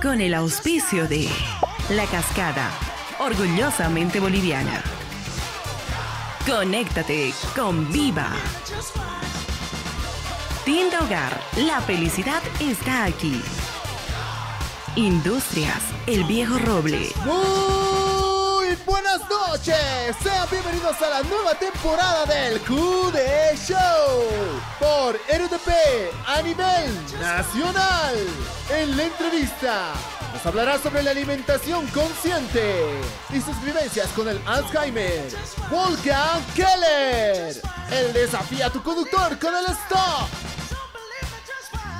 con el auspicio de La Cascada, orgullosamente boliviana. Conéctate con Viva. Tienda Hogar, la felicidad está aquí. Industrias, el viejo roble. Buenas noches, sean bienvenidos a la nueva temporada del QD Show por RTP a nivel nacional. En la entrevista nos hablará sobre la alimentación consciente y sus vivencias con el Alzheimer. Wolfgang Keller, el desafía a tu conductor con el stop.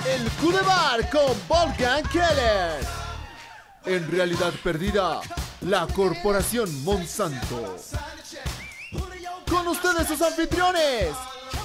El Q de Bar con Wolfgang Keller. En realidad perdida, la corporación Monsanto. Con ustedes sus anfitriones,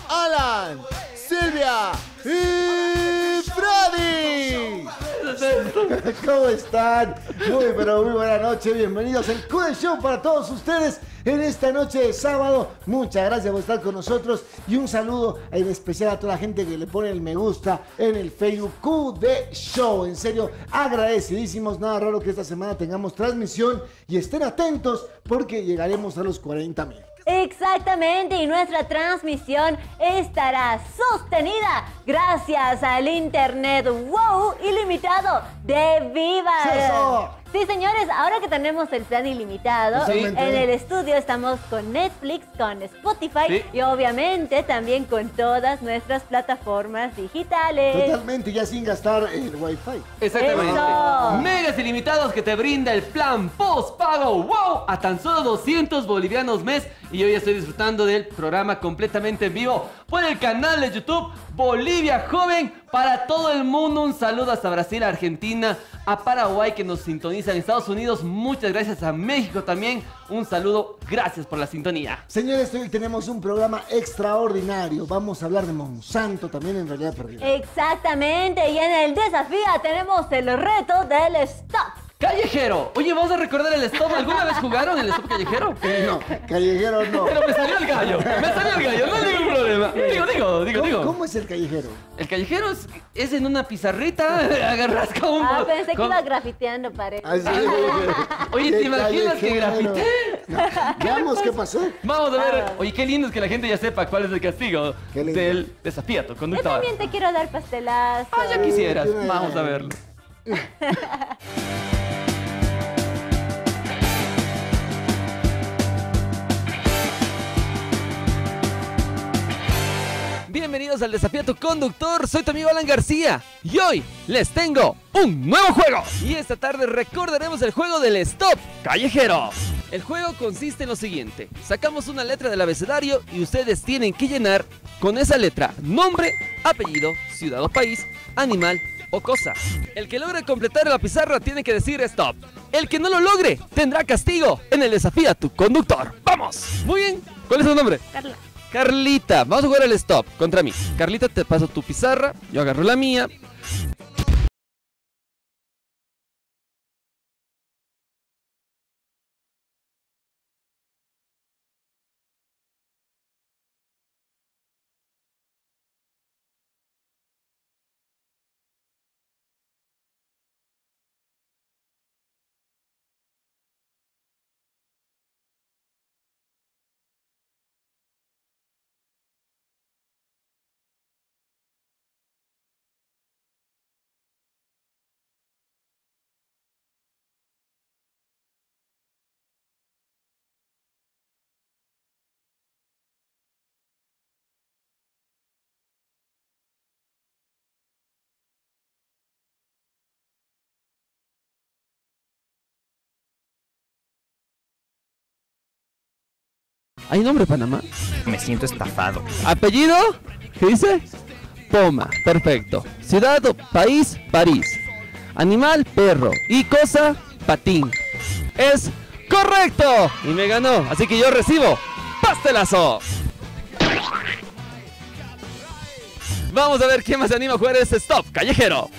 Alan, Silvia y Freddy. ¿Cómo están? Muy, pero muy buena noche. Bienvenidos al Q Show para todos ustedes en esta noche de sábado. Muchas gracias por estar con nosotros y un saludo en especial a toda la gente que le pone el me gusta en el Facebook QD Show. En serio, agradecidísimos. Nada raro que esta semana tengamos transmisión y estén atentos porque llegaremos a los 40 mil. Exactamente, y nuestra transmisión estará sostenida gracias al Internet wow ilimitado de Viva. Sí, señores, ahora que tenemos el plan ilimitado, en el estudio estamos con Netflix, con Spotify Sí. y obviamente también con todas nuestras plataformas digitales. Totalmente, ya sin gastar el wifi. Exactamente. Eso. Megas ilimitados que te brinda el plan postpago. ¡Wow! A tan solo 200 bolivianos mes. Y hoy estoy disfrutando del programa completamente en vivo por el canal de YouTube Bolivia Joven. Para todo el mundo, un saludo hasta Brasil, Argentina, a Paraguay que nos sintonizan, Estados Unidos. Muchas gracias a México también. Un saludo, gracias por la sintonía. Señores, hoy tenemos un programa extraordinario. Vamos a hablar de Monsanto también en realidad perdida. Exactamente, y en el desafío tenemos el reto del stop. Callejero. Oye, vamos a recordar el stop. ¿Alguna vez jugaron el stop callejero? No, callejero no. Pero me salió el gallo, me salió el gallo, no hay ningún problema. Digo, digo, digo, ¿Cómo, digo. cómo es el callejero? El callejero es, es en una pizarrita, agarras como un... Ah, pensé que iba grafiteando paredes. Así Oye, ¿te imaginas que grafité? No, Veamos qué pasó. Vamos a ver, Ah. oye, qué lindo es que la gente ya sepa cuál es el castigo Qué lindo. del desafío a tu Yo también te quiero dar pastelazo. Ah, ya quisieras, vamos a verlo. Bienvenidos al desafío a tu conductor, soy tu amigo Alan García y hoy les tengo un nuevo juego. Y esta tarde recordaremos el juego del Stop Callejero. El juego consiste en lo siguiente, sacamos una letra del abecedario y ustedes tienen que llenar con esa letra nombre, apellido, ciudad o país, animal o cosa. El que logre completar la pizarra tiene que decir stop. El que no lo logre tendrá castigo en el desafío a tu conductor. ¡Vamos! Muy bien, ¿cuál es tu nombre? Carla. Carlita, vamos a jugar al stop contra mí. Carlita, te paso tu pizarra, yo agarro la mía. ¿Hay nombre Panamá? Me siento estafado. ¿Apellido? ¿Qué dice? Poma, perfecto. Ciudad país, París. Animal, perro. Y cosa, patín. Es correcto. Y me ganó. Así que yo recibo pastelazo. Vamos a ver quién más se anima a jugar este stop callejero.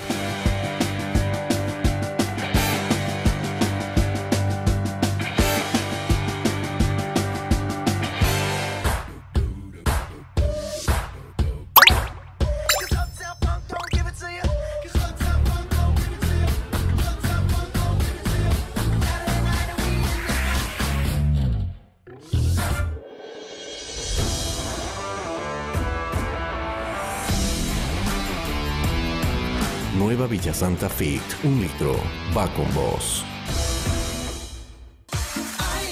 Villa Santa Fit, un litro, va con vos.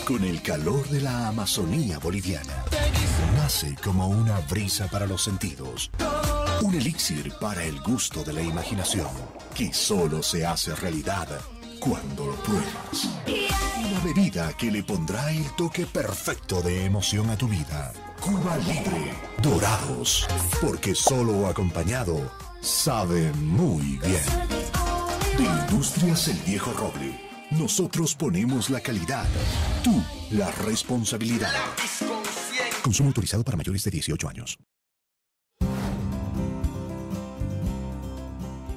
Con el calor de la Amazonía boliviana, nace como una brisa para los sentidos. Un elixir para el gusto de la imaginación, que solo se hace realidad cuando lo pruebas. Una bebida que le pondrá el toque perfecto de emoción a tu vida. Cuba Libre, Dorados, porque solo acompañado sabe muy bien. De Industrias El Viejo Roble, nosotros ponemos la calidad, tú la responsabilidad. Consumo autorizado para mayores de 18 años.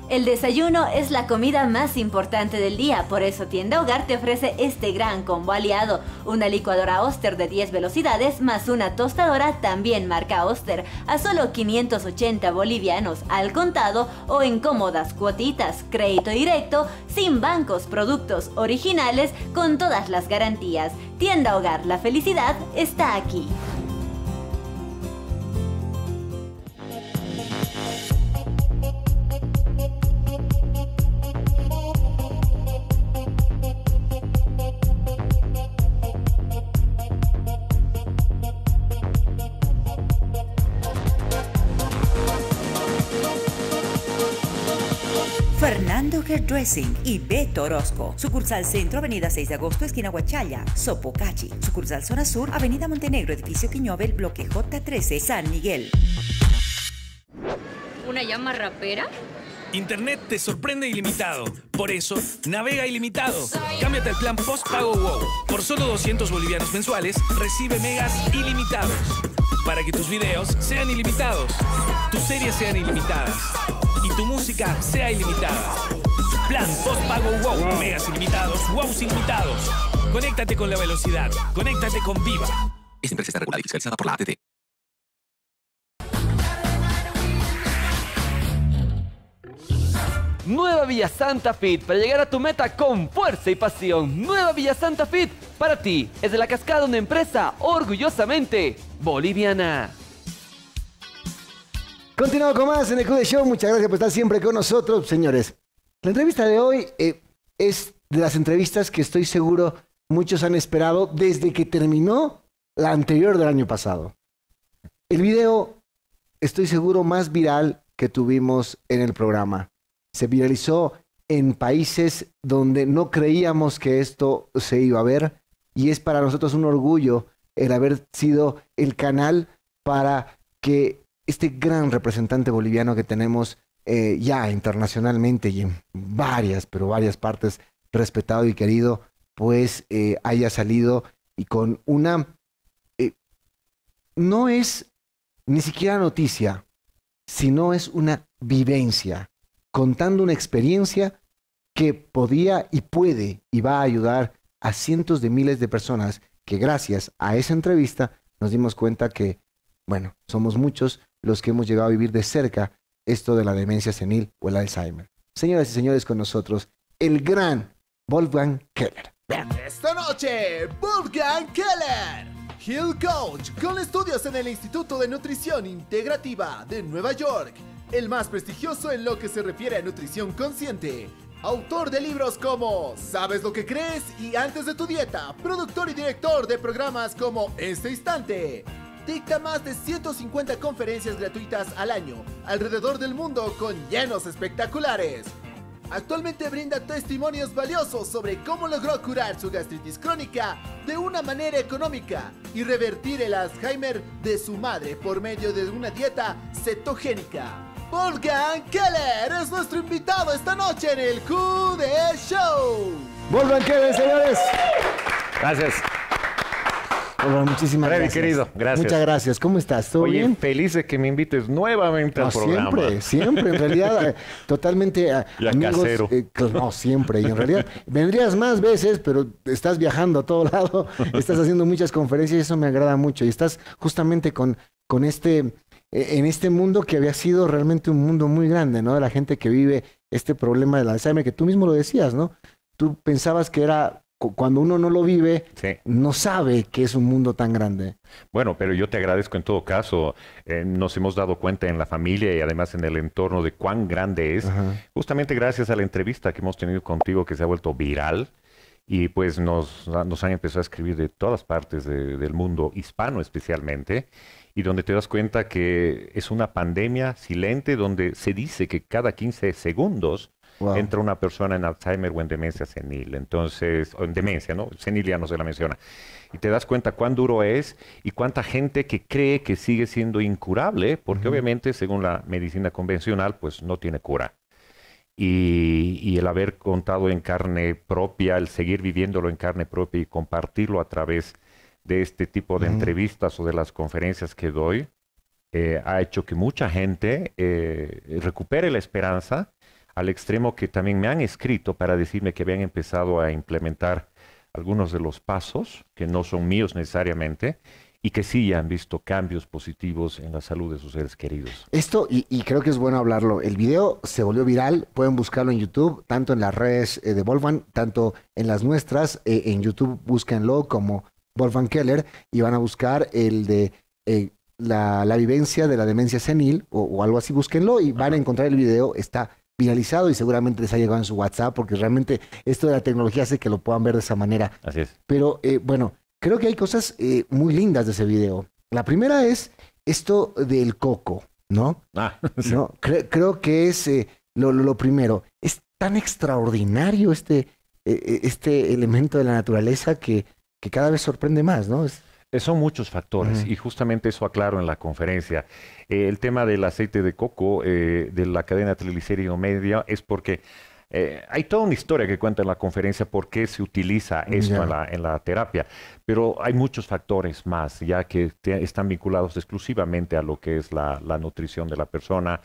El desayuno es la comida más importante del día, por eso Tienda Hogar te ofrece este gran combo aliado. Una licuadora Oster de 10 velocidades más una tostadora también marca Oster a solo 580 bolivianos al contado o en cómodas cuotitas, crédito directo, sin bancos, productos originales con todas las garantías. Tienda Hogar, la felicidad está aquí. Y Beto Orozco. Sucursal Centro, Avenida 6 de Agosto, esquina Huachalla, Sopocachi. Sucursal Zona Sur, Avenida Montenegro, edificio Quiñovel, bloque J13, San Miguel. ¿Una llama rapera? Internet te sorprende ilimitado. Por eso, navega ilimitado. Cámbiate al plan post-pago WOW. Por solo 200 bolivianos mensuales, recibe megas ilimitados. Para que tus videos sean ilimitados, tus series sean ilimitadas y tu música sea ilimitada. Plan post-pago WOW. Megas ilimitados, WOW ilimitados. Conéctate con la velocidad. Conéctate con Viva. Esta empresa está regulada y fiscalizada por la ATT. Nueva Villa Santa Fit para llegar a tu meta con fuerza y pasión. Nueva Villa Santa Fit para ti es de la cascada una empresa orgullosamente boliviana. Continuamos con más en el Club de Show. Muchas gracias por estar siempre con nosotros, señores. La entrevista de hoy eh, es de las entrevistas que estoy seguro muchos han esperado desde que terminó la anterior del año pasado. El video, estoy seguro, más viral que tuvimos en el programa. Se viralizó en países donde no creíamos que esto se iba a ver y es para nosotros un orgullo el haber sido el canal para que este gran representante boliviano que tenemos eh, ya internacionalmente y en varias, pero varias partes, respetado y querido, pues eh, haya salido y con una... eh, no es ni siquiera noticia, sino es una vivencia, contando una experiencia que podía y puede y va a ayudar a cientos de miles de personas que gracias a esa entrevista nos dimos cuenta que, bueno, somos muchos los que hemos llegado a vivir de cerca esto de la demencia senil o el Alzheimer. Señoras y señores, con nosotros el gran Wolfgang Keller. Esta noche, Wolfgang Keller, Hill Coach, con estudios en el Instituto de Nutrición Integrativa de Nueva York, el más prestigioso en lo que se refiere a nutrición consciente. Autor de libros como ¿Sabes lo que crees? y Antes de tu dieta, productor y director de programas como Este Instante. Dicta más de 150 conferencias gratuitas al año alrededor del mundo con llenos espectaculares. Actualmente brinda testimonios valiosos sobre cómo logró curar su gastritis crónica de una manera económica y revertir el Alzheimer de su madre por medio de una dieta cetogénica. Wolfgang Keller es nuestro invitado esta noche en el QD Show. Wolfgang Keller, señores. Gracias. Wolfgang, muchísimas Freddy, gracias. querido, gracias. Muchas gracias. ¿Cómo estás? ¿Todo Oye, bien? feliz de que me invites nuevamente No, al programa. siempre, siempre, en realidad, totalmente Ya amigos, casero. eh, no, siempre, y en realidad vendrías más veces, pero estás viajando a todo lado, estás haciendo muchas conferencias y eso me agrada mucho, y estás justamente con, con este, eh, en este mundo que había sido realmente un mundo muy grande, ¿no? De la gente que vive este problema del Alzheimer, que tú mismo lo decías, ¿no? Tú pensabas que era cuando uno no lo vive, Sí. no sabe que es un mundo tan grande. Bueno, pero yo te agradezco en todo caso. Eh, nos hemos dado cuenta en la familia y además en el entorno de cuán grande es. Justamente gracias a la entrevista que hemos tenido contigo que se ha vuelto viral. Y pues nos, nos han empezado a escribir de todas partes de- del mundo, hispano especialmente, y donde te das cuenta que es una pandemia silente donde se dice que cada 15 segundos Wow. entra una persona en Alzheimer o en demencia senil. Entonces, o en demencia, ¿no? Senil ya no se la menciona. Y te das cuenta cuán duro es y cuánta gente que cree que sigue siendo incurable, porque obviamente, según la medicina convencional, pues no tiene cura. Y, y el haber contado en carne propia, el seguir viviéndolo en carne propia y compartirlo a través de este tipo de Ujú. entrevistas o de las conferencias que doy, eh, ha hecho que mucha gente eh, recupere la esperanza al extremo que también me han escrito para decirme que habían empezado a implementar algunos de los pasos, que no son míos necesariamente, y que sí han visto cambios positivos en la salud de sus seres queridos. Esto, y, y creo que es bueno hablarlo, el video se volvió viral, pueden buscarlo en YouTube, tanto en las redes eh, de Volvan, tanto en las nuestras, eh, en YouTube búsquenlo como Wolfgang Keller y van a buscar el de eh, la, la vivencia de la demencia senil o, o algo así, búsquenlo y van a encontrar el video, está viralizado y seguramente les ha llegado en su WhatsApp porque realmente esto de la tecnología hace que lo puedan ver de esa manera. Así es. Pero eh, bueno, creo que hay cosas eh, muy lindas de ese video. La primera es esto del coco, ¿no? Ah, ¿no? Cre- creo que es eh, lo, primero. Es tan extraordinario este, eh, eh, este elemento de la naturaleza que, que cada vez sorprende más, ¿no? Es- Son muchos factores y justamente eso aclaro en la conferencia. Eh, el tema del aceite de coco eh, de la cadena triglicérido media es porque eh, hay toda una historia que cuenta en la conferencia por qué se utiliza esto en, la, en la terapia, pero hay muchos factores más ya que te- están vinculados exclusivamente a lo que es la, la nutrición de la persona,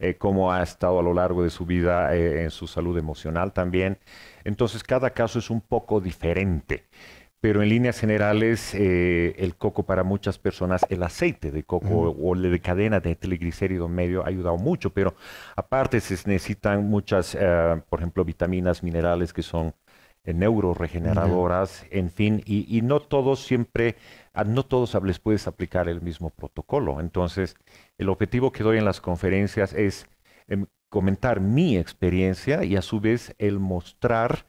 eh, cómo ha estado a lo largo de su vida eh, en su salud emocional también. Entonces cada caso es un poco diferente. Pero en líneas generales, eh, el coco para muchas personas, el aceite de coco o el de cadena de triglicérido medio ha ayudado mucho, pero aparte se necesitan muchas, eh, por ejemplo, vitaminas, minerales que son eh, neuroregeneradoras, en fin, y, y no todos siempre, a no todos les puedes aplicar el mismo protocolo. Entonces, el objetivo que doy en las conferencias es em, comentar mi experiencia y a su vez el mostrar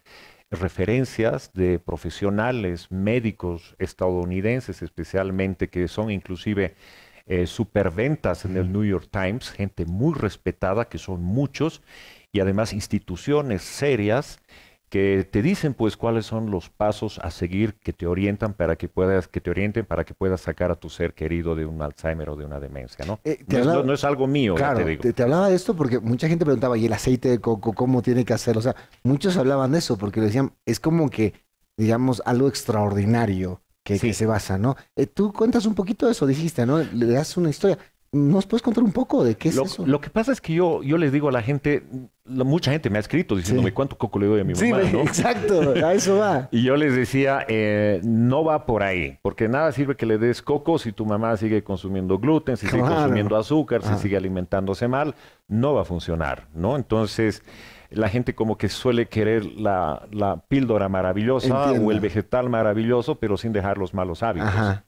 referencias de profesionales, médicos estadounidenses especialmente, que son inclusive eh, superventas en el New York Times, gente muy respetada, que son muchos, y además instituciones serias que te dicen pues cuáles son los pasos a seguir que te orientan para que puedas que te orienten para que puedas sacar a tu ser querido de un Alzheimer o de una demencia, ¿no? Eh, no, es, hablaba- no es algo mío, Claro, te digo. te, te hablaba de esto porque mucha gente preguntaba, ¿y el aceite de coco cómo tiene que hacerlo? O sea, muchos hablaban de eso porque decían, es como que, digamos, algo extraordinario que, que se basa, ¿no? Eh, tú cuentas un poquito de eso, dijiste, ¿no? Le das una historia. ¿Nos puedes contar un poco de qué es lo, eso? lo que pasa es que yo, yo les digo a la gente, la- mucha gente me ha escrito diciéndome cuánto coco le doy a mi Sí, mamá, ve, ¿no? exacto, a eso va. Y yo les decía, eh, no va por ahí, porque nada sirve que le des coco si tu mamá sigue consumiendo gluten, si sigue consumiendo azúcar, si sigue alimentándose mal, no va a funcionar, ¿no? Entonces, la gente como que suele querer la, la píldora maravillosa Entiendo. o el vegetal maravilloso, pero sin dejar los malos hábitos. Ajá.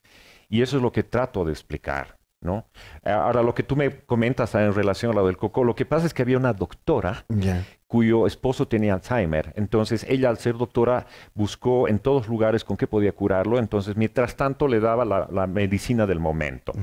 Y eso es lo que trato de explicar, ¿no? Eh, Ahora, lo que tú me comentas en relación a lo del coco, lo que pasa es que había una doctora cuyo esposo tenía Alzheimer. Entonces, ella al ser doctora buscó en todos lugares con qué podía curarlo. Entonces, mientras tanto, le daba la, la medicina del momento.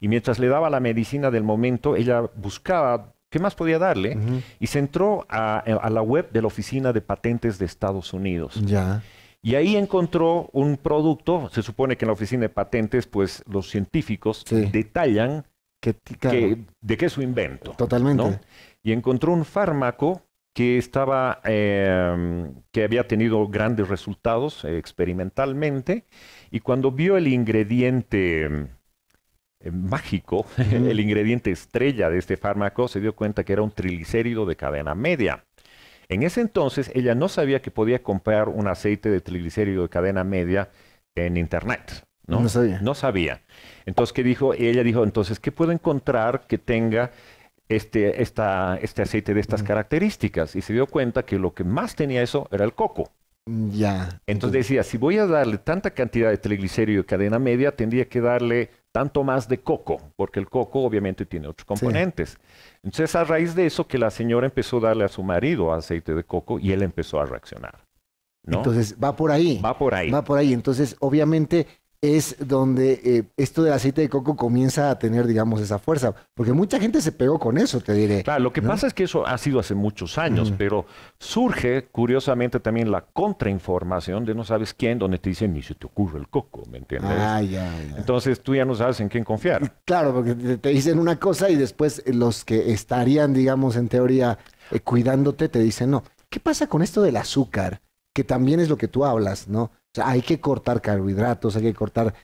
Y mientras le daba la medicina del momento, ella buscaba qué más podía darle y se entró a, a la web de la Oficina de Patentes de Estados Unidos. Ya. Y ahí encontró un producto, se supone que en la oficina de patentes, pues los científicos detallan que, que- de qué es su invento. Totalmente. ¿no? Y encontró un fármaco que estaba, eh, que había tenido grandes resultados eh, experimentalmente, y cuando vio el ingrediente eh, mágico, el ingrediente estrella de este fármaco, se dio cuenta que era un triglicérido de cadena media. En ese entonces ella no sabía que podía comprar un aceite de triglicérido de cadena media en internet. No, No sabía. No sabía. Entonces, ¿qué dijo? Ella dijo, entonces, ¿qué puedo encontrar que tenga este, esta, este aceite de estas características? Y se dio cuenta que lo que más tenía eso era el coco. Ya. Entonces decía, si voy a darle tanta cantidad de triglicérido de cadena media, tendría que darle tanto más de coco, porque el coco obviamente tiene otros componentes. Entonces a raíz de eso que la señora empezó a darle a su marido aceite de coco y él empezó a reaccionar. ¿no? Entonces va por ahí. Va por ahí. Va por ahí. Entonces, obviamente, es donde eh, esto del aceite de coco comienza a tener, digamos, esa fuerza. Porque mucha gente se pegó con eso, te diré. Claro, lo que ¿no? pasa es que eso ha sido hace muchos años, pero surge curiosamente también la contrainformación de no sabes quién, donde te dicen ni se te ocurre el coco, ¿me entiendes? Ah, ya, ya. Entonces tú ya no sabes en quién confiar. Claro, porque te, te dicen una cosa y después eh, los que estarían, digamos, en teoría eh, cuidándote te dicen no. ¿Qué pasa con esto del azúcar? Que también es lo que tú hablas, ¿no? Sea, hay que cortar carbohidratos, hay que cortar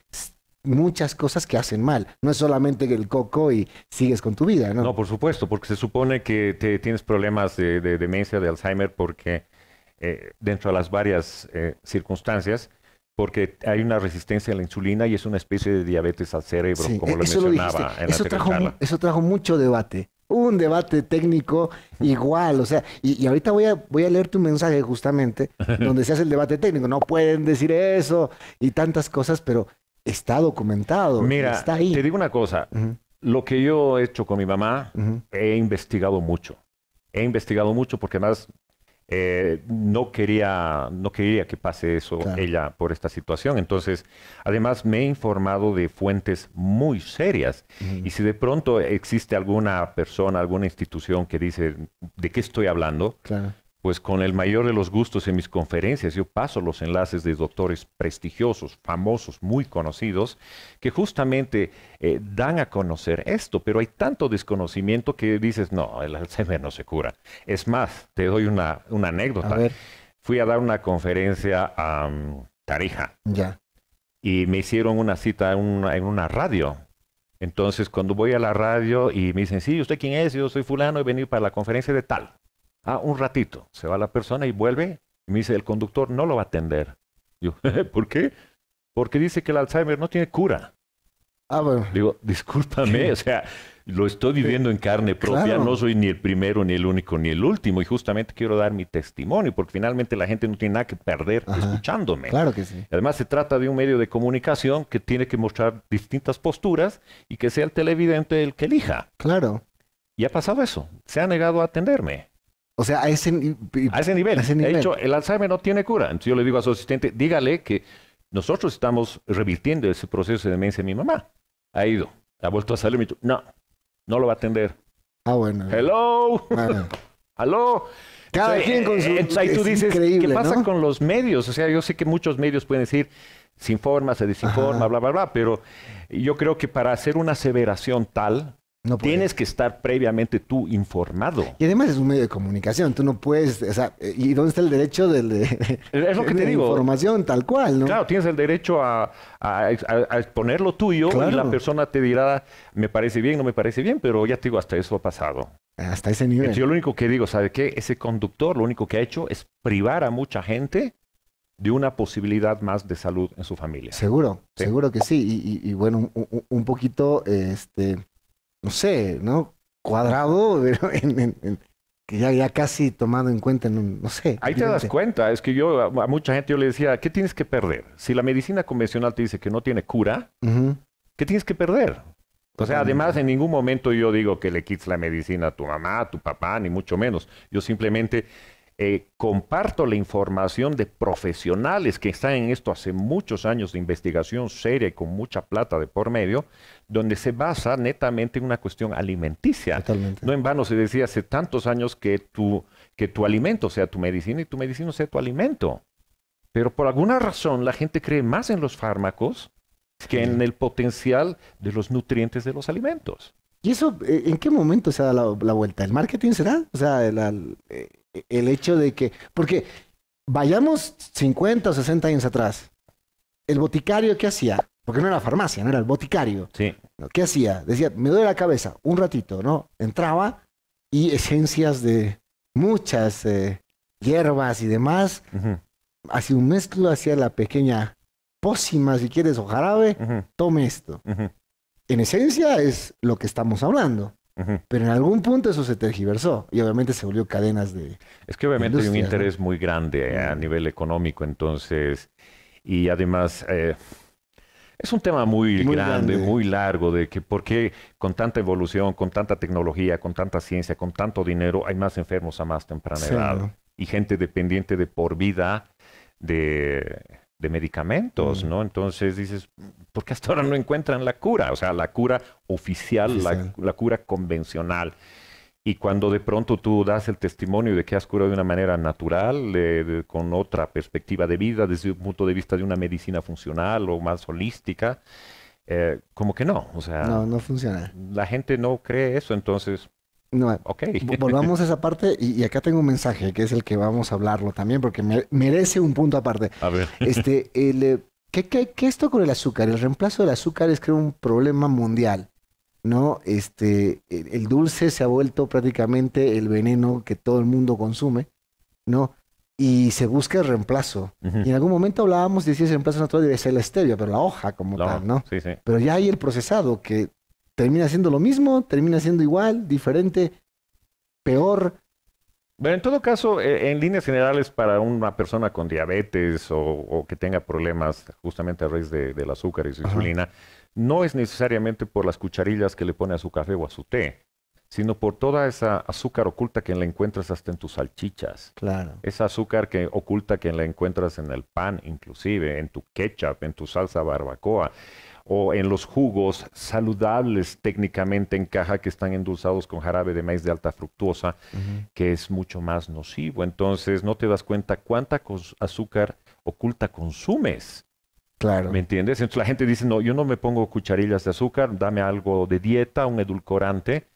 muchas cosas que hacen mal. No es solamente el coco y sigues con tu vida, ¿no? No, por supuesto, porque se supone que te, tienes problemas de, de demencia, de Alzheimer, porque eh, dentro de las varias eh, circunstancias, porque hay una resistencia a la insulina y es una especie de diabetes al cerebro, Sí, como e- lo mencionaba en la Eso trajo, charla. eso trajo mucho debate. Un debate técnico igual, o sea, y, y ahorita voy a, voy a leer tu mensaje justamente, donde se hace el debate técnico. No pueden decir eso y tantas cosas, pero está documentado. Mira, está ahí. te digo una cosa, lo que yo he hecho con mi mamá, he investigado mucho. He investigado mucho porque además eh, no, quería, no quería que pase eso Claro. ella por esta situación. Entonces, además me he informado de fuentes muy serias. Y si de pronto existe alguna persona, alguna institución que dice de qué estoy hablando, Claro. Pues con el mayor de los gustos en mis conferencias yo paso los enlaces de doctores prestigiosos, famosos, muy conocidos, que justamente eh, dan a conocer esto, pero hay tanto desconocimiento que dices, no, el Alzheimer no se cura. Es más, te doy una, una anécdota. A Fui a dar una conferencia a um, Tarija ya. y me hicieron una cita en una, en una radio. Entonces, cuando voy a la radio y me dicen, sí, ¿usted quién es? Yo soy fulano, he venido para la conferencia de tal. Ah, un ratito. Se va la persona y vuelve. Y me dice, el conductor no lo va a atender. Yo, ¿por qué? Porque dice que el Alzheimer no tiene cura. Ah, bueno. Digo, discúlpame, o sea, lo estoy viviendo en carne propia, Claro. no soy ni el primero, ni el único, ni el último, y justamente quiero dar mi testimonio, porque finalmente la gente no tiene nada que perder Ajá. escuchándome. Claro que sí. Además, se trata de un medio de comunicación que tiene que mostrar distintas posturas y que sea el televidente el que elija. Claro. Y ha pasado eso. Se ha negado a atenderme. O sea, a ese, A ese nivel. A ese De nivel. hecho, el Alzheimer no tiene cura. Entonces yo le digo a su asistente, dígale que nosotros estamos revirtiendo ese proceso de demencia de mi mamá. Ha ido. Ha vuelto a salir y me dicho, no, no lo va a atender. Ah, bueno. Hello. Ah, Aló. Cada Entonces, quien con su... eh, entonces ahí tú dices, ¿qué pasa ¿no? con los medios? O sea, yo sé que muchos medios pueden decir, se informa, se desinforma, Ajá. bla, bla, bla, pero yo creo que para hacer una aseveración tal, No tienes que estar previamente tú informado. Y además es un medio de comunicación, tú no puedes, o sea, eh, ¿y dónde está el derecho de, Es lo que te de digo. información tal cual, no? Claro, tienes el derecho a, a- a- a exponer lo tuyo y la persona te dirá, me parece bien, no me parece bien, pero ya te digo, hasta eso ha pasado. Hasta ese nivel. Entonces, yo lo único que digo, ¿sabe qué? Ese conductor lo único que ha hecho es privar a mucha gente de una posibilidad más de salud en su familia. Seguro, Sí. seguro que sí. Y, y- y bueno, un, un- un poquito, este, no sé, ¿no? Cuadrado, pero en, en- en- que ya, ya casi tomado en cuenta en un, no sé. Ahí te das cuenta, es que yo a, a mucha gente yo le decía, ¿qué tienes que perder? Si la medicina convencional te dice que no tiene cura. ¿qué tienes que perder? O sea, además en ningún momento yo digo que le quites la medicina a tu mamá, a tu papá, ni mucho menos. Yo simplemente eh, comparto la información de profesionales que están en esto hace muchos años de investigación seria y con mucha plata de por medio, donde se basa netamente en una cuestión alimenticia. Totalmente. No en vano se decía hace tantos años que tu, que tu alimento sea tu medicina y tu medicina sea tu alimento. Pero por alguna razón la gente cree más en los fármacos que en el potencial de los nutrientes de los alimentos. ¿Y eso eh, en qué momento se da la, la vuelta? ¿El marketing será? O sea, el, al- eh, el hecho de que... Porque vayamos 50 o 60 años atrás. ¿El boticario qué hacía? Porque no era farmacia, no era el boticario. Sí. ¿Qué hacía? Decía, me duele la cabeza, un ratito, ¿no? Entraba y esencias de muchas eh, hierbas y demás. Ujú, Hacía un mezclo, hacía la pequeña pócima, si quieres, o jarabe. Tome esto. En esencia es lo que estamos hablando. Pero en algún punto eso se tergiversó y obviamente se volvió cadenas de... Es que obviamente hay un interés muy grande a nivel económico, entonces, y además eh, es un tema muy, Muy grande, grande. muy largo, de que por qué con tanta evolución, con tanta tecnología, con tanta ciencia, con tanto dinero, hay más enfermos a más temprana Sí, edad ¿no? y gente dependiente de por vida de, de medicamentos, Mm. ¿no? Entonces dices, ¿por qué hasta ahora no encuentran la cura? O sea, la cura oficial, La, Oficial. la cura convencional. Y cuando de pronto tú das el testimonio de que has curado de una manera natural, de- con otra perspectiva de vida, desde un punto de vista de una medicina funcional o más holística, eh, como que no. O sea, No, no funciona. la gente no cree eso, entonces, No, ok. vo- volvamos a esa parte y, y acá tengo un mensaje que es el que vamos a hablarlo también porque me- merece un punto aparte. A ver. Este, el, eh, ¿qué, qué, qué esto con el azúcar? El reemplazo del azúcar es creo un problema mundial, ¿no? Este, el, el dulce se ha vuelto prácticamente el veneno que todo el mundo consume, ¿no? Y se busca el reemplazo. Y en algún momento hablábamos de si ese reemplazo natural debe ser la stevia, pero la hoja como tal, ¿no? Sí, sí. Pero ya hay el procesado que termina siendo lo mismo, termina siendo igual, diferente, peor. Bueno, en todo caso, eh, en líneas generales, para una persona con diabetes o, o que tenga problemas justamente a raíz de- del azúcar y su Ajá. insulina, no es necesariamente por las cucharillas que le pone a su café o a su té, sino por toda esa azúcar oculta que la encuentras hasta en tus salchichas. Claro. Esa azúcar que oculta que la encuentras en el pan, inclusive, en tu ketchup, en tu salsa barbacoa, o en los jugos saludables técnicamente en caja que están endulzados con jarabe de maíz de alta fructuosa, que es mucho más nocivo. Entonces no te das cuenta cuánta azúcar oculta consumes. Claro. ¿Me entiendes? Entonces la gente dice, no, yo no me pongo cucharillas de azúcar, dame algo de dieta, un edulcorante,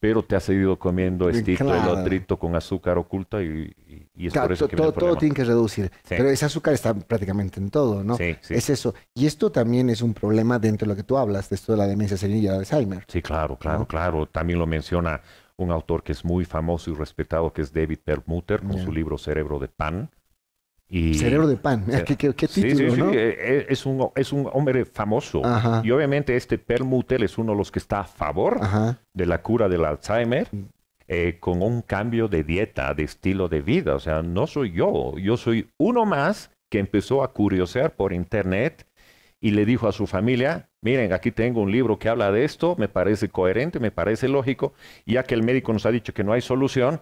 pero te has seguido comiendo estito, Claro. el otrito con azúcar oculta y, y- y es Claro, por eso que todo, todo tiene que reducir. Sí. Pero ese azúcar está prácticamente en todo, ¿no? Sí, sí. Es eso. Y esto también es un problema dentro de lo que tú hablas, de esto de la demencia senil y el Alzheimer. Sí, claro, claro, ¿no? claro. También lo menciona un autor que es muy famoso y respetado, que es David Perlmutter, con su libro Cerebro de Pan. Y... Cerebro de pan. ¿Qué, qué- qué Sí, título, sí, sí, no? eh, Es, un, es un hombre famoso. Ajá. Y obviamente este Perlmutter es uno de los que está a favor Ajá. de la cura del Alzheimer eh, con un cambio de dieta, de estilo de vida. O sea, no soy yo, yo soy uno más que empezó a curiosear por internet y le dijo a su familia, miren, aquí tengo un libro que habla de esto, me parece coherente, me parece lógico, y ya que el médico nos ha dicho que no hay solución,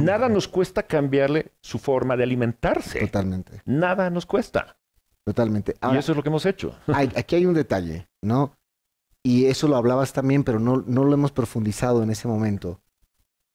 nada nos cuesta cambiarle su forma de alimentarse. Totalmente, Nada nos cuesta. totalmente. y eso es lo que hemos hecho. hay- aquí hay un detalle, ¿no? Y eso lo hablabas también, pero no, no lo hemos profundizado en ese momento.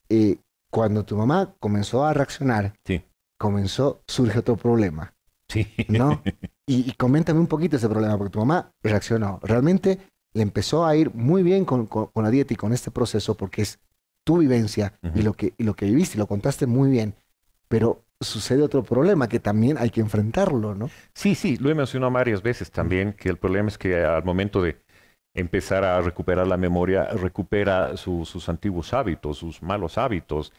Eh, cuando tu mamá comenzó a reaccionar, Sí. comenzó, surge otro problema. Sí. ¿no? Y, y coméntame un poquito ese problema, porque tu mamá reaccionó. Realmente le empezó a ir muy bien con, con- con la dieta y con este proceso, porque es tu vivencia y, lo que, y lo que viviste, y lo contaste muy bien. Pero sucede otro problema que también hay que enfrentarlo, ¿no? Sí, sí, lo he mencionado varias veces también, que el problema es que al momento de empezar a recuperar la memoria, recupera su- sus antiguos hábitos, sus malos hábitos.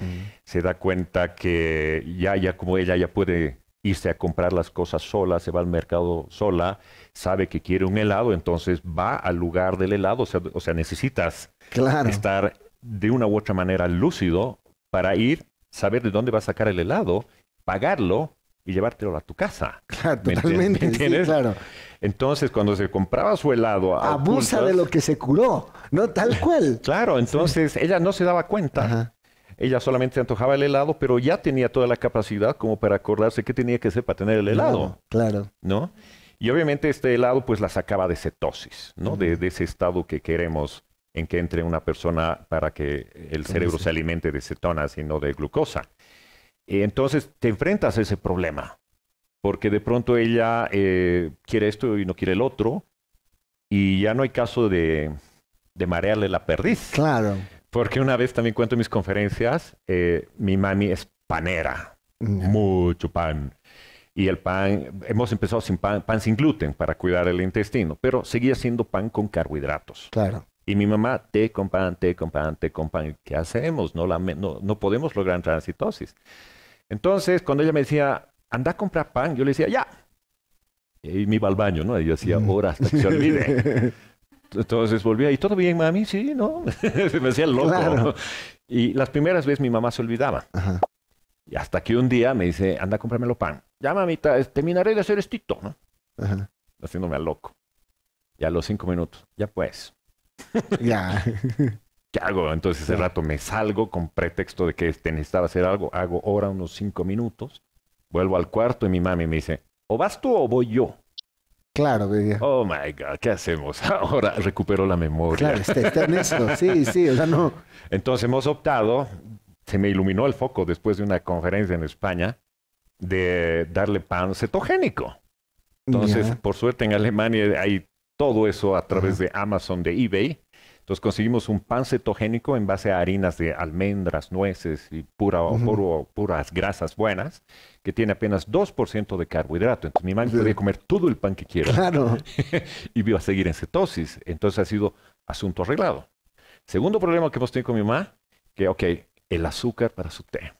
Se da cuenta que ya, ya como ella ya puede irse a comprar las cosas sola, se va al mercado sola, sabe que quiere un helado, entonces va al lugar del helado, o sea, o sea necesitas Claro. estar de una u otra manera lúcido para ir, saber de dónde va a sacar el helado, pagarlo y llevártelo a tu casa. Claro, ¿Me enti- totalmente. me sí, entiendes? claro. Entonces, cuando se compraba su helado, Abusa ocultas- de lo que se curó, ¿no? Tal cual. Claro, entonces ella no se daba cuenta. Ajá. Ella solamente antojaba el helado, pero ya tenía toda la capacidad como para acordarse qué tenía que hacer para tener el helado, Claro. ¿no? Y obviamente este helado pues la sacaba de cetosis, ¿no? De, de ese estado que queremos en que entre una persona para que el cerebro se alimente de cetonas y no de glucosa. Y entonces te enfrentas a ese problema, porque de pronto ella eh, quiere esto y no quiere el otro, y ya no hay caso de, de marearle la perdiz. Claro. Porque una vez también cuento en mis conferencias, eh, mi mami es panera, Mm. mucho pan. Y el pan, hemos empezado sin pan, pan sin gluten para cuidar el intestino, pero seguía siendo pan con carbohidratos. Claro. Y mi mamá, té con pan, té con pan, té con pan. ¿Qué hacemos? No, la no, no podemos lograr transitosis. Entonces, cuando ella me decía, anda a comprar pan, yo le decía, ya. Y me iba al baño, ¿no? Y yo decía, ahora hasta que se olvide. Entonces volvía, ¿y todo bien, mami? Sí, ¿no? Se me hacía loco. Claro. Y las primeras veces mi mamá se olvidaba. Ajá. Y hasta que un día me dice, anda a comprármelo pan. Ya, mamita, terminaré de hacer estito, ¿no? Ajá. Haciéndome al loco. Y a los cinco minutos, ya pues, Ya. ¿qué hago? Entonces ese rato me salgo con pretexto de que este, necesitaba hacer algo. Hago hora unos cinco minutos. Vuelvo al cuarto y mi mami me dice, o vas tú o voy yo. Claro, veía. Oh my God, ¿qué hacemos? Ahora recupero la memoria. Claro, está, está en eso. Sí, sí, o sea, no. Entonces hemos optado, se me iluminó el foco después de una conferencia en España, de darle pan cetogénico. Entonces, por suerte en Alemania hay todo eso a través de Amazon, de eBay. Entonces conseguimos un pan cetogénico en base a harinas de almendras, nueces y pura, Ujú. puro- puras grasas buenas, que tiene apenas 2% de carbohidrato. Entonces mi mamá Sí. podía comer todo el pan que quiera Claro. y iba a seguir en cetosis. Entonces ha sido asunto arreglado. Segundo problema que hemos tenido con mi mamá, que, ok, el azúcar para su té.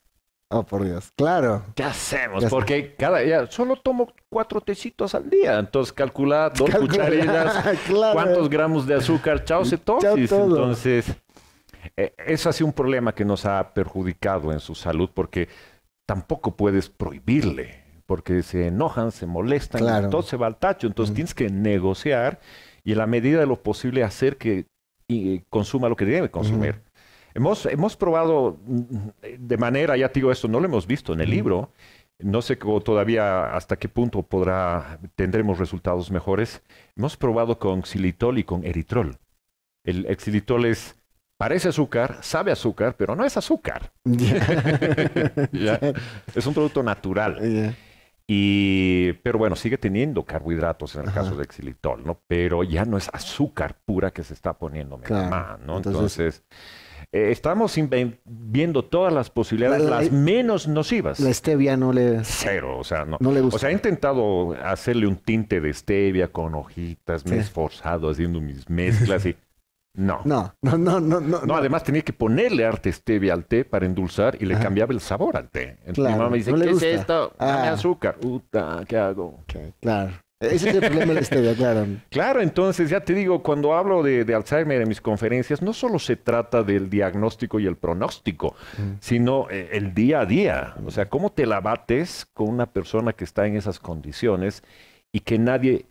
Oh, por Dios. Claro. ¿Qué hacemos? Porque cada día solo tomo cuatro tecitos al día. Entonces calcula dos Calcula. cucharitas, Claro. cuántos gramos de azúcar, chao cetosis. todo. Entonces, eh, eso ha sido un problema que nos ha perjudicado en su salud porque tampoco puedes prohibirle, porque se enojan, se molestan, Claro. todo se va al tacho. Entonces Ujú. tienes que negociar y en la medida de lo posible hacer que y, consuma lo que debe consumir. Hemos, hemos probado mm, de manera, ya te digo esto, no lo hemos visto en el libro. No sé todavía hasta qué punto podrá, tendremos resultados mejores. Hemos probado con xilitol y con eritrol. El, xilitol es, parece azúcar, sabe azúcar, pero no es azúcar. Es un producto natural. Y, pero bueno, sigue teniendo carbohidratos en el Ajá. caso del xilitol, ¿no? Pero ya no es azúcar pura que se está poniendo mi Claro. mamá, ¿no? Entonces- Entonces, eh, estamos viendo todas las posibilidades, La- la- las menos nocivas. La stevia no le, Cero, o sea, no. no le gusta. O sea, he intentado hacerle un tinte de stevia con hojitas, me he Sí. esforzado haciendo mis mezclas y no. no, no, no, no, no. No, además tenía que ponerle arte stevia al té para endulzar y le Ajá. cambiaba el sabor al té. Entonces Claro, mi mamá me dice, no ¿qué gusta. es esto? Dame Ah. azúcar. Uta, ¿qué hago? Claro. Ese es el problema de la stevia, claro. Claro, entonces ya te digo, cuando hablo de, de Alzheimer en mis conferencias, no solo se trata del diagnóstico y el pronóstico, sino eh, el día a día. O sea, cómo te la bates con una persona que está en esas condiciones y que nadie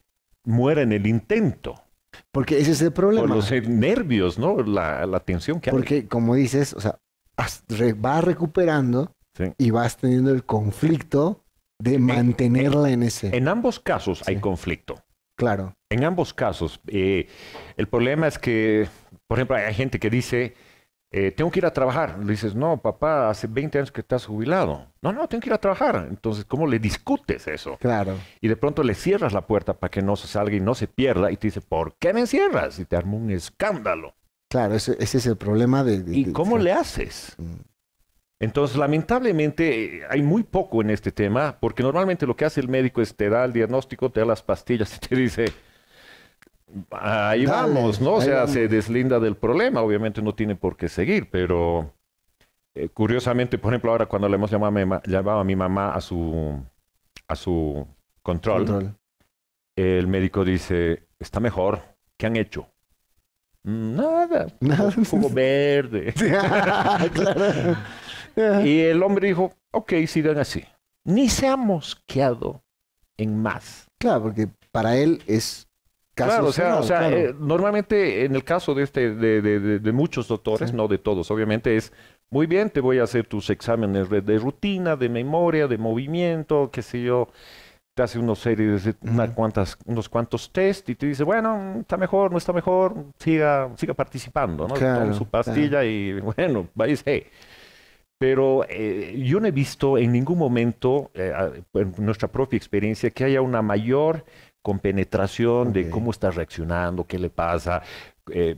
muera en el intento. Porque ese es el Por problema. los eh, nervios, ¿no? La, la tensión que hay. Porque, como dices, o sea, vas recuperando Sí. y vas teniendo el conflicto de mantenerla en ese. En ambos casos hay conflicto. Claro. En ambos casos. eh, el problema es que, por ejemplo, hay gente que dice, eh, tengo que ir a trabajar. Le dices, no, papá, hace 20 años que estás jubilado. No, no, tengo que ir a trabajar. Entonces, ¿cómo le discutes eso? Claro. Y de pronto le cierras la puerta para que no se salga y no se pierda. Y te dice, ¿por qué me encierras? Y te arma un escándalo. Claro, ese, ese es el problema de... de- ¿Y de- cómo le haces? Mm. Entonces, lamentablemente, eh, hay muy poco en este tema, porque normalmente lo que hace el médico es te da el diagnóstico, te da las pastillas y te dice, ahí Dale, vamos, ¿no? O ahí sea, vamos. se deslinda del problema, obviamente no tiene por qué seguir, pero eh, curiosamente, por ejemplo, ahora cuando le hemos llamado a mi, ma- llamado a mi mamá a su, a su control, Control. el médico dice, está mejor, ¿qué han hecho? "Mm, Nada, Nada. jugo verde. claro. Y el hombre dijo, ok, sigan así. Ni se ha mosqueado en más. Claro, porque para él es caso claro, o sea, cerrado, o sea claro. eh, normalmente en el caso de, este, de, de- de- de muchos doctores, Sí. no de todos, obviamente es, muy bien, te voy a hacer tus exámenes de, rutina, de memoria, de movimiento, qué sé yo, te hace unos series de unas cuantas, unos cuantos test y te dice, bueno, está mejor, no está mejor, siga, siga participando, ¿no? Claro, Toma su pastilla y bueno, váyase. Pero eh, yo no he visto en ningún momento, eh, en nuestra propia experiencia, que haya una mayor compenetración de cómo está reaccionando, qué le pasa. Eh,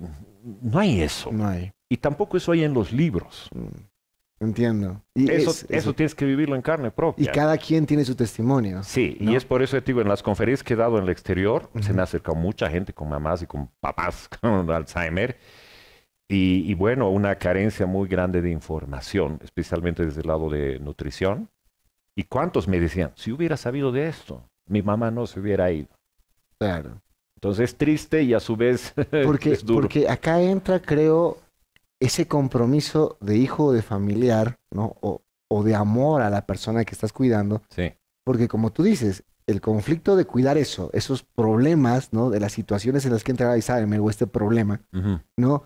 no hay eso. No hay. Y tampoco eso hay en los libros. Mm, Entiendo. Y Eso, es- eso tienes que vivirlo en carne Y propia. cada quien tiene su testimonio. Sí, ¿no? y es por eso digo, en las conferencias que he dado en el exterior, se me ha acercado mucha gente con mamás y con papás con Alzheimer. Y, y bueno, una carencia muy grande de información, especialmente desde el lado de nutrición. ¿Y cuántos me decían, si hubiera sabido de esto, mi mamá no se hubiera ido? Claro. Entonces es triste y a su vez Porque, es duro. porque acá entra, creo, ese compromiso de hijo o de familiar, ¿no? O, o de amor a la persona que estás cuidando. Sí. Porque como tú dices, el conflicto de cuidar eso, esos problemas, ¿no? De las situaciones en las que entra Alzheimer o este problema, Ujú. ¿no?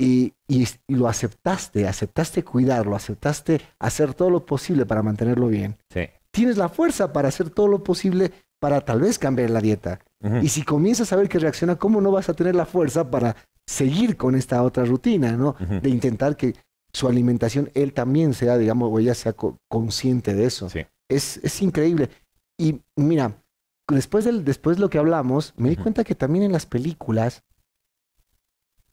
Y, y, y lo aceptaste, aceptaste cuidarlo, aceptaste hacer todo lo posible para mantenerlo bien. Sí. Tienes la fuerza para hacer todo lo posible para tal vez cambiar la dieta. Y si comienzas a ver que reacciona, ¿cómo no vas a tener la fuerza para seguir con esta otra rutina, ¿no? De intentar que su alimentación, él también sea, digamos, o ella sea co- consciente de eso. Sí. Es, es increíble. Y mira, después, del, después de lo que hablamos, me di cuenta que también en las películas,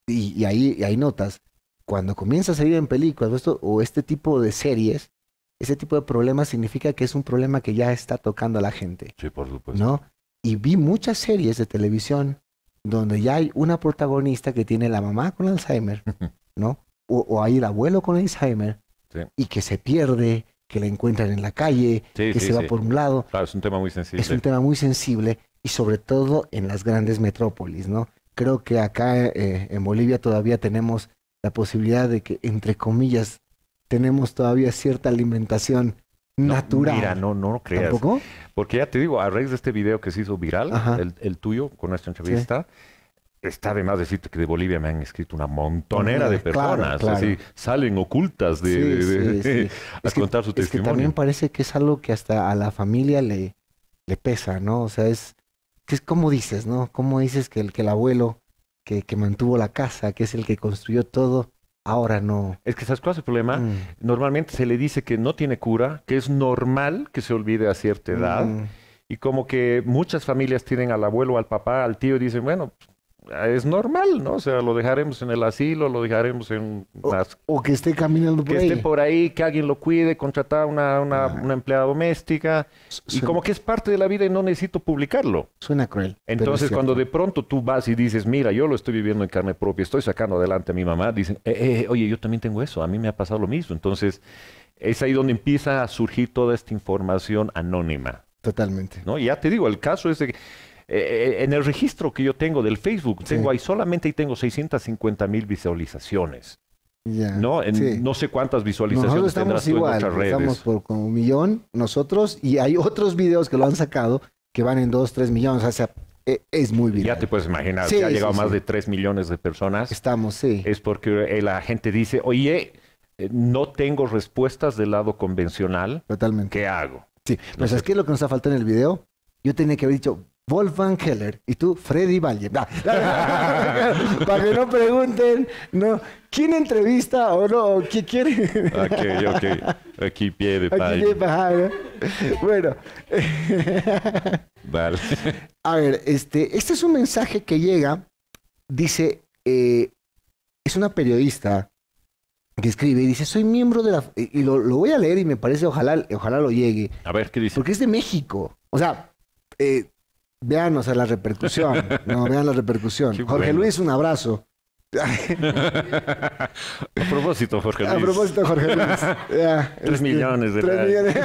y, y ahí, y ahí notas, cuando comienza a salir en películas o, esto, o este tipo de series, ese tipo de problemas significa que es un problema que ya está tocando a la gente. Sí, por supuesto. ¿no? Y vi muchas series de televisión donde ya hay una protagonista que tiene la mamá con Alzheimer, ¿no? O, o hay el abuelo con Alzheimer Sí. y que se pierde, que la encuentran en la calle, Sí, que sí, se va por un lado. Claro, es un tema muy sensible. Es un tema muy sensible y sobre todo en las grandes metrópolis, ¿no? Creo que acá eh, en Bolivia todavía tenemos la posibilidad de que, entre comillas, tenemos todavía cierta alimentación No, natural. Mira, no, no creas. ¿Tampoco? Porque ya te digo, a raíz de este video que se hizo viral, el, el tuyo con nuestra entrevista, está de más decirte que de Bolivia me han escrito una montonera de Claro, personas. claro. Así, salen ocultas de, Sí, de- sí, de- sí. a Es que- contar su Es que testimonio. también parece que es algo que hasta a la familia le, le pesa, ¿no? O sea, es, que es como dices, ¿no? Como dices que el, que el abuelo que, que mantuvo la casa, que es el que construyó todo, ahora no. Es que ¿sabes cuál es el problema? Mm, Normalmente se le dice que no tiene cura, que es normal que se olvide a cierta edad. mm, Y como que muchas familias tienen al abuelo, al papá, al tío y dicen, bueno, es normal, ¿no? O sea, lo dejaremos en el asilo, lo dejaremos en las O que esté caminando por que ahí. esté por ahí, que alguien lo cuide, contratar una, una, Ah. una empleada doméstica. Y como que es parte de la vida y no necesito publicarlo. Suena cruel. Entonces, cuando de pronto tú vas y dices, mira, yo lo estoy viviendo en carne propia, estoy sacando adelante a mi mamá, dicen, "Eh, eh, oye, yo también tengo eso, a mí me ha pasado lo mismo. Entonces, es ahí donde empieza a surgir toda esta información anónima. Totalmente. ¿no? Y ya te digo, el caso es de que eh, en el registro que yo tengo del Facebook, Sí. tengo ahí solamente ahí tengo 650 mil visualizaciones. Ya, ¿no? En sí. no sé cuántas Nosotros visualizaciones tendrás estamos tú en igual, otras redes. estamos por como un millón nosotros y hay otros videos que lo han sacado que van en dos, tres millones, o sea, e- es muy viral. Ya te puedes imaginar, Sí, si ha llegado sí. más de 3 millones de personas, Estamos, sí. es porque eh, la gente dice, oye, eh, no tengo respuestas del lado convencional, Totalmente. ¿qué hago? Sí, pero ¿sabes qué es lo que nos ha faltado en el video? Yo tenía que haber dicho Wolfgang Keller y tú Freddy Valle. Para que no pregunten, no, ¿quién entrevista o no? ¿Quién quiere? Ok, ok. Aquí pie de Aquí página. Bueno, Vale. a ver, este, este es un mensaje que llega, dice, eh, es una periodista que escribe y dice, soy miembro de la... Y lo, lo voy a leer y me parece, ojalá, ojalá lo llegue. A ver, ¿qué dice? Porque es de México. O sea, eh, vean, o sea, la repercusión. No, vean la repercusión. Qué Jorge bueno. Luis, un abrazo. A propósito, Jorge Luis. A propósito, Jorge Luis. Tres millones de tres millones.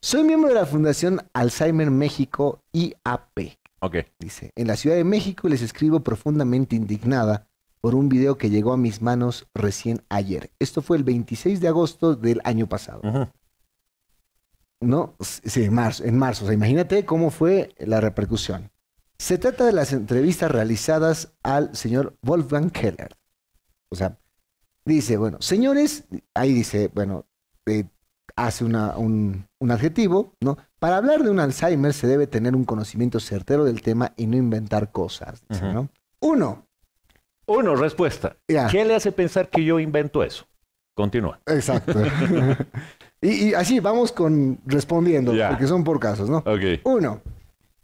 Soy miembro de la Fundación Alzheimer México IAP. Ok. Dice, en la Ciudad de México les escribo profundamente indignada por un video que llegó a mis manos recién ayer. Esto fue el 26 de agosto del año pasado. Ujú. ¿No? Sí, en marzo, en marzo. O sea, imagínate cómo fue la repercusión. Se trata de las entrevistas realizadas al señor Wolfgang Keller. O sea, dice, bueno, señores, ahí dice, bueno, eh, hace una- un, un adjetivo, ¿no? Para hablar de un Alzheimer se debe tener un conocimiento certero del tema y no inventar cosas, dice. ¿no? Uno, Uno, respuesta. Ya. ¿Qué le hace pensar que yo invento eso? Continúa. exacto. y, y así vamos con respondiendo, porque son por casos, ¿no? Ok. Uno,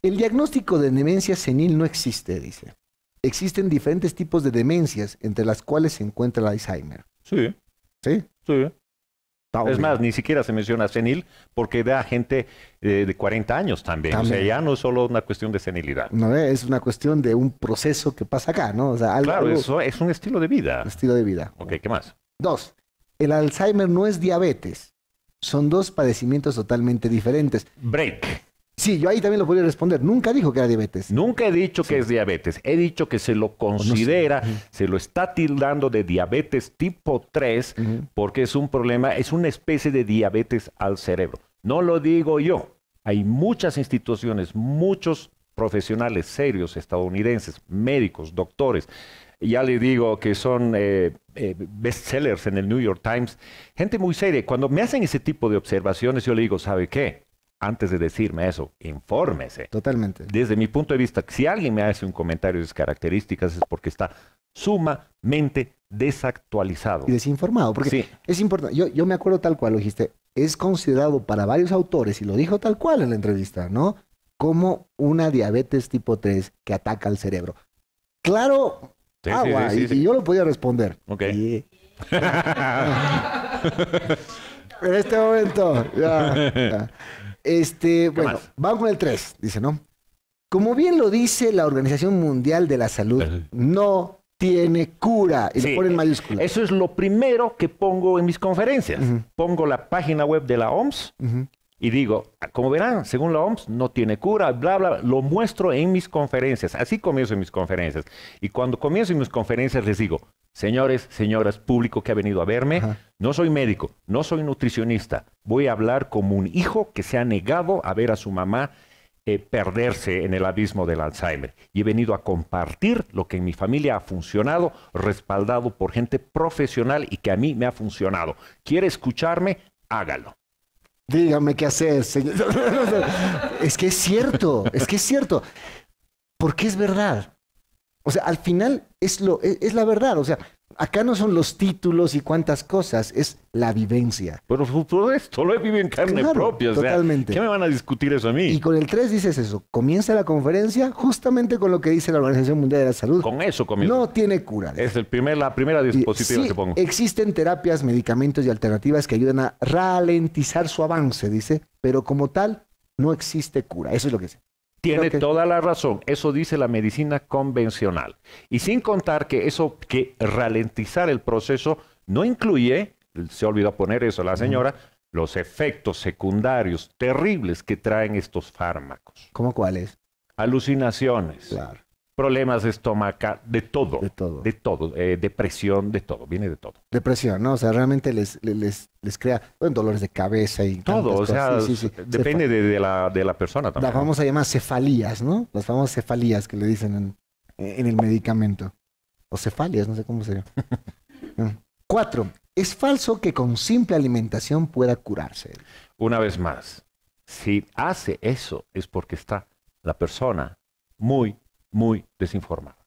el diagnóstico de demencia senil no existe, dice. Existen diferentes tipos de demencias, entre las cuales se encuentra el Alzheimer. Sí, ¿Sí? sí. Está Es obvio. más, ni siquiera se menciona senil porque da gente eh, de 40 años también. O sea, ya no es solo una cuestión de senilidad. No, eh, es una cuestión de un proceso que pasa acá, ¿no? O sea, algo, Claro, eso es un estilo de vida. estilo de vida. Ok, ¿qué más? Dos, el Alzheimer no es diabetes. Son dos padecimientos totalmente diferentes. Break. Sí, yo ahí también lo podría responder. Nunca dijo que era diabetes. Nunca he dicho que es diabetes. He dicho que se lo considera, se lo está tildando de diabetes tipo 3 porque es un problema, es una especie de diabetes al cerebro. No lo digo yo. Hay muchas instituciones, muchos profesionales serios estadounidenses, médicos, doctores, ya le digo que son eh, eh, bestsellers en el New York Times, gente muy seria. Cuando me hacen ese tipo de observaciones, yo le digo, ¿sabe qué? Antes de decirme eso, infórmese. Totalmente. Desde mi punto de vista, si alguien me hace un comentario de esas características es porque está sumamente desactualizado. Y desinformado, porque es importante. Yo, yo me acuerdo tal cual lo dijiste. Es considerado para varios autores, y lo dijo tal cual en la entrevista, ¿no? Como una diabetes tipo 3 que ataca al cerebro. Claro, agua, y, yo lo podía responder. Ok. en este momento, ya, Este, bueno, vamos con el 3, dice, ¿no? Como bien lo dice la Organización Mundial de la Salud, no tiene cura. Y lo pone en mayúsculas. Eso es lo primero que pongo en mis conferencias. Pongo la página web de la OMS y digo, como verán, según la OMS, no tiene cura, bla, bla, Lo muestro en mis conferencias. Así comienzo en mis conferencias. Y cuando comienzo en mis conferencias les digo, señores, señoras, público que ha venido a verme, no soy médico, no soy nutricionista. Voy a hablar como un hijo que se ha negado a ver a su mamá eh, perderse en el abismo del Alzheimer. Y he venido a compartir lo que en mi familia ha funcionado, respaldado por gente profesional y que a mí me ha funcionado. ¿Quiere escucharme? Hágalo. Dígame qué hacer, señor. es que es cierto, es que es cierto. Porque es verdad. O sea, al final es, lo, es, es la verdad. O sea, Acá no son los títulos y cuántas cosas, es la vivencia. Pero todo esto lo he vivido en carne propia. totalmente. ¿Qué me van a discutir eso a mí? Y con el 3 dices eso. Comienza la conferencia justamente con lo que dice la Organización Mundial de la Salud. Con eso comienza. No tiene cura. Es el primer, la primera dispositiva que pongo. Existen terapias, medicamentos y alternativas que ayudan a ralentizar su avance, dice, pero como tal, no existe cura. Eso es lo que dice. Tiene toda la razón. Eso dice la medicina convencional. Y sin contar que eso, que ralentizar el proceso no incluye, se olvidó poner eso la señora, los efectos secundarios terribles que traen estos fármacos. ¿Cómo cuáles? Alucinaciones. Claro problemas de estómago, de todo. De todo. De todo. Eh, depresión, de todo. Viene de todo. Depresión, ¿no? O sea, realmente les, les, les crea dolores de cabeza y todo. O sea, depende de, la, de la persona también. Las famosas llamadas cefalías, ¿no? Las famosas cefalías que le dicen en, en el medicamento. O cefalias, no sé cómo se llama. Mm. Cuatro. Es falso que con simple alimentación pueda curarse. Una vez más, si hace eso es porque está la persona muy, muy desinformada.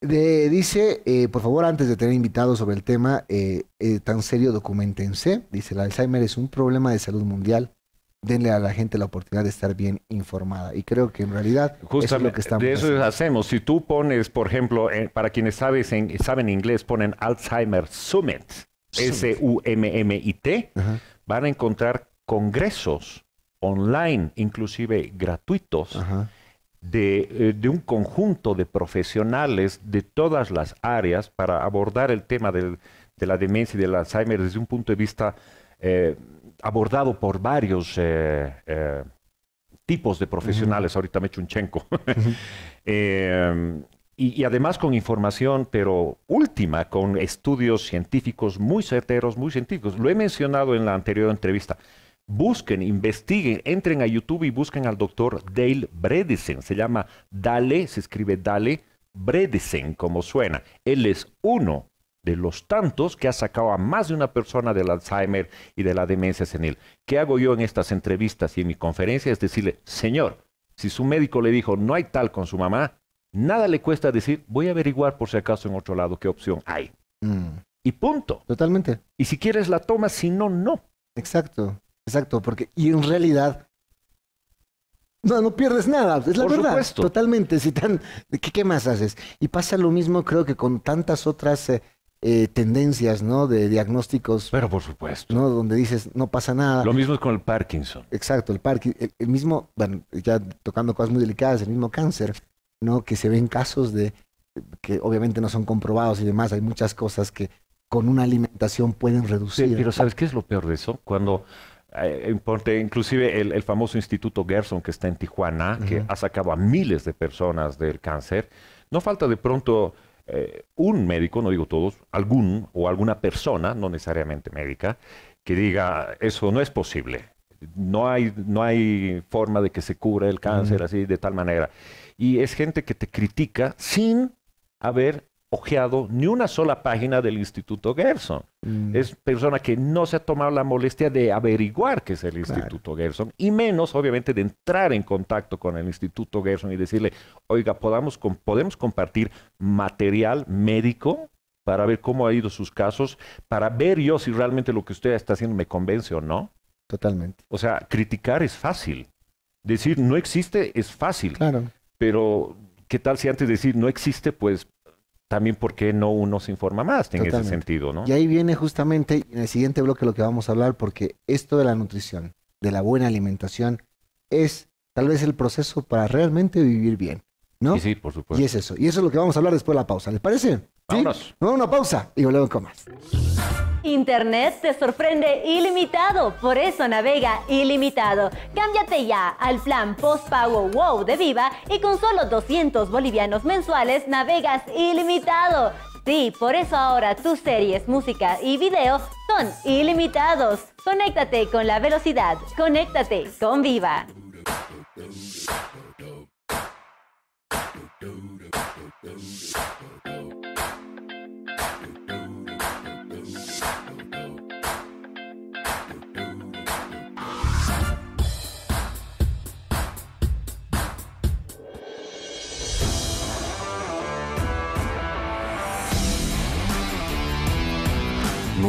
dice, eh, por favor, antes de tener invitados sobre el tema eh, eh, tan serio, documentense. Dice, el Alzheimer es un problema de salud mundial. Denle a la gente la oportunidad de estar bien informada. Y creo que en realidad Justamente, eso es lo que estamos de eso hacemos. Si tú pones, por ejemplo, para quienes sabes en, saben inglés, ponen Alzheimer Summit, S-U-M-M-I-T, van a encontrar congresos online, inclusive gratuitos, Ajá eh, de, un conjunto de profesionales de todas las áreas para abordar el tema de la demencia y del Alzheimer desde un punto de vista eh, abordado por varios eh, tipos de profesionales. Ahorita me he hecho un chenco. y, y, además con información, pero última, con estudios científicos muy certeros, muy científicos. Lo he mencionado en la anterior entrevista busquen, investiguen, entren a YouTube y busquen al doctor Dale Bredesen. Se llama Dale, se escribe Dale Bredesen, como suena. Él es uno de los tantos que ha sacado a más de una persona del Alzheimer y de la demencia senil. ¿Qué hago yo en estas entrevistas y en mi conferencia? Es decirle, señor, si su médico le dijo no hay tal con su mamá, nada le cuesta decir, voy a averiguar por si acaso en otro lado qué opción hay. Mm. Y punto. Totalmente. Y si quieres la tomas, si no, no. Exacto. Exacto, porque y en realidad no, no pierdes nada, es la Por verdad. Supuesto. Totalmente. Si tan, ¿qué, ¿qué, más haces? Y pasa lo mismo, creo que con tantas otras eh, eh, tendencias, ¿no? De diagnósticos. Pero por supuesto. ¿no? Donde dices, no pasa nada. Lo mismo es con el Parkinson. Exacto, el Parkinson. El, mismo, bueno, ya tocando cosas muy delicadas, el mismo cáncer, ¿no? Que se ven casos de que obviamente no son comprobados y demás. Hay muchas cosas que con una alimentación pueden reducir. pero ¿sabes qué es lo peor de eso? Cuando eh, inclusive el, el famoso Instituto Gerson que está en Tijuana, que ha sacado a miles de personas del cáncer, no falta de pronto eh, un médico, no digo todos, algún o alguna persona, no necesariamente médica, que diga, eso no es posible. No hay, no hay forma de que se cure el cáncer así, de tal manera. Y es gente que te critica sin haber ojeado ni una sola página del Instituto Gerson. Mm. Es persona que no se ha tomado la molestia de averiguar qué es el Instituto Gerson y menos, obviamente, de entrar en contacto con el Instituto Gerson y decirle, oiga, podamos, podemos compartir material médico para ver cómo ha ido sus casos, para ver yo si realmente lo que usted está haciendo me convence o no. Totalmente. O sea, criticar es fácil. Decir no existe es fácil. Claro. Pero, ¿qué tal si antes de decir no existe, pues también por qué no uno se informa más en ese sentido, ¿no? Y ahí viene justamente en el siguiente bloque lo que vamos a hablar, porque esto de la nutrición, de la buena alimentación, es tal vez el proceso para realmente vivir bien, ¿no? Y sí, por supuesto. Y es eso. Y eso es lo que vamos a hablar después de la pausa. ¿Les parece? ¿Sí? Vámonos. Nos vamos a una pausa y volvemos con más. Internet te sorprende ilimitado, por eso navega ilimitado. Cámbiate ya al plan postpago WOW de Viva y con solo 200 bolivianos mensuales navegas ilimitado. Sí, por eso ahora tus series, música y video son ilimitados. Conéctate con la velocidad, conéctate con Viva.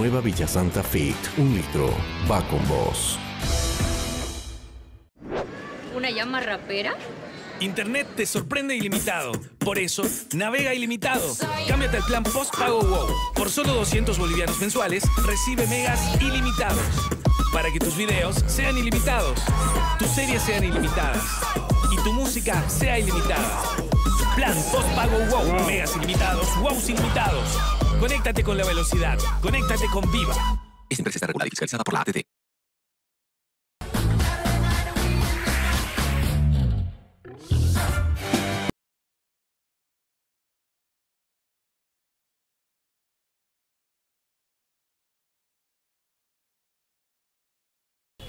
Nueva Villa Santa Fit, un litro, va con vos. ¿Una llama rapera? Internet te sorprende ilimitado. Por eso, navega ilimitado. Cámbiate al plan postpago WOW. Por solo 200 bolivianos mensuales, recibe megas ilimitados. Para que tus videos sean ilimitados, tus series sean ilimitadas y tu música sea ilimitada. Plan postpago WOW. Megas ilimitados, WOW ilimitados. Conéctate con la velocidad. Conéctate con Viva. Esta empresa está regulada y fiscalizada por la ATT.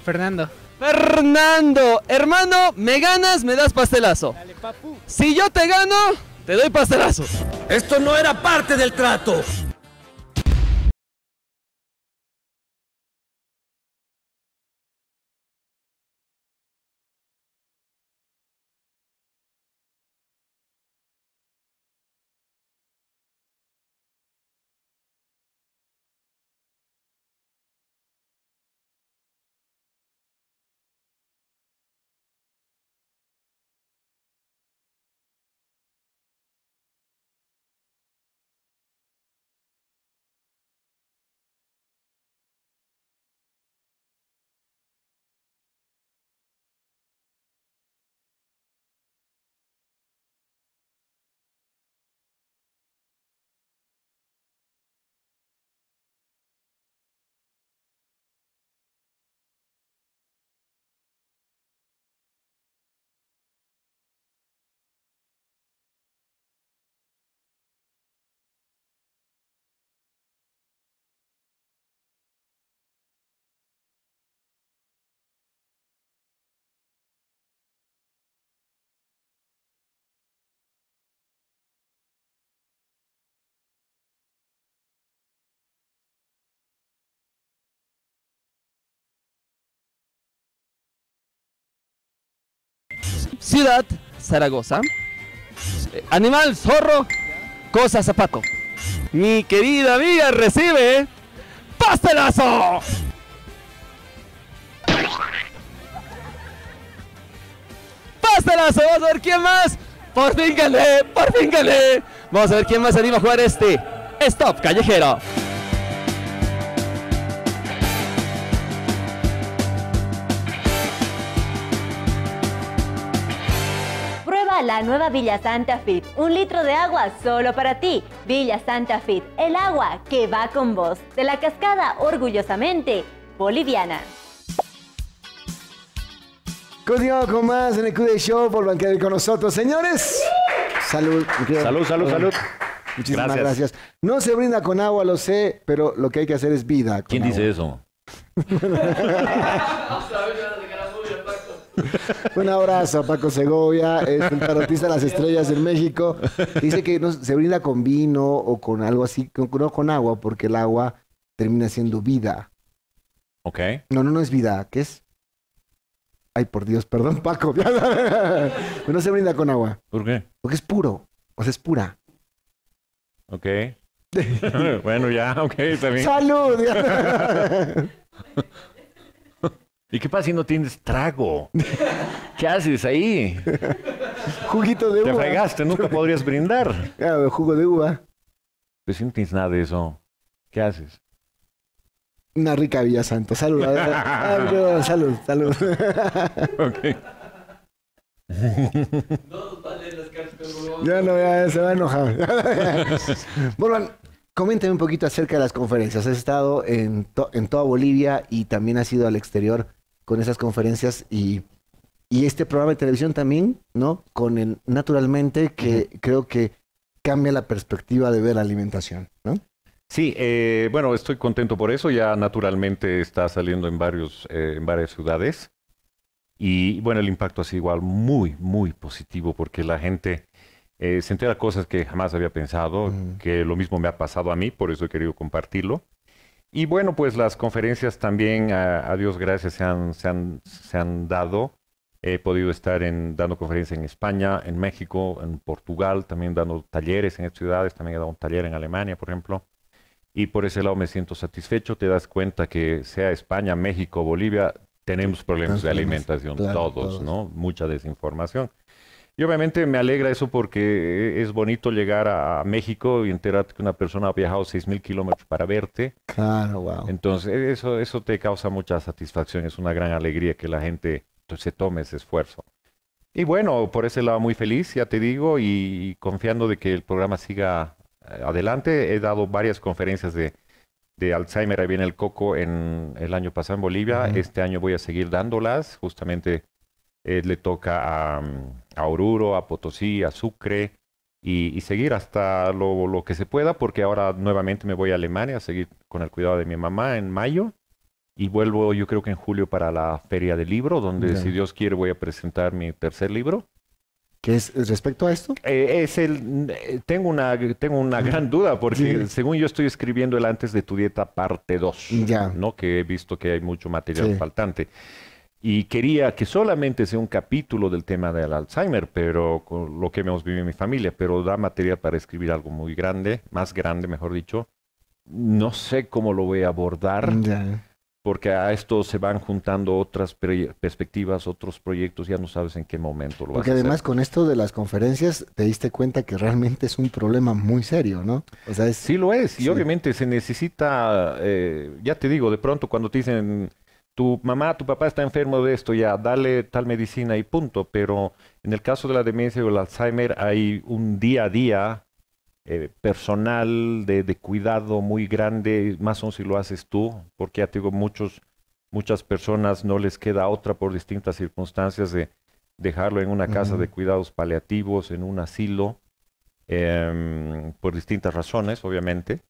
Fernando. Fernando, hermano, me ganas, me das pastelazo. Si yo te gano, te doy pastelazo. Esto no era parte del trato. Ciudad, Zaragoza. Animal, zorro, cosa, zapato. Mi querida amiga recibe pastelazo. Pastelazo, vamos a ver quién más. Por fin gané, por fin gané. Vamos a ver quién más se anima a jugar este Stop Callejero. La nueva Villa Santa Fit, un litro de agua solo para ti. Villa Santa Fit, el agua que va con vos. De la cascada orgullosamente boliviana. Continuamos con más en el QD Show por banquear con nosotros, señores. Salud. Salud, salud, salud. Muchísimas Gracias. gracias. No se brinda con agua, lo sé, pero lo que hay que hacer es vida. con ¿Quién agua. dice eso? Un abrazo a Paco Segovia, es un tarotista de las estrellas en México. Dice que no, se brinda con vino o con algo así, con- no con agua, porque el agua termina siendo vida. Ok. No, no, no es vida, ¿qué es? Ay, por Dios, perdón, Paco. No se brinda con agua, ¿Por qué? porque es puro, o sea, es pura. Ok. bueno, ya, ok, está bien. ¡Salud! ¿Y qué pasa si no tienes trago? ¿Qué haces ahí? Juguito de Te uva. fregaste, nunca podrías brindar. Claro, jugo de uva. Pues si no tienes nada de eso, ¿qué haces? Una rica Villa Santo. Salud. Ah, no, salud, salud. Ok. Ya no, ya se va a enojar. Volvan, coméntame un poquito acerca de las conferencias. Has estado en, to- en toda Bolivia y también has ido al exterior con esas conferencias y, y este programa de televisión también, ¿no? Con el Naturalmente, que creo que cambia la perspectiva de ver la alimentación, ¿no? Sí, eh, bueno, estoy contento por eso. Ya naturalmente está saliendo en, varios, eh, en varias ciudades. Y bueno, el impacto ha sido igual muy, muy positivo porque la gente eh, se entera cosas que jamás había pensado, que lo mismo me ha pasado a mí, por eso he querido compartirlo. Y bueno, pues las conferencias también, a, a Dios gracias, se han, se, han, se han dado. He podido estar en, dando conferencias en España, en México, en Portugal, también dando talleres en ciudades, también he dado un taller en Alemania, por ejemplo. Y por ese lado me siento satisfecho. Te das cuenta que sea España, México, Bolivia, tenemos problemas de alimentación, claro, todos, todos. ¿no? Mucha desinformación. Y obviamente me alegra eso porque es bonito llegar a México y enterarte que una persona ha viajado 6.000 kilómetros para verte. Claro, wow. Entonces, eso, eso te causa mucha satisfacción, es una gran alegría que la gente pues, se tome ese esfuerzo. Y bueno, por ese lado muy feliz, ya te digo, y confiando de que el programa siga eh, adelante. He dado varias conferencias de, de Alzheimer, ahí viene el coco, en el año pasado en Bolivia. Ujú. Este año voy a seguir dándolas, justamente eh, le toca a, mm, a Oruro, a Potosí, a Sucre, y, y seguir hasta lo, lo que se pueda, porque ahora nuevamente me voy a Alemania a seguir con el cuidado de mi mamá en mayo. Y vuelvo yo creo que en julio para la Feria del Libro, donde si Dios quiere voy a presentar mi tercer libro. ¿Qué es respecto a esto? Eh, es el, eh, tengo, una, tengo una gran duda, porque Sí. según yo estoy escribiendo el Antes de tu Dieta parte 2, Ya. ¿no? que he visto que hay mucho material Sí. faltante. Y quería que solamente sea un capítulo del tema del Alzheimer, pero con lo que hemos vivido en mi familia, pero da material para escribir algo muy grande, más grande, mejor dicho. No sé cómo lo voy a abordar, Ya. porque a esto se van juntando otras perspectivas, otros proyectos, ya no sabes en qué momento lo Porque vas a además hacer. con esto de las conferencias te diste cuenta que realmente es un problema muy serio, ¿no? O sea, es... Sí lo es, y Sí. obviamente se necesita, eh, ya te digo, de pronto cuando te dicen, tu mamá, tu papá está enfermo de esto, ya, dale tal medicina y punto, pero en el caso de la demencia o el Alzheimer hay un día a día eh, personal de, de cuidado muy grande, más aún si lo haces tú, porque ya te digo, muchos, muchas personas no les queda otra por distintas circunstancias de dejarlo en una casa de cuidados paliativos, en un asilo, em, por distintas razones, obviamente.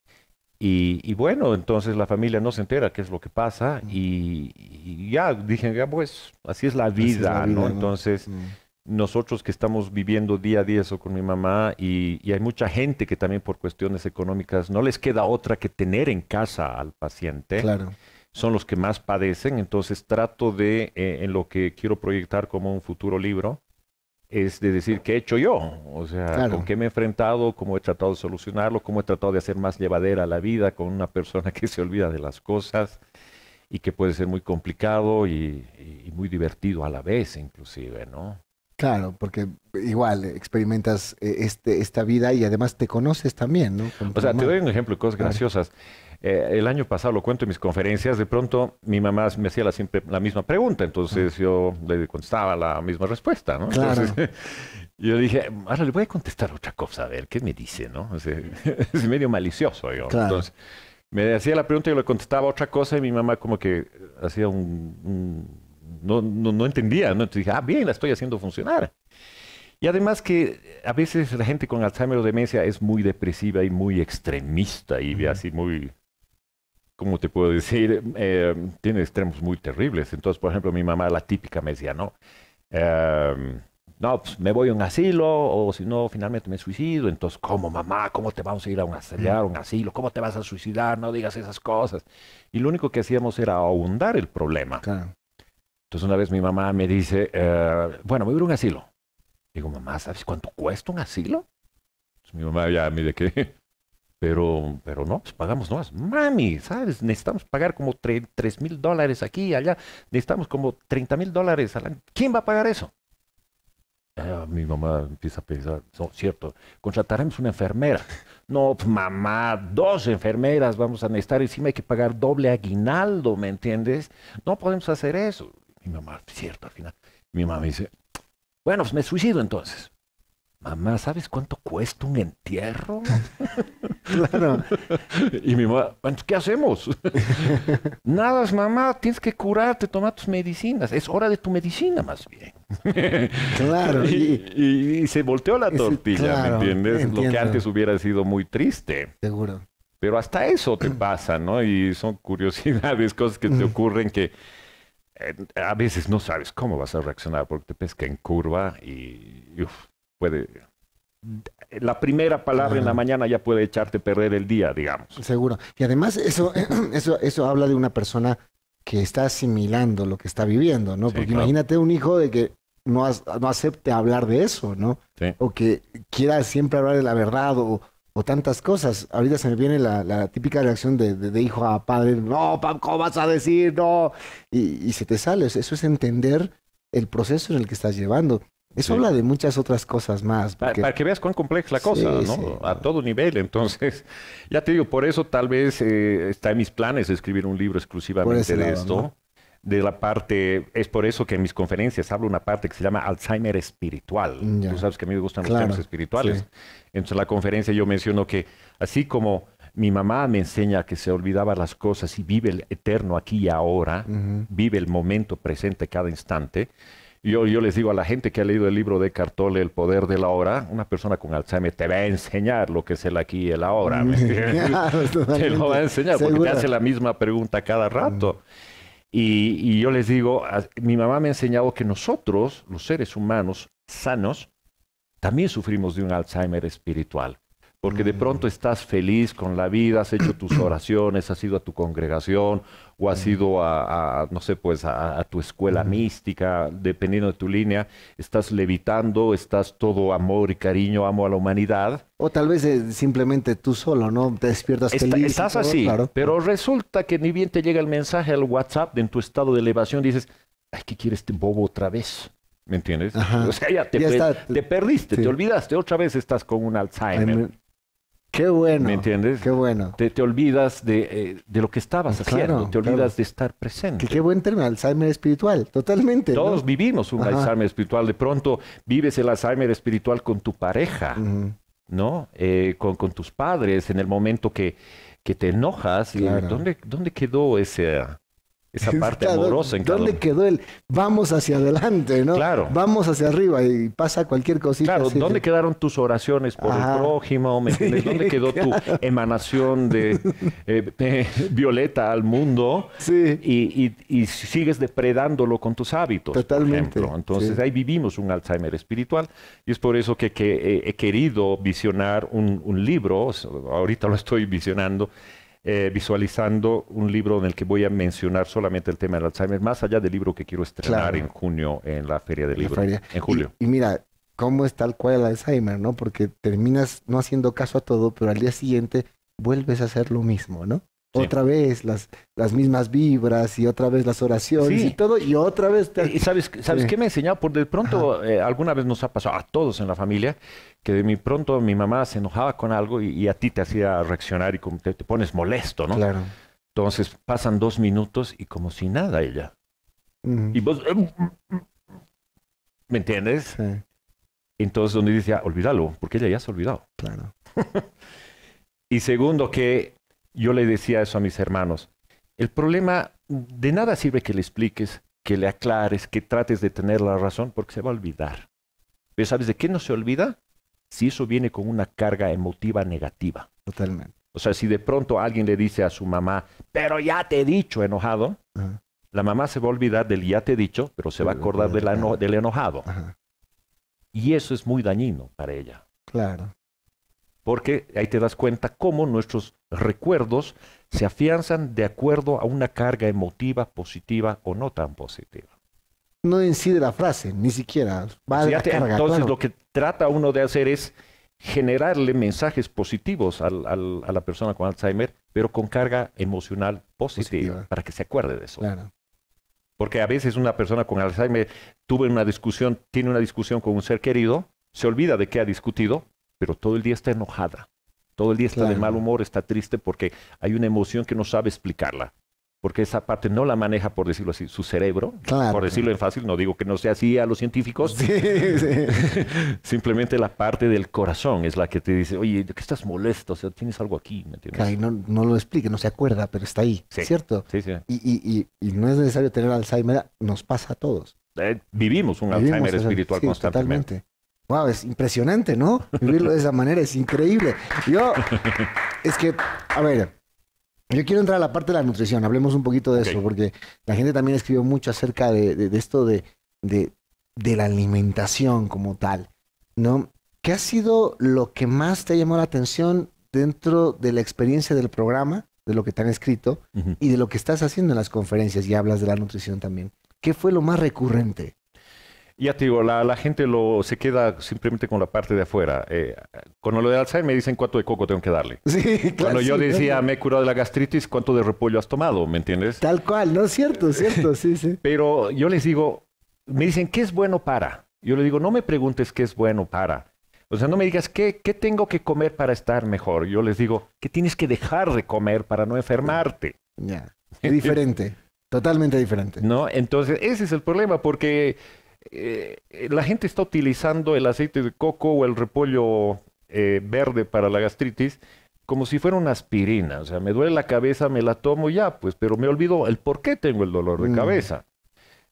Y, y bueno, entonces la familia no se entera qué es lo que pasa y, y ya dije, ya pues, así es la es vida, ¿no? Entonces, Mm. nosotros que estamos viviendo día a día eso con mi mamá y, y hay mucha gente que también por cuestiones económicas no les queda otra que tener en casa al paciente Claro. son los que más padecen, entonces trato de, eh, en lo que quiero proyectar como un futuro libro, es de decir qué he hecho yo, o sea, Claro. con qué me he enfrentado, cómo he tratado de solucionarlo, cómo he tratado de hacer más llevadera la vida con una persona que se olvida de las cosas y que puede ser muy complicado y, y muy divertido a la vez, inclusive, ¿no? Claro, porque igual experimentas eh, este, esta vida y además te conoces también, ¿no? Con O sea, te doy un ejemplo de cosas Claro. graciosas. Eh, el año pasado, lo cuento en mis conferencias, de pronto mi mamá me hacía la, siempre, la misma pregunta, entonces yo le contestaba la misma respuesta, ¿no? Ah. Claro. Entonces, yo dije, ahora le voy a contestar otra cosa, a ver, ¿qué me dice, no? O sea, es medio malicioso yo. Claro. Entonces, me hacía la pregunta y yo le contestaba otra cosa y mi mamá como que hacía un, un no, no, no entendía, ¿no? Entonces dije, ah, bien, la estoy haciendo funcionar. Y además que a veces la gente con Alzheimer o demencia es muy depresiva y muy extremista y así muy, ¿cómo te puedo decir? Eh, tiene extremos muy terribles. Entonces, por ejemplo, mi mamá, la típica, me decía, no, eh, no, pues me voy a un asilo o si no, finalmente me suicido. Entonces, ¿cómo mamá? ¿Cómo te vamos a ir a un asilo? A un asilo? ¿Cómo te vas a suicidar? No digas esas cosas. Y lo único que hacíamos era ahondar el problema. Entonces, una vez mi mamá me dice, eh, bueno, voy a un asilo. Digo, mamá, ¿sabes cuánto cuesta un asilo? Pues mi mamá ya me dice que, pero, pero no, pues pagamos más. Mami, ¿sabes? Necesitamos pagar como 3 mil dólares aquí y allá. Necesitamos como 30 mil dólares. ¿Quién va a pagar eso? Ah, mi mamá empieza a pensar, no, cierto, contrataremos una enfermera. No, pues, mamá, dos enfermeras vamos a necesitar, encima hay que pagar doble aguinaldo, ¿me entiendes? No podemos hacer eso. Mi mamá, cierto, al final. Mi mamá me dice, bueno, pues me suicido entonces. Mamá, ¿sabes cuánto cuesta un entierro? claro. Y mi mamá, ¿qué hacemos? Nada, mamá, tienes que curarte, tomar tus medicinas. Es hora de tu medicina, más bien. claro. Y, se volteó la tortilla, ¿me entiendes? Lo que antes hubiera sido muy triste. Seguro. Pero hasta eso te pasa, ¿no? Y son curiosidades, cosas que te ocurren que a veces no sabes cómo vas a reaccionar porque te pesca en curva y puede... La primera palabra en la mañana ya puede echarte a perder el día, digamos. Seguro. Y además eso, eso, eso habla de una persona que está asimilando lo que está viviendo, ¿no? Porque imagínate un hijo de que no, no acepte hablar de eso, ¿no? O que quiera siempre hablar de la verdad o, o tantas cosas. Ahorita se me viene la, típica reacción de, hijo a padre, no, ¿cómo vas a decir? No. Y, y se te sale. Eso es entender el proceso en el que estás llevando. Eso habla de muchas otras cosas más. Para, que veas cuán compleja la cosa, ¿no? A todo nivel. Entonces, ya te digo, por eso tal vez eh, está en mis planes escribir un libro exclusivamente de esto. De la parte, es por eso que en mis conferencias hablo una parte que se llama Alzheimer espiritual. Tú sabes que a mí me gustan los temas espirituales. Entonces, en la conferencia yo menciono que así como mi mamá me enseña que se olvidaba las cosas y vive el eterno aquí y ahora, vive el momento presente cada instante. Yo, yo les digo a la gente que ha leído el libro de Cartole, El poder de la hora, una persona con Alzheimer te va a enseñar lo que es el aquí y el ahora. te lo va a enseñar porque te hace la misma pregunta cada rato. Y, y, yo les digo, mi mamá me ha enseñado que nosotros, los seres humanos sanos, también sufrimos de un Alzheimer espiritual. Porque de pronto estás feliz con la vida, has hecho tus oraciones, has ido a tu congregación o has ido a, no sé, pues a, tu escuela mística, dependiendo de tu línea, estás levitando, estás todo amor y cariño, amo a la humanidad. O tal vez eh, simplemente tú solo, ¿no? Te despiertas feliz. Estás así, pero resulta que ni bien te llega el mensaje al WhatsApp en tu estado de elevación, dices, ay, ¿qué quiere este bobo otra vez? ¿Me entiendes? O sea, ya te, te perdiste, te olvidaste, otra vez estás con un Alzheimer. Qué bueno. ¿Me entiendes? Qué bueno. Te, te olvidas de, eh, de, lo que estabas haciendo, te olvidas de estar presente. qué buen término, Alzheimer espiritual, totalmente. Todos vivimos un Alzheimer espiritual. De pronto vives el Alzheimer espiritual con tu pareja, ¿no? Eh, con, con, tus padres, en el momento que, que te enojas. ¿dónde, ¿Dónde quedó ese, esa parte amorosa en ¿Dónde quedó el vamos hacia adelante, no? Claro. Vamos hacia arriba y pasa cualquier cosita. Claro, ¿dónde quedaron tus oraciones por el prójimo? ¿Dónde quedó tu emanación de eh, violeta al mundo? Sí. Y, y, sigues depredándolo con tus hábitos. Totalmente. Entonces ahí vivimos un Alzheimer espiritual y es por eso que, he querido visionar un, un libro, ahorita lo estoy visionando, eh, visualizando un libro en el que voy a mencionar solamente el tema del Alzheimer, más allá del libro que quiero estrenar en junio en la Feria del Libro, en julio. Y, mira, cómo es tal cual el Alzheimer, ¿no? Porque terminas no haciendo caso a todo, pero al día siguiente vuelves a hacer lo mismo, ¿no? Otra vez las, las mismas vibras y otra vez las oraciones y todo, y otra vez... Te... ¿Y sabes, sabes qué me ha enseñado? Por de pronto, eh, alguna vez nos ha pasado a todos en la familia, que de mi pronto mi mamá se enojaba con algo y, a ti te hacía reaccionar y te, te, pones molesto, ¿no? Claro. Entonces pasan dos minutos y como si nada ella. Y vos... ¿Me entiendes? Entonces donde dice, ah, olvídalo, porque ella ya se ha olvidado. Claro. y segundo, que yo le decía eso a mis hermanos. El problema, de nada sirve que le expliques que le aclares, que trates de tener la razón, porque se va a olvidar. Pero ¿sabes de qué no se olvida? Si eso viene con una carga emotiva negativa. Totalmente. O sea, si de pronto alguien le dice a su mamá, pero ya te he dicho, enojado, Ajá. la mamá se va a olvidar del ya te he dicho, pero se va a acordar de la claro. eno- del enojado. Ajá. Y eso es muy dañino para ella. Claro. Porque ahí te das cuenta cómo nuestros recuerdos se afianzan de acuerdo a una carga emotiva positiva o no tan positiva. No incide la frase, ni siquiera. Va O de sea, la te- carga, entonces claro. lo que trata uno de hacer es generarle mensajes positivos al- al- a la persona con Alzheimer, pero con carga emocional positiva, Positiva. para que se acuerde de eso. Claro. Porque a veces una persona con Alzheimer tuvo una discusión, tiene una discusión con un ser querido, se olvida de que ha discutido, pero todo el día está enojada. Todo el día está de mal humor, está triste porque hay una emoción que no sabe explicarla. Porque esa parte no la maneja, por decirlo así, su cerebro. Claro. Por decirlo en fácil, no digo que no sea así a los científicos. Sí, sí. Simplemente la parte del corazón es la que te dice, oye, ¿de qué estás molesto? O sea, tienes algo aquí, ¿me entiendes? Claro, y no, no lo explique, no se acuerda, pero está ahí, Sí. ¿cierto? Sí, sí. Y, y, y, y no es necesario tener Alzheimer, nos pasa a todos. Eh, vivimos un Vivimos Alzheimer espiritual constantemente. Totalmente. Wow, es impresionante, ¿no? Vivirlo de esa manera es increíble. Yo, es que, a ver, yo quiero entrar a la parte de la nutrición, hablemos un poquito de eso, porque la gente también escribió mucho acerca de, de- de esto de, de, de la alimentación como tal, ¿no? ¿Qué ha sido lo que más te llamó la atención dentro de la experiencia del programa, de lo que te han escrito, y de lo que estás haciendo en las conferencias y hablas de la nutrición también? ¿Qué fue lo más recurrente? Ya te digo, la, la gente lo, se queda simplemente con la parte de afuera. Eh, cuando lo de Alzheimer me dicen cuánto de coco tengo que darle. Sí, claro. Cuando yo decía claro. me he curado de la gastritis, ¿cuánto de repollo has tomado? ¿Me entiendes? Tal cual, ¿no? Cierto, cierto, sí, sí. Pero yo les digo, me dicen, ¿qué es bueno para? Yo le digo, no me preguntes qué es bueno para. O sea, no me digas, ¿qué, qué tengo que comer para estar mejor? Yo les digo, ¿qué tienes que dejar de comer para no enfermarte? Ya. Es diferente. Totalmente diferente. ¿No? Entonces, ese es el problema, porque eh, la gente está utilizando el aceite de coco o el repollo eh, verde para la gastritis como si fuera una aspirina. O sea, me duele la cabeza, me la tomo ya, pues, pero me olvido el por qué tengo el dolor de Mm. cabeza.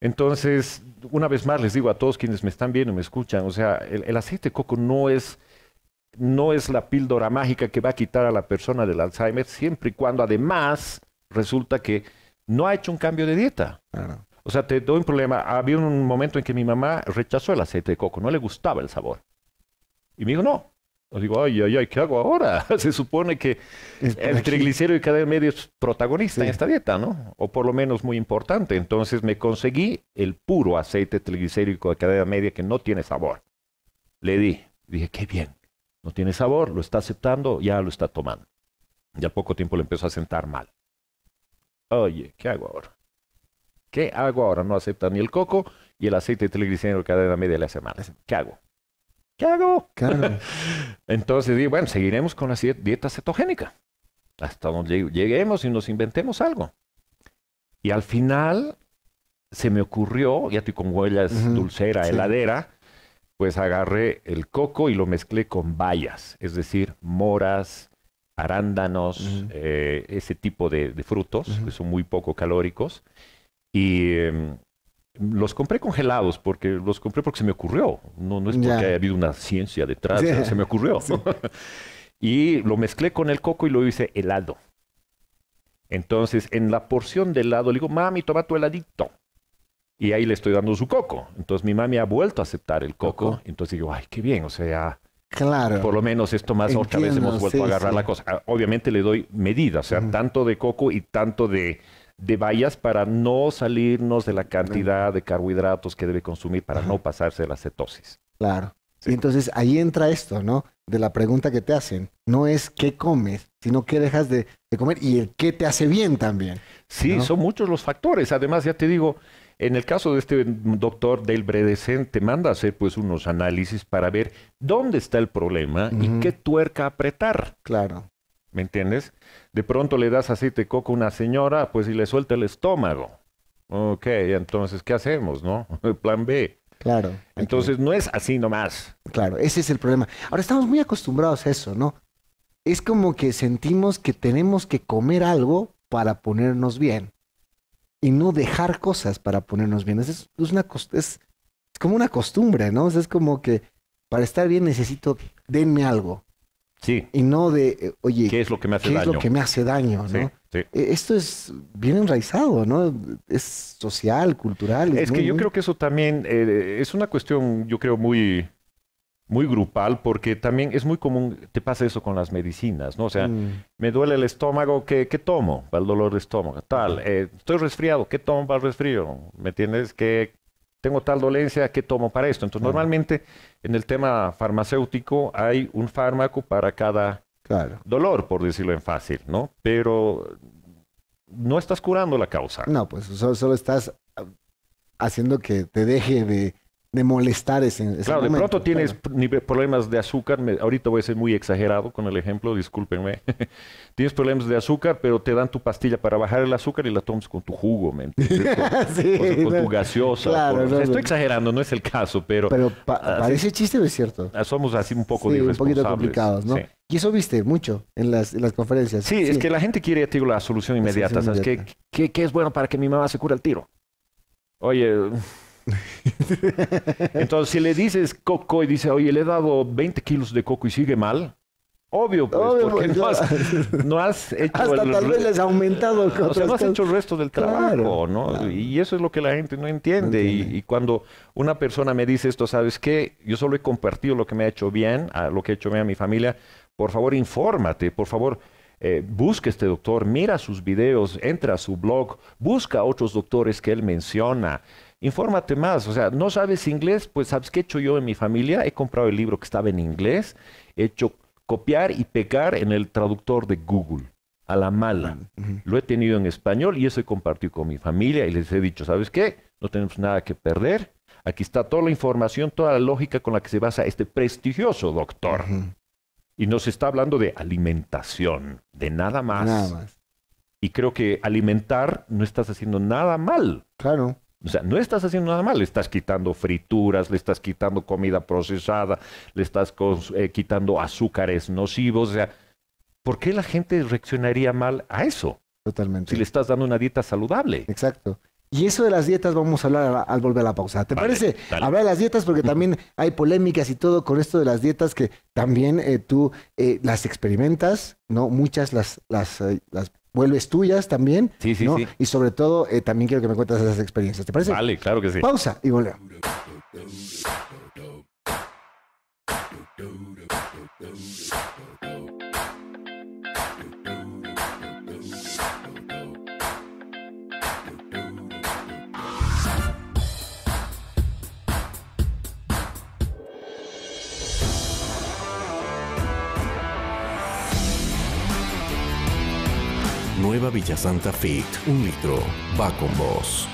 Entonces, una vez más les digo a todos quienes me están viendo y me escuchan, o sea, el, el aceite de coco no es, no es la píldora mágica que va a quitar a la persona del Alzheimer, siempre y cuando además resulta que no ha hecho un cambio de dieta. Claro. O sea, te doy un problema. Había un momento en que mi mamá rechazó el aceite de coco, no le gustaba el sabor. Y me dijo, no. Yo digo, ay, ay, ay, ¿qué hago ahora? Se supone que el triglicérido de cadena media es protagonista en Sí. esta dieta, ¿no? O por lo menos muy importante. Entonces me conseguí el puro aceite triglicérico de cadena media que no tiene sabor. Le di. Dije, qué bien. No tiene sabor, lo está aceptando, ya lo está tomando. Y al poco tiempo le empezó a sentar mal. Oye, ¿qué hago ahora? ¿Qué hago ahora? No acepta ni el coco y el aceite de cadena media le hace mal. ¿Qué hago? ¿Qué hago? Claro. Entonces digo, bueno, seguiremos con la die- dieta cetogénica. Hasta donde lleg- lleguemos y nos inventemos algo. Y al final se me ocurrió, ya te con huellas Ujú, dulcera, sí. heladera, pues agarré el coco y lo mezclé con bayas, es decir, moras, arándanos, eh, ese tipo de, de frutos que son muy poco calóricos. Y em, los compré congelados porque los compré porque se me ocurrió. No, no es porque Ya. haya habido una ciencia detrás, se me ocurrió. Sí. y lo mezclé con el coco y lo hice helado. Entonces, en la porción de helado, le digo, mami, toma tu heladito. Y ahí le estoy dando su coco. Entonces, mi mami ha vuelto a aceptar el coco. Coco. Entonces digo, ay, qué bien. O sea, Claro. por lo menos esto más otra vez Entiendo, hemos vuelto sí, a agarrar sí. la cosa. Ah, Obviamente le doy medida, o sea, tanto de coco y tanto de, de bayas para no salirnos de la cantidad de carbohidratos que debe consumir para Ajá. no pasarse de la cetosis. Claro. Sí. Y entonces ahí entra esto, ¿no? De la pregunta que te hacen. No es qué comes, sino qué dejas de, de comer y el qué te hace bien también. Sí, ¿No? son muchos los factores. Además, ya te digo, en el caso de este doctor Del Bredesen, te manda a hacer pues unos análisis para ver dónde está el problema y qué tuerca apretar. Claro. ¿Me entiendes? De pronto le das aceite de coco a una señora, pues y le suelta el estómago. Ok, entonces, ¿qué hacemos, no? Plan B. Claro. Que- Entonces, no es así nomás. Claro, ese es el problema. Ahora estamos muy acostumbrados a eso, ¿no? Es como que sentimos que tenemos que comer algo para ponernos bien. y no dejar cosas para ponernos bien. Es, es una, es, es como una costumbre, ¿no? O sea, es como que para estar bien necesito, denme algo. Sí. Y no de, eh, oye, ¿Qué es lo que me hace ¿qué daño? es lo que me hace daño, no? Sí, sí. Eh, Esto es bien enraizado, ¿no? Es social, cultural. Es que muy- yo muy- creo que eso también eh, es una cuestión, yo creo, muy, muy grupal, porque también es muy común, te pasa eso con las medicinas, ¿no? O sea, Mm. me duele el estómago, ¿qué, qué tomo para el dolor de estómago? Tal, eh, estoy resfriado, ¿qué tomo para el resfrío? ¿Me entiendes? Que tengo tal dolencia, ¿qué tomo para esto? Entonces, normalmente en el tema farmacéutico hay un fármaco para cada Claro. dolor, por decirlo en fácil, ¿no? Pero no estás curando la causa. No, pues solo, solo estás ah, haciendo que te deje de, de molestar ese, ese Claro, de momento, pronto tienes claro. problemas de azúcar. me- ahorita voy a ser muy exagerado con el ejemplo, discúlpenme. tienes problemas de azúcar, pero te dan tu pastilla para bajar el azúcar y la tomas con tu jugo, ¿me entiendes? Con, Sí, con- con no. tu gaseosa. Claro, con- o sea, no, estoy exagerando, no es el caso, pero, Pero pa- así- parece chiste, pero es cierto. ah, somos así un poco Sí, de un poquito complicados, ¿no? Sí. Y eso viste mucho en las, en las conferencias. Sí, es que la gente quiere, digo, la solución inmediata. solución ¿Sabes qué, inmediata. qué, qué es bueno para que mi mamá se cure el tiro? Oye, entonces si le dices coco y dice, oye, le he dado 20 kilos de coco y sigue mal, obvio, pues, Obvio, porque pues, no has, claro. no has hecho Hasta el tal vez les ha aumentado. o sea, no has hecho el resto del Claro, trabajo, ¿no? claro. Y eso es lo que la gente no entiende. No Y- entiende. Y, cuando una persona me dice esto, ¿sabes qué? Yo solo he compartido lo que me ha hecho bien, a lo que ha hecho bien a mi familia. Por favor, infórmate, por favor. eh, busca este doctor, mira sus videos, entra a su blog, busca a otros doctores que él menciona, infórmate más. O sea, ¿no sabes inglés? Pues, ¿sabes qué he hecho yo en mi familia? He comprado el libro que estaba en inglés, he hecho copiar y pegar en el traductor de Google, a la mala. Lo he tenido en español y eso he compartido con mi familia y les he dicho, ¿sabes qué? No tenemos nada que perder. Aquí está toda la información, toda la lógica con la que se basa este prestigioso doctor. Y nos está hablando de alimentación, de nada más. Nada más. Y creo que alimentar no estás haciendo nada mal. Claro. O sea, no estás haciendo nada mal. Le estás quitando frituras, le estás quitando comida procesada, le estás eh, quitando azúcares nocivos. O sea, ¿por qué la gente reaccionaría mal a eso? Totalmente. Si le estás dando una dieta saludable. Exacto. Y eso de las dietas vamos a hablar al volver a la pausa. ¿Te Vale, parece? dale. Hablar de las dietas porque también hay polémicas y todo con esto de las dietas que también eh, tú eh, las experimentas, ¿no? Muchas las, las, eh, las vuelves tuyas también. Sí, sí, ¿no? sí. Y sobre todo eh, también quiero que me cuentes esas experiencias. ¿Te parece? Vale, claro que sí. Pausa y volvemos. Nueva Villa Santa Fit, un litro, va con vos.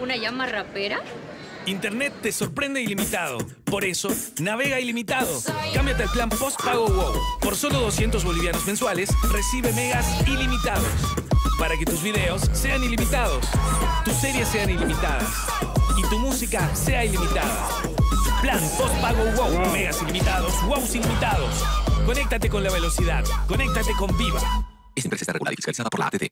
¿Una llama rapera? Internet te sorprende ilimitado. Por eso, navega ilimitado. Cámbiate al plan post-pago WOW. Por solo 200 bolivianos mensuales, recibe megas ilimitados. Para que tus videos sean ilimitados, tus series sean ilimitadas y tu música sea ilimitada. Plan post-pago WOW. Megas ilimitados, WOW ilimitados. Conéctate con la velocidad. Conéctate con Viva. Esta empresa está regulada y fiscalizada por la ATT.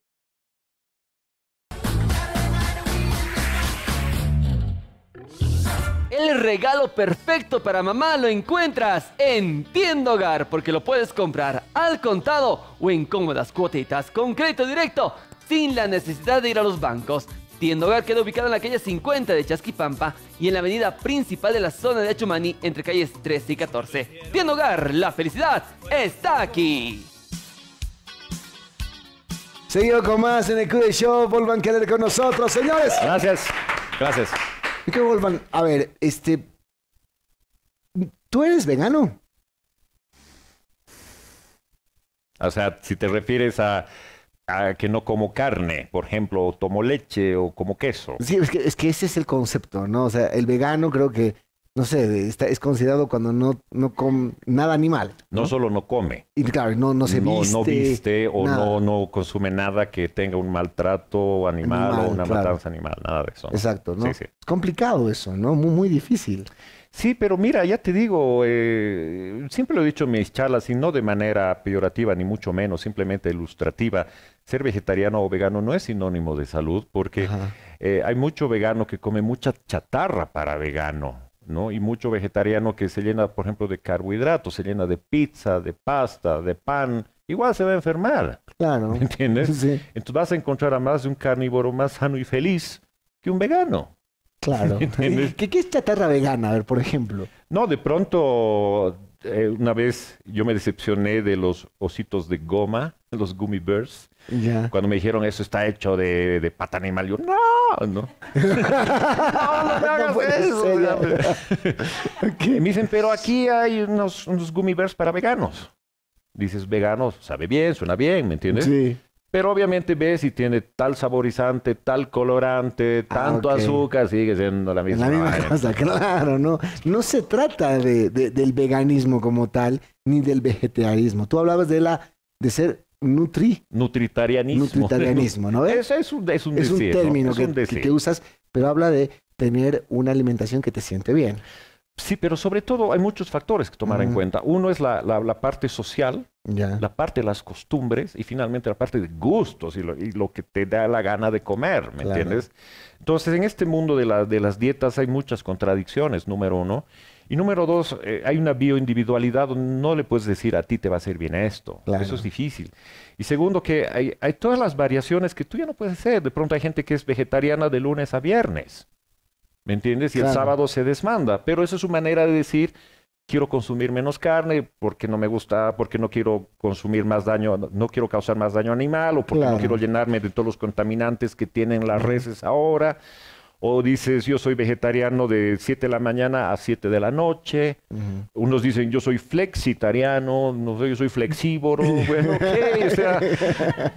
El regalo perfecto para mamá lo encuentras en Tienda Hogar, porque lo puedes comprar al contado o en cómodas cuotitas con crédito directo, sin la necesidad de ir a los bancos. Tienda Hogar queda ubicada en la calle 50 de Chasquipampa y en la avenida principal de la zona de Achumani entre calles 13 y 14. Tienda Hogar, la felicidad está aquí. Seguido con más en el Q de Show. Vuelvan a querer con nosotros, señores. Gracias. Gracias. Y que vuelvan. A ver, este. ¿Tú eres vegano? O sea, si te refieres a, a que no como carne, por ejemplo, o tomo leche o como queso. Sí, es que, es que ese es el concepto, ¿no? O sea, el vegano creo que, no sé, está, es considerado cuando no, no come nada animal. No solo no come, Y claro, no, no se no, viste. no viste o nada. no, no consume nada que tenga un maltrato animal, Animal, o una claro. matanza animal, nada de eso. Exacto, ¿no? Sí, sí. Es complicado eso, ¿no? Muy, muy difícil. Sí, pero mira, ya te digo, eh, siempre lo he dicho en mis charlas y no de manera peyorativa ni mucho menos, simplemente ilustrativa. Ser vegetariano o vegano no es sinónimo de salud porque eh, hay mucho vegano que come mucha chatarra para vegano, ¿no? Y mucho vegetariano que se llena, por ejemplo, de carbohidratos, se llena de pizza, de pasta, de pan, igual se va a enfermar. Claro. ¿Me entiendes? Entonces vas a encontrar a más de un carnívoro más sano y feliz que un vegano. Claro. ¿Qué, ¿Qué es chatarra vegana? A ver, por ejemplo. No, de pronto, eh, una vez yo me decepcioné de los ositos de goma, los gummy bears. Ya. Cuando me dijeron eso está hecho de, de pata animal, yo, no, no. no, hagas eso. me dicen, pero aquí hay unos, unos gummy bears para veganos. Dices, veganos, sabe bien, suena bien, ¿me entiendes? Sí. Pero obviamente ves si tiene tal saborizante, tal colorante, tanto Ah, ok. azúcar, sigue siendo la misma. La misma cosa, claro, ¿no? No se trata de, de- del veganismo como tal, ni del vegetarianismo. Tú hablabas de la de ser nutri, Nutritarianismo. nutritarianismo, ¿no ves? Eso es un, es un Es un decir, ¿no? término Es que, un que- que usas, pero habla de tener una alimentación que te siente bien. Sí, pero sobre todo hay muchos factores que tomar en cuenta. Uno es la, la- la parte social, Ya. la parte de las costumbres y finalmente la parte de gustos y lo, y lo que te da la gana de comer, ¿me Claro. entiendes? Entonces, en este mundo de, la- de las dietas hay muchas contradicciones, número uno. Y número dos, eh, hay una bioindividualidad donde no le puedes decir a ti te va a hacer bien esto. Claro. Eso es difícil. Y segundo, que hay, hay todas las variaciones que tú ya no puedes hacer. De pronto hay gente que es vegetariana de lunes a viernes. ¿Me entiendes? Y el sábado se desmanda. Pero esa es su manera de decir, quiero consumir menos carne porque no me gusta, porque no quiero consumir más daño, no, no quiero causar más daño animal o porque Claro. no quiero llenarme de todos los contaminantes que tienen las reses ahora. O dices, yo soy vegetariano de 7 de la mañana a 7 de la noche. Unos dicen, yo soy flexitariano, no sé, yo soy flexívoro. bueno, ok, o sea,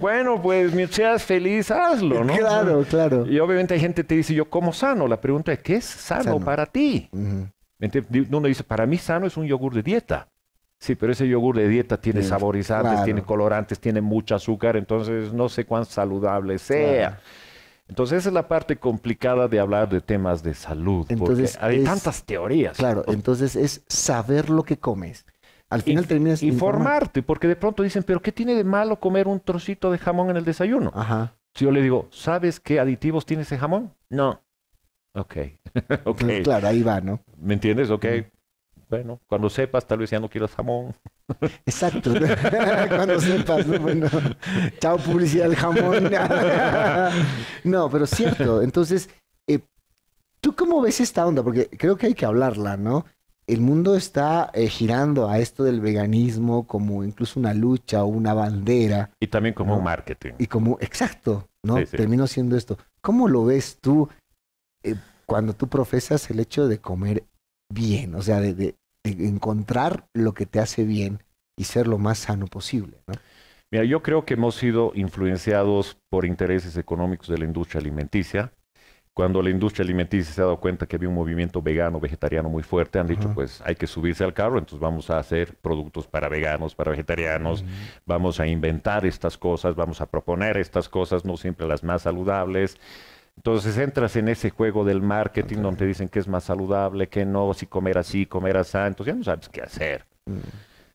bueno, pues mientras seas feliz, hazlo, ¿no? Claro, claro. Y obviamente hay gente que te dice, yo como sano. La pregunta es, ¿qué es sano, Sano. para ti? Ente- Uno dice, para mí sano es un yogur de dieta. Sí, pero ese yogur de dieta tiene Sí, saborizantes, claro. tiene colorantes, tiene mucho azúcar, entonces no sé cuán saludable sea. Claro. Entonces esa es la parte complicada de hablar de temas de salud, Entonces, porque hay es- tantas teorías. Claro, entonces es saber lo que comes. Al final Inf- terminas informarte, porque de pronto dicen, pero ¿qué tiene de malo comer un trocito de jamón en el desayuno? Ajá. Si yo le digo, ¿sabes qué aditivos tiene ese jamón? No. Ok. ok. Entonces, claro, ahí va, ¿no? ¿Me entiendes? Ok. Bueno, cuando sepas, tal vez ya no quieras jamón. Exacto. Cuando sepas, ¿no? Bueno, chao publicidad del jamón. no, pero cierto. Entonces, eh, ¿tú cómo ves esta onda? Porque creo que hay que hablarla, ¿no? El mundo está eh, girando a esto del veganismo como incluso una lucha o una bandera. Y también como No. un marketing. Y como, exacto, ¿no? Sí, sí. Terminó siendo esto. ¿Cómo lo ves tú eh, cuando tú profesas el hecho de comer bien? O sea, de, de- de encontrar lo que te hace bien y ser lo más sano posible, ¿no? Mira, yo creo que hemos sido influenciados por intereses económicos de la industria alimenticia. Cuando la industria alimenticia se ha dado cuenta que había un movimiento vegano, vegetariano muy fuerte, han dicho, pues hay que subirse al carro, entonces vamos a hacer productos para veganos, para vegetarianos, vamos a inventar estas cosas, vamos a proponer estas cosas, no siempre las más saludables. Entonces entras en ese juego del marketing donde dicen que es más saludable, que no, si comer así, comer así, entonces ya no sabes qué hacer.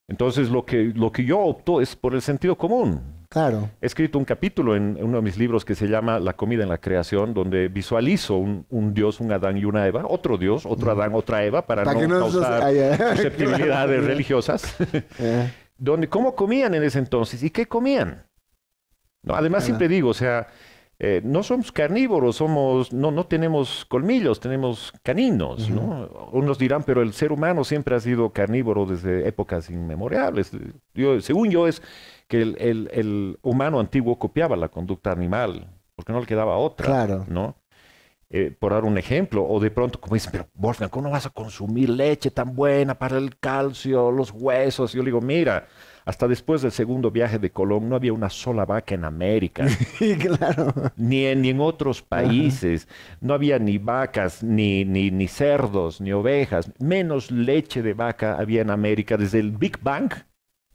Entonces lo que, lo que yo opto es por el sentido común. Claro. He escrito un capítulo en uno de mis libros que se llama La comida en la creación, donde visualizo un, un Dios, un Adán y una Eva, otro Dios, otro Adán, otra Eva, para, no causar ah, susceptibilidades Claro. religiosas. Eh, donde cómo comían en ese entonces y qué comían. No, además siempre digo, o sea, eh, no somos carnívoros, somos, no, no tenemos colmillos, tenemos caninos, ¿no? Unos dirán, pero el ser humano siempre ha sido carnívoro desde épocas inmemorables. Yo, según yo es que el, el- el humano antiguo copiaba la conducta animal, porque no le quedaba otra, Claro. ¿no? Eh, por dar un ejemplo, o de pronto como dicen, pero Wolfgang, ¿cómo no vas a consumir leche tan buena para el calcio, los huesos? Yo le digo, mira, hasta después del segundo viaje de Colón no había una sola vaca en América, claro. ni en, ni en otros países. No había ni vacas, ni, ni, ni cerdos, ni ovejas. Menos leche de vaca había en América desde el Big Bang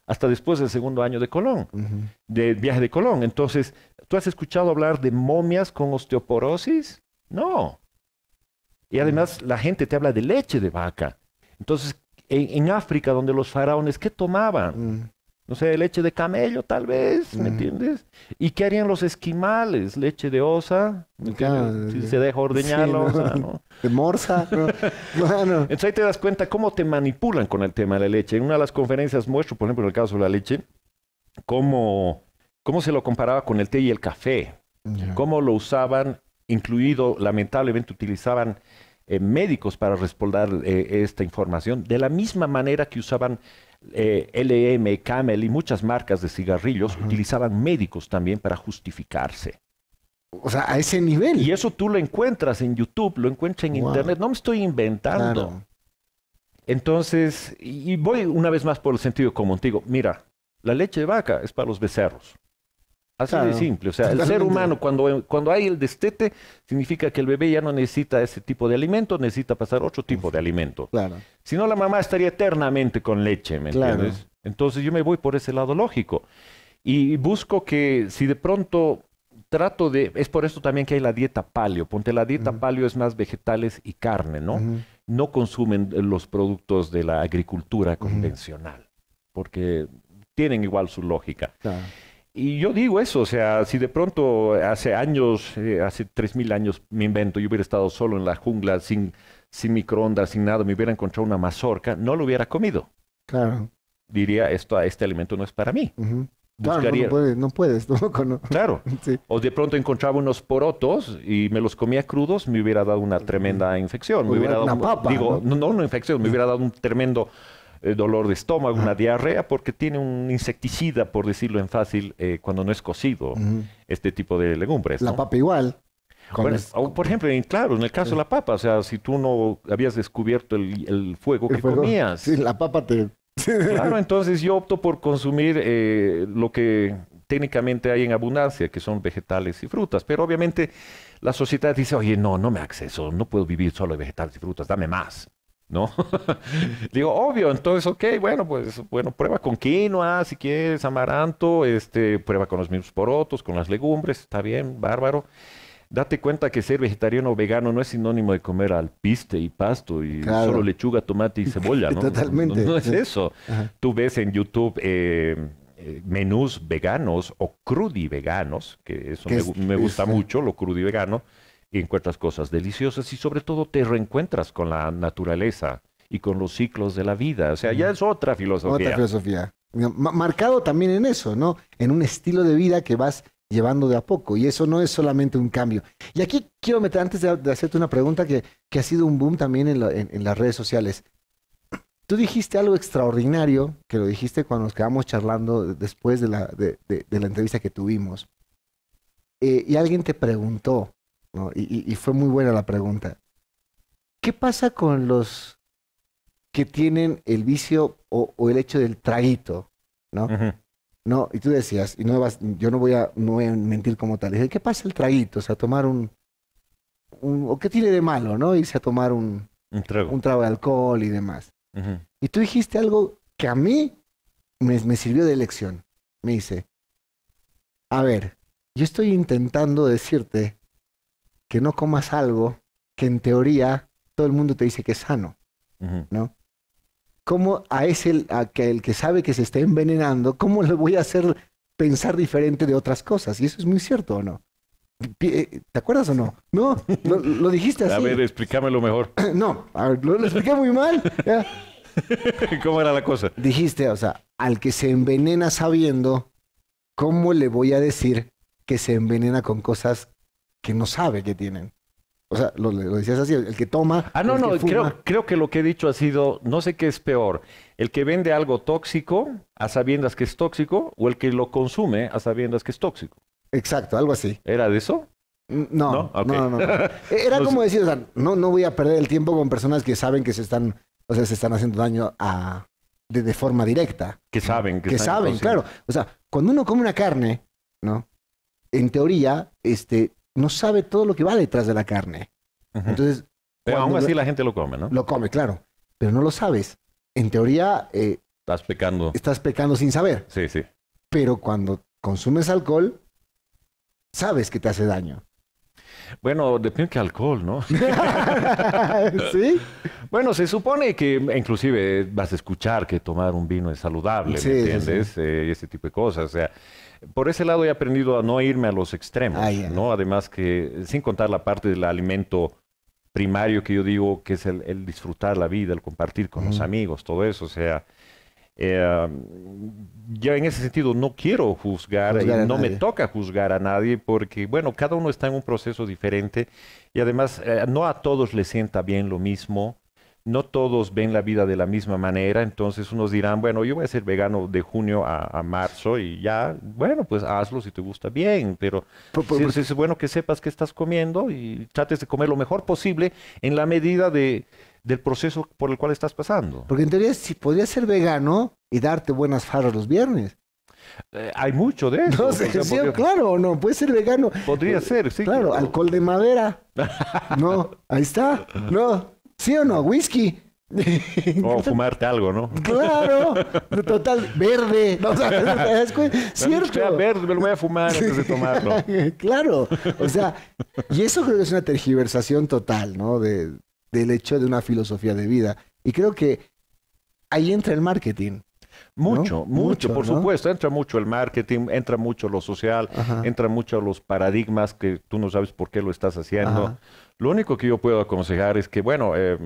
hasta después del segundo año de Colón, del viaje de Colón. Entonces, ¿tú has escuchado hablar de momias con osteoporosis? No. Y además la gente te habla de leche de vaca. Entonces, en, en África, donde los faraones, ¿qué tomaban? Mm, No sé, leche de camello tal vez, ¿me entiendes? ¿Y qué harían los esquimales? Leche de osa, ¿me entiendes? Si se deja ordeñar Sí, la ¿no? osa, ¿no? De morsa. ¿no? Bueno, Entonces ahí te das cuenta cómo te manipulan con el tema de la leche. En una de las conferencias muestro, por ejemplo, en el caso de la leche, cómo, cómo se lo comparaba con el té y el café. Cómo lo usaban, incluido, lamentablemente, utilizaban eh, médicos para respaldar eh, esta información, de la misma manera que usaban eh, LM, Camel y muchas marcas de cigarrillos, utilizaban médicos también para justificarse. o sea, a ese nivel. Y eso tú lo encuentras en YouTube, lo encuentras en Wow. Internet, no me estoy inventando. Claro. Entonces, y y voy una vez más por el sentido común. Te digo, mira, la leche de vaca es para los becerros. Así de simple. O sea, el ser humano, cuando, cuando hay el destete, significa que el bebé ya no necesita ese tipo de alimento, necesita pasar otro tipo de alimento. Claro. Si no, la mamá estaría eternamente con leche, ¿me Claro. entiendes? Entonces yo me voy por ese lado lógico. Y busco que si de pronto trato de... Es por eso también que hay la dieta paleo. Ponte, la dieta paleo es más vegetales y carne, ¿no? No consumen los productos de la agricultura convencional, porque tienen igual su lógica. Claro. Y yo digo eso, o sea, si de pronto hace años, eh, hace 3.000 años, me invento, yo hubiera estado solo en la jungla, sin, sin microondas, sin nada, me hubiera encontrado una mazorca, no lo hubiera comido. Claro. Diría, esto, este alimento no es para mí. Ujú. Claro, no, puedes, no puedes, no. Claro. Sí. O de pronto encontraba unos porotos y me los comía crudos, me hubiera dado una tremenda infección. Me hubiera dado, una papa, digo, ¿no? no, no una infección, me hubiera dado un tremendo eh, dolor de estómago, una diarrea, porque tiene un insecticida, por decirlo en fácil, eh, cuando no es cocido, este tipo de legumbres. La ¿no? papa igual. Bueno, o, por ejemplo, en- claro, en el caso de la papa, o sea, si tú no habías descubierto el, el fuego el que fuego- comías. Sí, la papa te... Claro, entonces yo opto por consumir eh, lo que técnicamente hay en abundancia, que son vegetales y frutas. Pero obviamente la sociedad dice, oye, no, no me acceso, no puedo vivir solo de vegetales y frutas, dame más. ¿No? Digo, obvio, entonces, ok, bueno, pues, bueno, prueba con quinoa, si quieres, amaranto, este, prueba con los mismos porotos, con las legumbres, está bien, bárbaro. Date cuenta que ser vegetariano o vegano no es sinónimo de comer alpiste y pasto y Claro. solo lechuga, tomate y cebolla, ¿no? Totalmente, No, no es eso. Ajá. Tú ves en YouTube eh, eh, menús veganos o crudi veganos, que eso me, es- me gusta es, mucho, lo crudi vegano, encuentras cosas deliciosas y sobre todo te reencuentras con la naturaleza y con los ciclos de la vida. O sea, ya es otra filosofía. Otra filosofía. Ma- marcado también en eso, ¿no? En un estilo de vida que vas llevando de a poco. Y eso no es solamente un cambio. Y aquí quiero meter, antes de, de hacerte una pregunta que, que ha sido un boom también en, la- en- en las redes sociales. Tú dijiste algo extraordinario, que lo dijiste cuando nos quedamos charlando después de la, de la entrevista que tuvimos. Eh, y alguien te preguntó, ¿no? Y, y- y fue muy buena la pregunta. ¿Qué pasa con los que tienen el vicio o, o el hecho del traguito, ¿no? No, y tú decías, y no vas, yo no voy a, no voy a mentir como tal. Dije, ¿qué pasa el traguito? O sea, tomar un, un- o qué tiene de malo, ¿no? Irse a tomar un, Un trago. un trago de alcohol y demás. Y tú dijiste algo que a mí me, me sirvió de lección. Me dice, a ver, yo estoy intentando decirte que no comas algo que en teoría todo el mundo te dice que es sano. ¿no? ¿Cómo a ese, a que el que sabe que se está envenenando, cómo le voy a hacer pensar diferente de otras cosas? Y eso es muy cierto, ¿o no? Eh, ¿Te acuerdas o no? No, lo, lo dijiste así. A ver, explícamelo mejor. No, a ver, lo, lo expliqué muy mal. ¿Cómo era la cosa? Dijiste, o sea, al que se envenena sabiendo, ¿cómo le voy a decir que se envenena con cosas que no sabe que tienen? O sea, lo, lo decías así, el que toma. Ah, no, el no, que fuma. creo, creo que lo que he dicho ha sido, no sé qué es peor, el que vende algo tóxico a sabiendas que es tóxico o el que lo consume a sabiendas que es tóxico. Exacto, algo así. ¿Era de eso? No, ¿No? no, no, no. Era como decir, o sea, no, no voy a perder el tiempo con personas que saben que se están, o sea, se están haciendo daño a, de, de forma directa. Que saben. Que, están saben, claro. O sea, cuando uno come una carne, ¿no? En teoría, este, no sabe todo lo que va detrás de la carne. Entonces, Pero aún así lo- la gente lo come, ¿no? lo come, claro. Pero no lo sabes. En teoría, eh, Estás pecando. estás pecando sin saber. Sí, sí. Pero cuando consumes alcohol, sabes que te hace daño. Bueno, depende qué alcohol, ¿no? ¿Sí? Bueno, se supone que inclusive vas a escuchar que tomar un vino es saludable, Sí, ¿me sí, entiendes? Eh, y ese tipo de cosas. O sea, por ese lado he aprendido a no irme a los extremos, Ah. ¿no? Además que, sin contar la parte del alimento primario que yo digo, que es el, el disfrutar la vida, el compartir con los amigos, todo eso. O sea, eh, yo en ese sentido no quiero juzgar, Juzgar y no me toca juzgar a nadie porque, bueno, cada uno está en un proceso diferente y además eh, no a todos les sienta bien lo mismo, no todos ven la vida de la misma manera, entonces unos dirán, bueno, yo voy a ser vegano de junio a, a marzo y ya, bueno, pues hazlo si te gusta bien, pero Por- sí es bueno que sepas qué estás comiendo y trates de comer lo mejor posible en la medida de, del proceso por el cual estás pasando. Porque en teoría si podrías ser vegano y darte buenas farras los viernes. Eh, hay mucho de eso. No o sea, sí, claro o no, puedes ser vegano. Podría ser, sí. Claro, alcohol de madera. No, ahí está. No, ¿sí o no? Whisky. O fumarte algo, ¿no? Claro, total, verde. No, o sea. Sea Cierto. verde, me lo voy a fumar antes de tomarlo. claro, o sea, y eso creo que es una tergiversación total, ¿no? De, del hecho de una filosofía de vida. Y creo que ahí entra el marketing. Mucho, ¿no? mucho, por ¿no? supuesto. Entra mucho el marketing, entra mucho lo social, Ajá. entra mucho los paradigmas que tú no sabes por qué lo estás haciendo. Ajá. Lo único que yo puedo aconsejar es que, bueno, eh,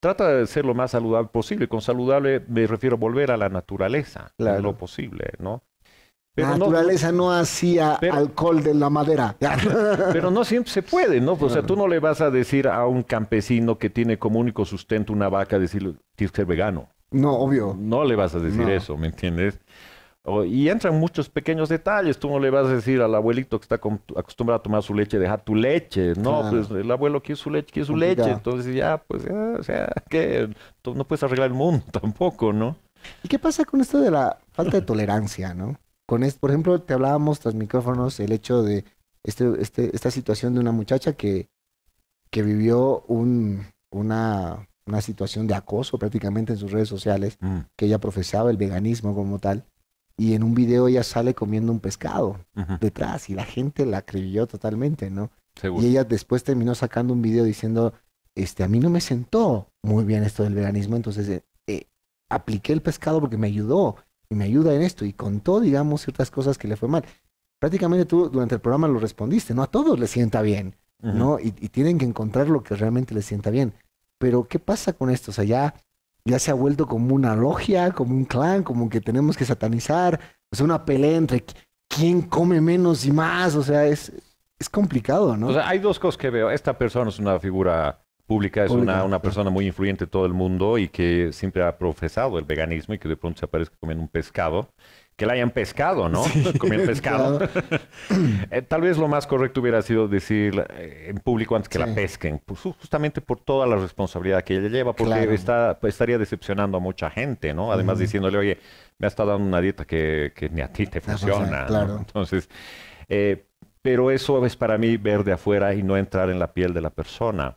trata de ser lo más saludable posible. Con saludable me refiero a volver a la naturaleza, Claro. lo posible, ¿no? La no- naturaleza no, hacía Pero- alcohol de la madera. Pero no siempre se puede, ¿no? O sea, tú no le vas a decir a un campesino que tiene como único sustento una vaca, decirle, tienes que ser vegano. No, obvio. No le vas a decir No. eso, ¿me entiendes? Y entran muchos pequeños detalles. Tú no le vas a decir al abuelito que está acostumbrado a tomar su leche, deja tu leche. No, Claro. pues el abuelo quiere su leche, quiere su Complicado. leche. Entonces ya, pues, ya, o sea, que no puedes arreglar el mundo tampoco, ¿no? ¿Y qué pasa con esto de la falta de tolerancia, no? Con esto, por ejemplo, te hablábamos tras micrófonos el hecho de este, este, esta situación de una muchacha que, que vivió un, una, una situación de acoso prácticamente en sus redes sociales, Mm, que ella profesaba el veganismo como tal, y en un video ella sale comiendo un pescado detrás y la gente la creyó totalmente, ¿no? seguro. Y ella después terminó sacando un video diciendo, este, a mí no me sentó muy bien esto del veganismo, entonces eh, eh, apliqué el pescado porque me ayudó y me ayuda en esto y contó, digamos, ciertas cosas que le fue mal. Prácticamente tú durante el programa lo respondiste, ¿no? A todos les sienta bien. ¿no? Y, y tienen que encontrar lo que realmente les sienta bien. Pero, ¿qué pasa con esto? O sea, ya, ya se ha vuelto como una logia, como un clan, como que tenemos que satanizar, o sea, una pelea entre qui- quién come menos y más, o sea, es, es complicado, ¿no? O sea, hay dos cosas que veo. Esta persona es una figura pública, es Pública, una, una persona muy influyente en todo el mundo y que siempre ha profesado el veganismo y que de pronto se aparezca comiendo un pescado. Que la hayan pescado, ¿no? comiendo pescado. Eh, tal vez lo más correcto hubiera sido decir eh, en público antes que Sí. la pesquen, pues, ju- justamente por toda la responsabilidad que ella lleva, porque Claro. está, pues, estaría decepcionando a mucha gente, ¿no? Además diciéndole, oye, me has estado dando una dieta que, que ni a ti te funciona, funciona. ¿no? claro. Entonces, eh, pero eso es para mí ver de afuera y no entrar en la piel de la persona.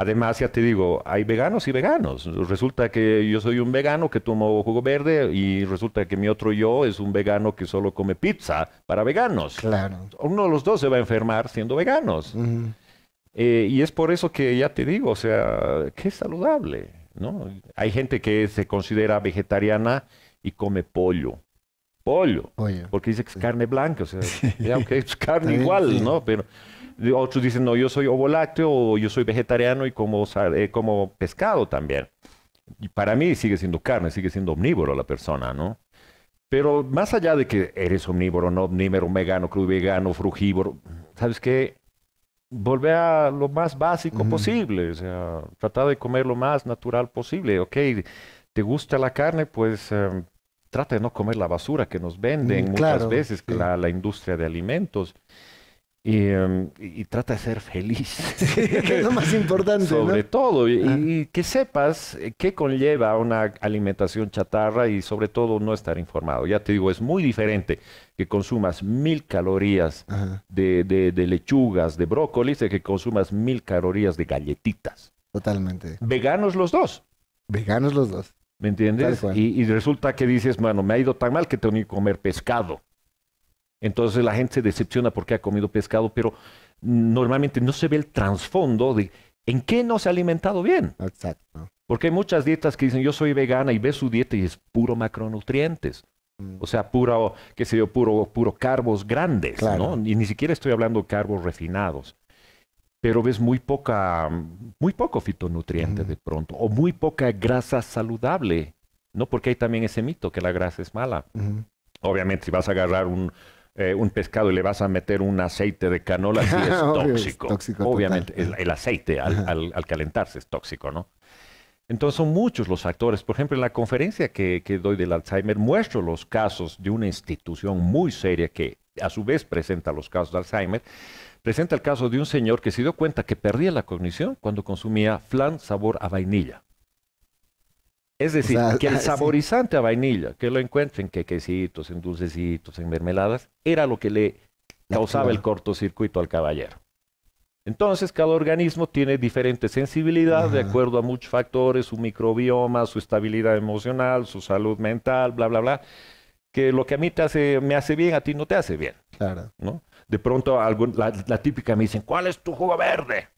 Además, ya te digo, hay veganos y veganos. Resulta que yo soy un vegano que tomo jugo verde y resulta que mi otro yo es un vegano que solo come pizza para veganos. Claro. Uno de los dos se va a enfermar siendo veganos. Eh, y es por eso que ya te digo, o sea, que es saludable, ¿no? Hay gente que se considera vegetariana y come pollo. Pollo. Pollo. Porque dice que es carne blanca, o sea, ya, ok, es carne igual. ¿no? Pero otros dicen, no, yo soy ovo lácteo o yo soy vegetariano y como, eh, como pescado también. Y para mí sigue siendo carne, sigue siendo omnívoro la persona, ¿no? Pero más allá de que eres omnívoro, no omnívoro, vegano, crudo vegano, frugívoro, ¿sabes qué? Volver a lo más básico posible, o sea, tratar de comer lo más natural posible, ¿ok? ¿Te gusta la carne? Pues em, trata de no comer la basura que nos venden Mm, muchas claro, veces, sí. la, la industria de alimentos. Y, em, y- trata de ser feliz. que es lo más importante, Sobre ¿no? todo, y, Ah. y que sepas qué conlleva una alimentación chatarra y sobre todo no estar informado. Ya te digo, es muy diferente que consumas mil calorías de, de- de lechugas, de brócolis, de que consumas mil calorías de galletitas. totalmente. Veganos los dos. Veganos los dos. ¿Me entiendes? Y, y resulta que dices, bueno, me ha ido tan mal que tengo que comer pescado. Entonces la gente se decepciona porque ha comido pescado, pero normalmente no se ve el trasfondo de en qué no se ha alimentado bien. Exacto. Porque hay muchas dietas que dicen yo soy vegana y ves su dieta y es puro macronutrientes. Mm. O sea, puro, qué sé yo, puro, puro carbos grandes, Claro. ¿no? Y ni siquiera estoy hablando de carbos refinados. Pero ves muy poca, muy poco fitonutriente de pronto, o muy poca grasa saludable, ¿no? Porque hay también ese mito que la grasa es mala. Ujú. Obviamente, si vas a agarrar un, eh, un pescado y le vas a meter un aceite de canola, sí es tóxico. tóxico Obviamente, el, el aceite al, al- al calentarse es tóxico, ¿no? Entonces son muchos los factores. Por ejemplo, en la conferencia que, que doy del Alzheimer muestro los casos de una institución muy seria que a su vez presenta los casos de Alzheimer. Presenta el caso de un señor que se dio cuenta que perdía la cognición cuando consumía flan sabor a vainilla. Es decir, sea, que el sí. saborizante a vainilla, que lo encuentren en quequecitos, en dulcecitos, en mermeladas, era lo que le causaba el cortocircuito al caballero. Entonces, cada organismo tiene diferente sensibilidad de acuerdo a muchos factores, su microbioma, su estabilidad emocional, su salud mental, bla, bla, bla, que lo que a mí te hace, me hace bien, a ti no te hace bien, Claro. ¿no? De pronto, algún- la, la típica me dicen, ¿cuál es tu jugo verde?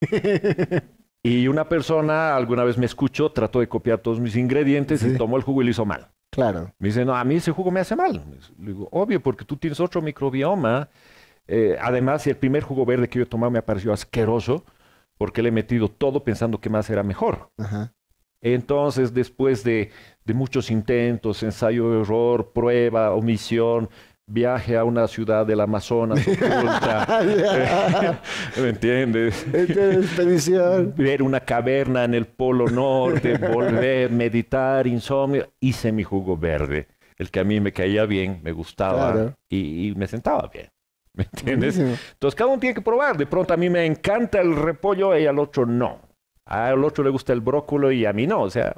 y una persona alguna vez me escuchó, trató de copiar todos mis ingredientes y Sí. tomó el jugo y lo hizo mal. Claro. Me dice, no, a mí ese jugo me hace mal. Le digo, obvio, porque tú tienes otro microbioma. Eh, además, el primer jugo verde que yo tomaba me pareció asqueroso porque le he metido todo pensando que más era mejor. Ajá. Entonces, después de, de muchos intentos, ensayo, error, prueba, omisión, viaje a una ciudad del Amazonas oculta, ¿me entiendes? Expedición. ver una caverna en el Polo Norte, volver, meditar, insomnio, hice mi jugo verde, el que a mí me caía bien, me gustaba Claro. y, y me sentaba bien. ¿Me entiendes? Buenísimo. Entonces cada uno tiene que probar. De pronto a mí me encanta el repollo y al otro no. Al otro le gusta el brócolo y a mí no. O sea,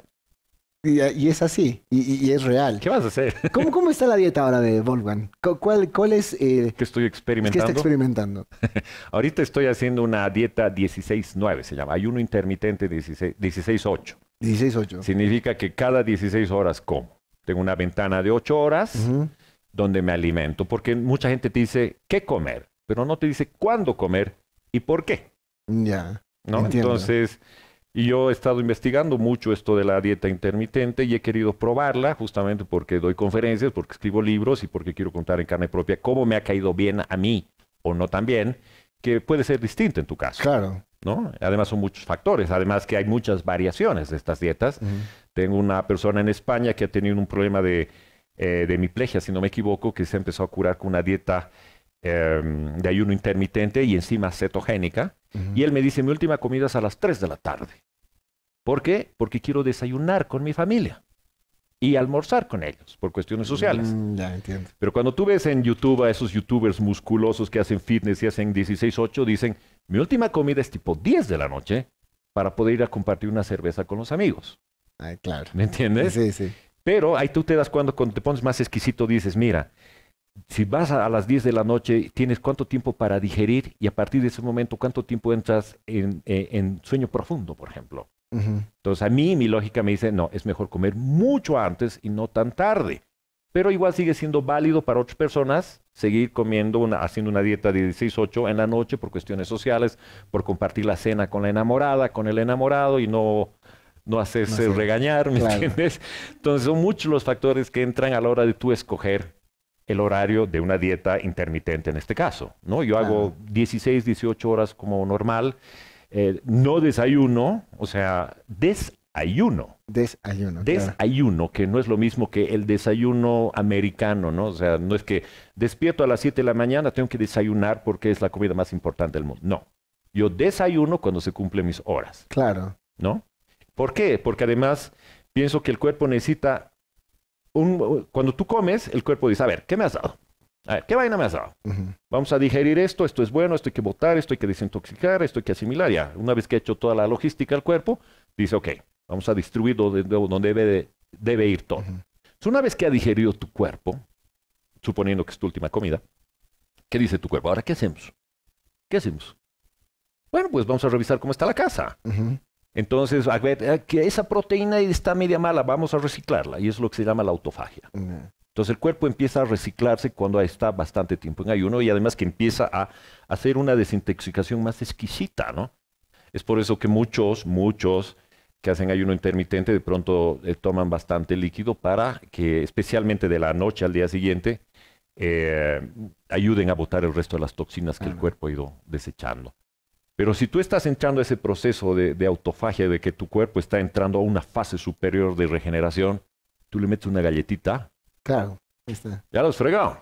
Y, y es así, y, es real. ¿qué vas a hacer? ¿Cómo, ¿Cómo está la dieta ahora de Wolfgang? ¿Cu- ¿Cuál, cuál es eh, que estoy qué experimentando. está experimentando? Ahorita estoy haciendo una dieta 16-9, se llama. Ayuno intermitente 16 16-8. 16-8. Significa que cada 16 horas como. Tengo una ventana de 8 horas donde me alimento, porque mucha gente te dice qué comer, pero no te dice cuándo comer y por qué, Ya. ¿no? Entiendo. Entonces, y yo he estado investigando mucho esto de la dieta intermitente y he querido probarla justamente porque doy conferencias, porque escribo libros y porque quiero contar en carne propia cómo me ha caído bien a mí o no tan bien, que puede ser distinto en tu caso. Claro. ¿no? Además son muchos factores, además que hay muchas variaciones de estas dietas. Tengo una persona en España que ha tenido un problema de, eh, de hemiplegia, si no me equivoco, que se empezó a curar con una dieta eh, de ayuno intermitente y encima cetogénica. Ujú. Y él me dice, mi última comida es a las 3 de la tarde. ¿Por qué? Porque quiero desayunar con mi familia y almorzar con ellos por cuestiones sociales. Mm, ya, entiendo. Pero cuando tú ves en YouTube a esos youtubers musculosos que hacen fitness y hacen 16-8, dicen, mi última comida es tipo 10 de la noche para poder ir a compartir una cerveza con los amigos. Ay, claro. ¿Me entiendes? Sí, sí. Pero ahí tú te das cuando, cuando te pones más exquisito, dices, mira, si vas a, a las 10 de la noche, tienes cuánto tiempo para digerir y a partir de ese momento, cuánto tiempo entras en, eh, en sueño profundo, por ejemplo. Ujú. Entonces a mí mi lógica me dice, no, es mejor comer mucho antes y no tan tarde. Pero igual sigue siendo válido para otras personas seguir comiendo, una, haciendo una dieta de 16-8 en la noche por cuestiones sociales, por compartir la cena con la enamorada, con el enamorado y no, no hacerse No sé. regañar, ¿me Claro. entiendes? Entonces son muchos los factores que entran a la hora de tú escoger el horario de una dieta intermitente en este caso, ¿no? Yo hago 16, 18 horas como normal, eh, no desayuno, o sea, desayuno. Desayuno. claro. Desayuno, que no es lo mismo que el desayuno americano, ¿no? O sea, no es que despierto a las 7 de la mañana, tengo que desayunar porque es la comida más importante del mundo. No. Yo desayuno cuando se cumplen mis horas, Claro. ¿no? ¿Por qué? Porque además pienso que el cuerpo necesita un... Cuando tú comes, el cuerpo dice, a ver, ¿qué me has dado? A ver, ¿qué vaina me has dado? Vamos a digerir esto, esto es bueno, esto hay que botar, esto hay que desintoxicar, esto hay que asimilar. Ya, una vez que ha hecho toda la logística al cuerpo, dice, ok, vamos a distribuir donde, donde debe, de- debe ir todo. Entonces, una vez que ha digerido tu cuerpo, suponiendo que es tu última comida, ¿qué dice tu cuerpo? Ahora, ¿qué hacemos? ¿Qué hacemos? Bueno, pues vamos a revisar cómo está la casa. Ujú. Entonces, a ver, eh, que esa proteína está media mala, vamos a reciclarla. Y eso es lo que se llama la autofagia. Ya. Entonces el cuerpo empieza a reciclarse cuando está bastante tiempo en ayuno y además que empieza a hacer una desintoxicación más exquisita, ¿no? Es por eso que muchos, muchos que hacen ayuno intermitente de pronto eh, toman bastante líquido para que especialmente de la noche al día siguiente eh, ayuden a botar el resto de las toxinas que el cuerpo ha ido desechando. Pero si tú estás entrando a ese proceso de, de, autofagia, de que tu cuerpo está entrando a una fase superior de regeneración, tú le metes una galletita. Claro. Está. Ya lo has fregado.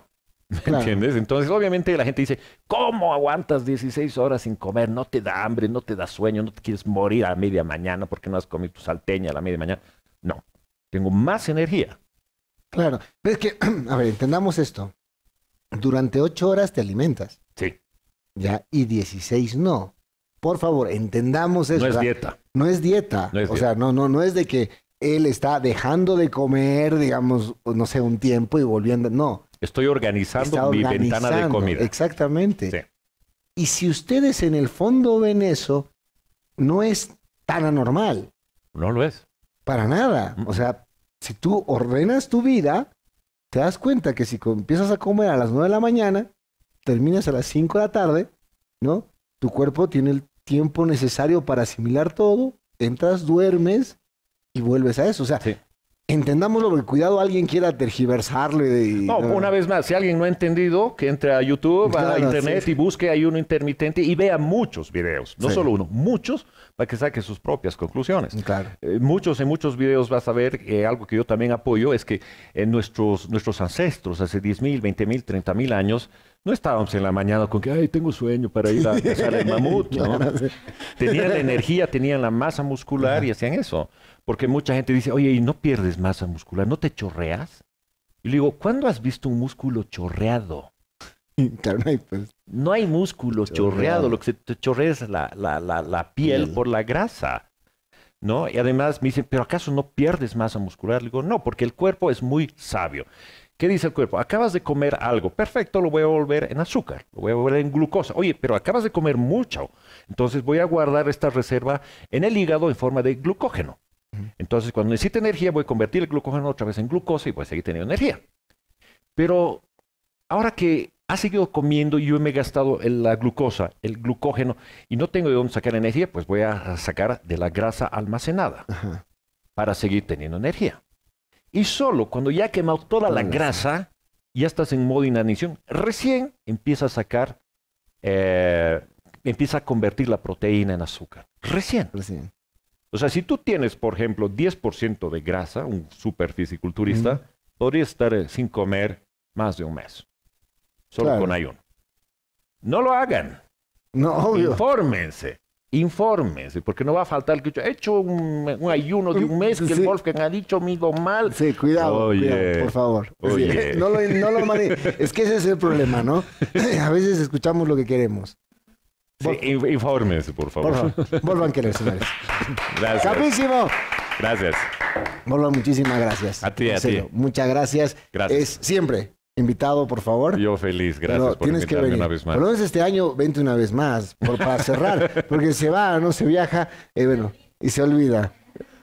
¿Me Claro. entiendes? Entonces, obviamente, la gente dice, ¿cómo aguantas 16 horas sin comer? No te da hambre, no te da sueño, no te quieres morir a media mañana porque no has comido tu salteña a la media mañana. No, tengo más energía. Claro. Pero es que, a ver, entendamos esto. Durante ocho horas te alimentas. Sí. Ya, y 16 no. Por favor, entendamos eso. No es o sea, dieta. No es dieta. No es o dieta. sea, no, no, no es de que él está dejando de comer, digamos, no sé, un tiempo y volviendo. No. Estoy organizando Está mi ventana de comida. Exactamente. Sí. Y si ustedes en el fondo ven eso, no es tan anormal. No lo es. Para nada. O sea, si tú ordenas tu vida, te das cuenta que si empiezas a comer a las 9 de la mañana, terminas a las 5 de la tarde, ¿no? Tu cuerpo tiene el tiempo necesario para asimilar todo, entras, duermes y vuelves a eso. O sea, entendámoslo, porque cuidado alguien quiera tergiversarlo y... No, una vez más, si alguien no ha entendido, que entre a YouTube, a Internet sí. y busque ayuno intermitente y vea muchos videos, no Sí. solo uno, muchos, para que saque sus propias conclusiones. Claro. Eh, muchos, en muchos videos vas a ver eh, algo que yo también apoyo, es que en nuestros, nuestros ancestros, hace 10 mil, 20 mil, 30 mil años, no estábamos en la mañana con que, ay, tengo sueño para ir a cazar el mamut. Tenían la energía, tenían la masa muscular y hacían eso. Porque mucha gente dice, oye, ¿y no pierdes masa muscular? ¿No te chorreas? Y le digo, ¿cuándo has visto un músculo chorreado? Claro, no hay, pues, No hay músculo chorreado, Chorreado. lo que se te chorrea es la, la- la- la piel Piel. por la grasa. ¿No? Y además me dicen, ¿pero acaso no pierdes masa muscular? Le digo, no, porque el cuerpo es muy sabio. ¿Qué dice el cuerpo? Acabas de comer algo, perfecto, lo voy a volver en azúcar, lo voy a volver en glucosa. Oye, pero acabas de comer mucho, entonces voy a guardar esta reserva en el hígado en forma de glucógeno. Entonces, cuando necesite energía, voy a convertir el glucógeno otra vez en glucosa y voy a seguir teniendo energía. Pero ahora que ha seguido comiendo y yo me he gastado la glucosa, el glucógeno, y no tengo de dónde sacar energía, pues voy a sacar de la grasa almacenada para seguir teniendo energía. Y solo cuando ya he quemado toda la grasa, ya estás en modo inanición, recién empieza a sacar, eh, empieza a convertir la proteína en azúcar. Recién. recién. O sea, si tú tienes, por ejemplo, 10% de grasa, un super fisiculturista, podrías estar sin comer más de un mes. Solo Claro. con ayuno. No lo hagan. No, obvio. Infórmense. Infórmense, porque no va a faltar el que he hecho un, un ayuno de un mes que Sí. el Wolfgang ha dicho mido mal. Sí, cuidado, cuidado, por favor. Sí, no lo, no lo Es que ese es el problema, ¿no? A veces escuchamos lo que queremos. Sí, in- infórmense, por Por favor. favor, vuelvan a querer, señores. Gracias. ¡Capísimo! Gracias. Vuelvan, muchísimas gracias. A ti, a ti. Muchas gracias. Gracias. Es siempre invitado, por favor. Yo feliz. Pero Gracias por tienes que venir. una vez más. Por lo menos este año, vente una vez más, por, para cerrar, porque se va, no se viaja, eh, bueno, y se olvida.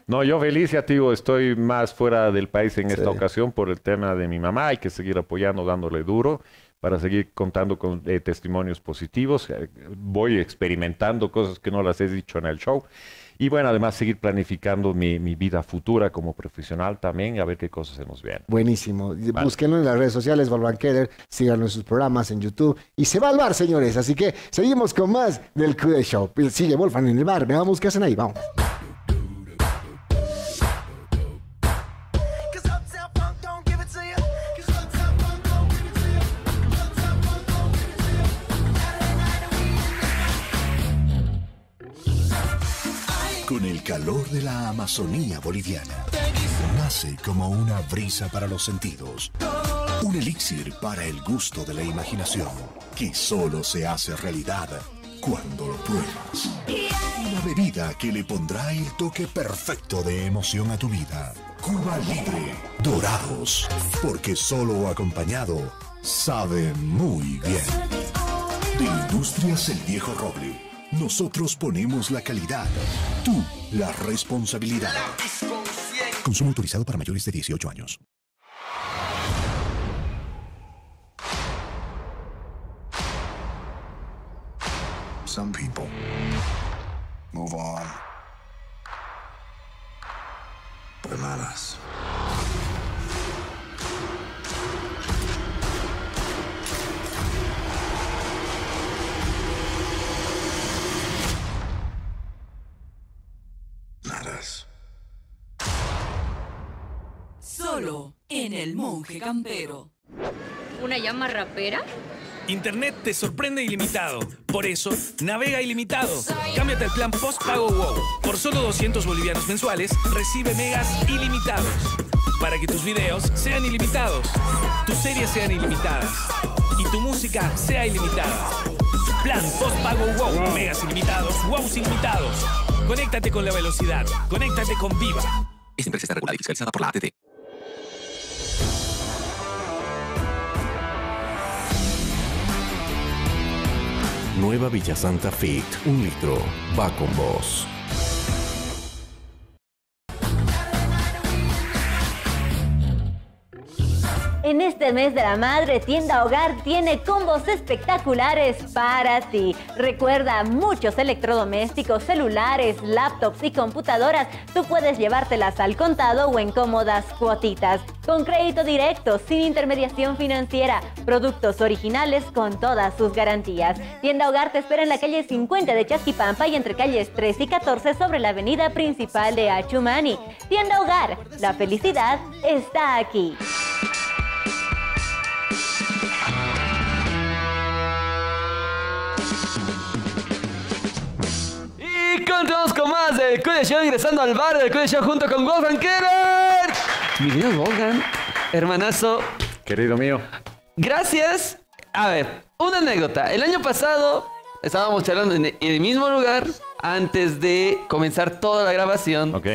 No, yo feliz, ya te digo, estoy más fuera del país en esta ocasión por el tema de mi mamá. Hay que seguir apoyando, dándole duro para seguir contando con eh, testimonios positivos. Eh, Voy experimentando cosas que no las he dicho en el show. Y bueno, además seguir planificando mi, mi vida futura como profesional también, a ver qué cosas se nos vienen. Buenísimo. Búsquenlo en las redes sociales, Volvan Keller, síganlo en sus programas en YouTube y se va al bar, señores. Así que seguimos con más del Q Show. Sigue Wolfan en el bar. Veamos qué hacen ahí. Vamos. Con el calor de la Amazonía boliviana, nace como una brisa para los sentidos. Un elixir para el gusto de la imaginación, que solo se hace realidad cuando lo pruebas. Una bebida que le pondrá el toque perfecto de emoción a tu vida. Cuba Libre, dorados, porque solo acompañado sabe muy bien. De Industrias El Viejo Roble, nosotros ponemos la calidad. Tú, la responsabilidad. Consumo autorizado para mayores de 18 años. Some people move on. But not us. Solo en el monje campero. ¿Una llama rapera? Internet te sorprende ilimitado. Por eso, navega ilimitado. Cámbiate al plan post-pago WOW. Por solo 200 bolivianos mensuales, recibe megas ilimitados. Para que tus videos sean ilimitados, tus series sean ilimitadas y tu música sea ilimitada. Plan post-pago WOW. Megas ilimitados, WOW ilimitados. Conéctate con la velocidad. Conéctate con Viva. Esta empresa está regulada y fiscalizada por la ATT. Nueva Villa Santa Fit, un litro, va con vos. Este mes de la madre, Tienda Hogar tiene combos espectaculares para ti. Recuerda, muchos electrodomésticos, celulares, laptops y computadoras, tú puedes llevártelas al contado o en cómodas cuotitas. Con crédito directo, sin intermediación financiera, productos originales con todas sus garantías. Tienda Hogar te espera en la calle 50 de Chasquipampa y entre calles 3 y 14 sobre la avenida principal de Achumani. Tienda Hogar, la felicidad está aquí. Continuamos con más del Cude Show, ingresando al bar del Cude Show junto con Wolfgang Keller. Mi querido Wolfgang, hermanazo, Querido mío. gracias. A ver, una anécdota. El año pasado estábamos charlando en el mismo lugar antes de comenzar toda la grabación. Ok.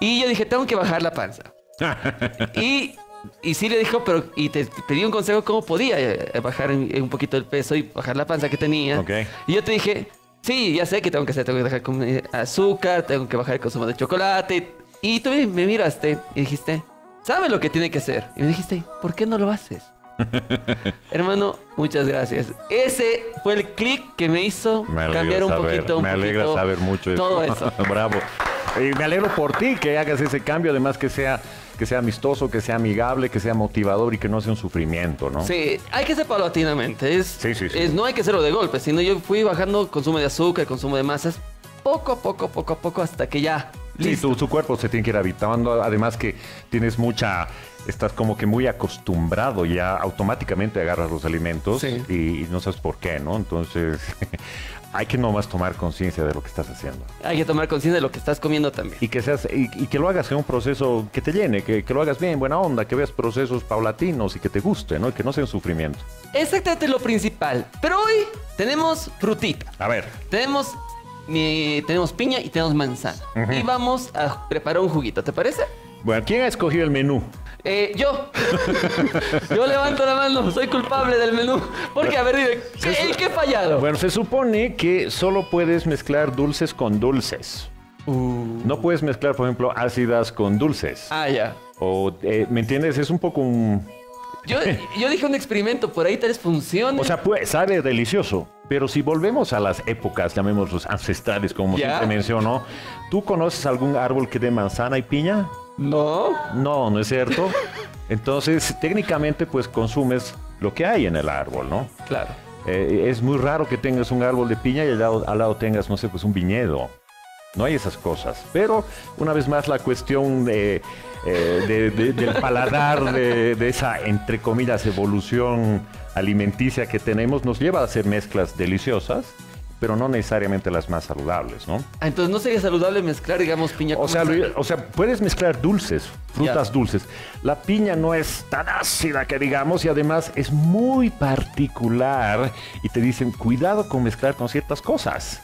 Y yo dije, tengo que bajar la panza. y, y sí le dijo, pero y te pedí un consejo cómo podía eh, bajar un un poquito el peso y bajar la panza que tenía. Ok. Y yo te dije, sí, ya sé que tengo que hacer, tengo que dejar com- eh, azúcar, tengo que bajar el consumo de chocolate. Y tú me miraste y dijiste, ¿sabe lo que tiene que hacer? Y me dijiste, ¿por qué no lo haces? Hermano, muchas gracias. Ese fue el clic que me hizo Me cambiar un saber, poquito, un me alegra poquito saber mucho eso. todo eso. Bravo. Y me alegro por ti que hagas ese cambio, además que sea, que sea amistoso, que sea amigable, que sea motivador y que no sea un sufrimiento, ¿no? Sí, hay que ser paulatinamente. Es, Sí, sí, sí. es- no hay que hacerlo de golpe, sino yo fui bajando consumo de azúcar, consumo de masas, poco a poco, poco a poco, hasta que ya. Sí, tu, tu cuerpo se tiene que ir habituando, además que tienes mucha, estás como que muy acostumbrado ya, automáticamente agarras los alimentos Sí. y, y no sabes por qué, ¿no? Entonces hay que nomás tomar conciencia de lo que estás haciendo. Hay que tomar conciencia de lo que estás comiendo también. Y que, seas, y, y que lo hagas en un proceso que te llene, que, que lo hagas bien, buena onda, que veas procesos paulatinos y que te guste, ¿no? Y que no sea un sufrimiento. Exactamente lo principal. Pero hoy tenemos frutita. A ver, Tenemos, mi- tenemos piña y tenemos manzana. Ujú. Y vamos a preparar un juguito, ¿te parece? bueno, ¿quién ha escogido el menú? Eh, yo. yo levanto la mano, soy culpable del menú. Porque, a ver, dime, ¿qué, ¿en qué he fallado? Bueno, se supone que solo puedes mezclar dulces con dulces. No puedes mezclar, por ejemplo, ácidas con dulces. Ah, ya. O, eh, ¿me entiendes? Es un poco un... Yo, yo dije un experimento, por ahí tal vez funcione. O sea, pues, sabe delicioso. Pero si volvemos a las épocas, llamémoslos ancestrales, como Ya. siempre mencionó, ¿tú conoces algún árbol que dé manzana y piña? No. No, no es cierto. Entonces, técnicamente, pues consumes lo que hay en el árbol, ¿no? Claro. Eh, es muy raro que tengas un árbol de piña y al lado, al lado tengas, no sé, pues un viñedo. No hay esas cosas. Pero, una vez más, la cuestión de, eh, de- de- del paladar, de, de esa, entre comillas, evolución alimenticia que tenemos, nos lleva a hacer mezclas deliciosas, pero no necesariamente las más saludables, ¿no? Ah, entonces no sería saludable mezclar, digamos, piña O con sea, manzana? lo- o sea, puedes mezclar dulces, frutas dulces. La piña no es tan ácida que digamos y además es muy particular y te dicen cuidado con mezclar con ciertas cosas.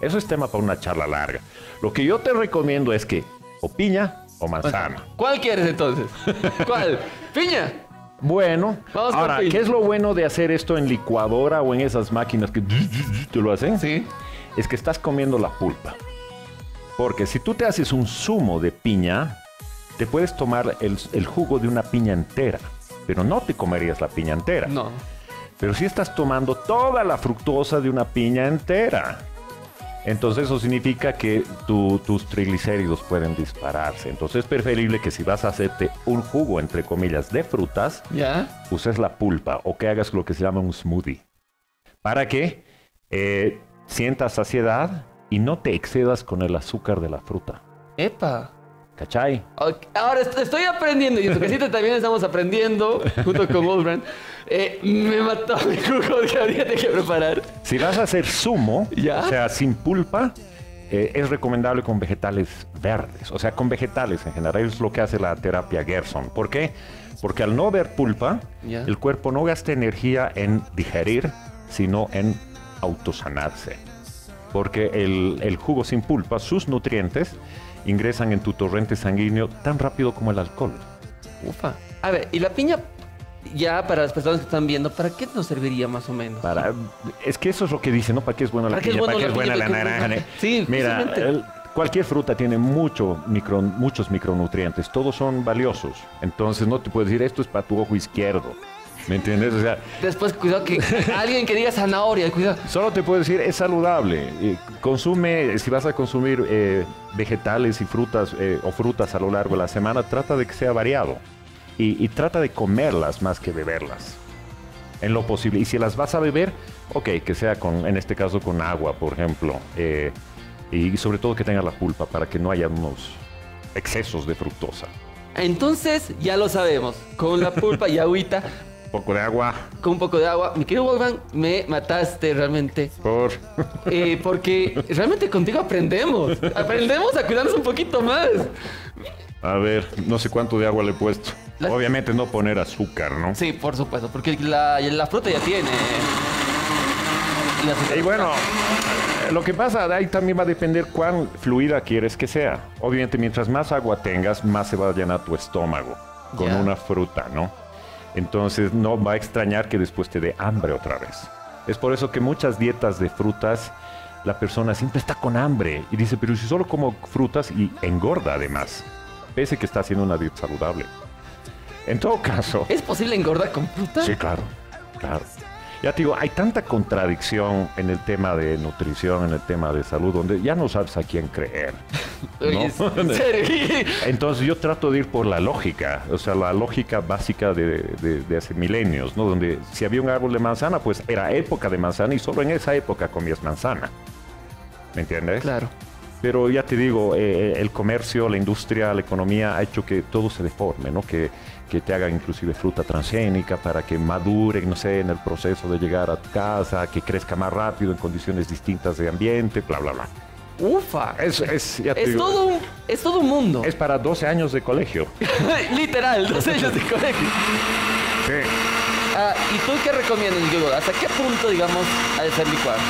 Eso es tema para una charla larga. Lo que yo te recomiendo es que o piña o manzana. ¿Cuál quieres entonces? ¿Cuál? ¿Piña? Bueno, Vamos ahora. ¿qué es lo bueno de hacer esto en licuadora o en esas máquinas que te lo hacen? Sí. Es que estás comiendo la pulpa. Porque si tú te haces un zumo de piña, te puedes tomar el, el jugo de una piña entera, pero no te comerías la piña entera. No. Pero si estás tomando toda la fructosa de una piña entera. Entonces eso significa que tu- tus triglicéridos pueden dispararse. Entonces es preferible que si vas a hacerte un jugo, entre comillas, de frutas, ¿Ya? uses la pulpa o que hagas lo que se llama un smoothie. Para que eh, sientas saciedad y no te excedas con el azúcar de la fruta. Epa. ¿Cachai? Ok, Ahora est- estoy aprendiendo y en tu casita también estamos aprendiendo junto con Oldbrand. Eh, me mató mi jugo que habría que preparar. Si vas a hacer zumo, ¿Ya? o sea, sin pulpa, eh, es recomendable con vegetales verdes. O sea, con vegetales en general. Es lo que hace la terapia Gerson. ¿Por qué? Porque al no haber pulpa, Ya. el cuerpo no gasta energía en digerir, sino en autosanarse. Porque el, el jugo sin pulpa, sus nutrientes, ingresan en tu torrente sanguíneo tan rápido como el alcohol. Ufa. A ver, y la piña, ya para las personas que están viendo, ¿para qué nos serviría más o menos? Para, es que eso es lo que dice, ¿no? ¿Para qué es buena la ¿Para qué es piña? ¿Para qué es buena la ¿Para qué es naranja? Sí, Mira, el- cualquier fruta tiene mucho micro, muchos micronutrientes, todos son valiosos. Entonces no te puedes decir, esto es para tu ojo izquierdo. ¿Me entiendes? O sea, Después, cuidado que alguien que diga zanahoria, cuidado. solo te puedo decir, es saludable. Consume, si vas a consumir eh, vegetales y frutas eh, o frutas a lo largo de la semana, trata de que sea variado. Y, y trata de comerlas más que beberlas. En lo posible. Y si las vas a beber, ok, que sea con, en este caso con agua, por ejemplo. eh, y sobre todo que tenga la pulpa para que no haya unos excesos de fructosa. Entonces, ya lo sabemos. Con la pulpa y agüita, poco de agua. con un poco de agua. Mi querido Wolfgang, me mataste realmente. Por. Eh, porque realmente contigo aprendemos. Aprendemos a cuidarnos un poquito más. A ver, no sé cuánto de agua le he puesto. Obviamente no poner azúcar, ¿no? Sí, por supuesto, porque la, la fruta ya tiene. Y bueno, lo que pasa ahí también va a depender cuán fluida quieres que sea. Obviamente, mientras más agua tengas, más se va a llenar tu estómago con una fruta, ¿no? Entonces no va a extrañar que después te dé hambre otra vez. Es por eso que muchas dietas de frutas, la persona siempre está con hambre y dice, pero si solo como frutas y engorda además, pese que está haciendo una dieta saludable. En todo caso... ¿Es posible engordar con fruta? Sí, claro, claro. Ya te digo, hay tanta contradicción en el tema de nutrición, en el tema de salud, donde ya no sabes a quién creer. Entonces yo trato de ir por la lógica, o sea, la lógica básica de, de- de hace milenios, ¿no? Donde si había un árbol de manzana, pues era época de manzana y solo en esa época comías manzana. ¿Me entiendes? Claro. Pero ya te digo, eh, el comercio, la industria, la economía ha hecho que todo se deforme, ¿no? Que, que te hagan inclusive fruta transgénica para que madure, no sé, en el proceso de llegar a tu casa, que crezca más rápido en condiciones distintas de ambiente, bla, bla, bla. Ufa. Es, es, ya te Es digo, todo un, es todo un mundo. es para 12 años de colegio. Literal, dos años de colegio. Sí. Ah, ¿Y tú qué recomiendas, Diego? ¿Hasta qué punto, digamos, ha de ser licuarlo?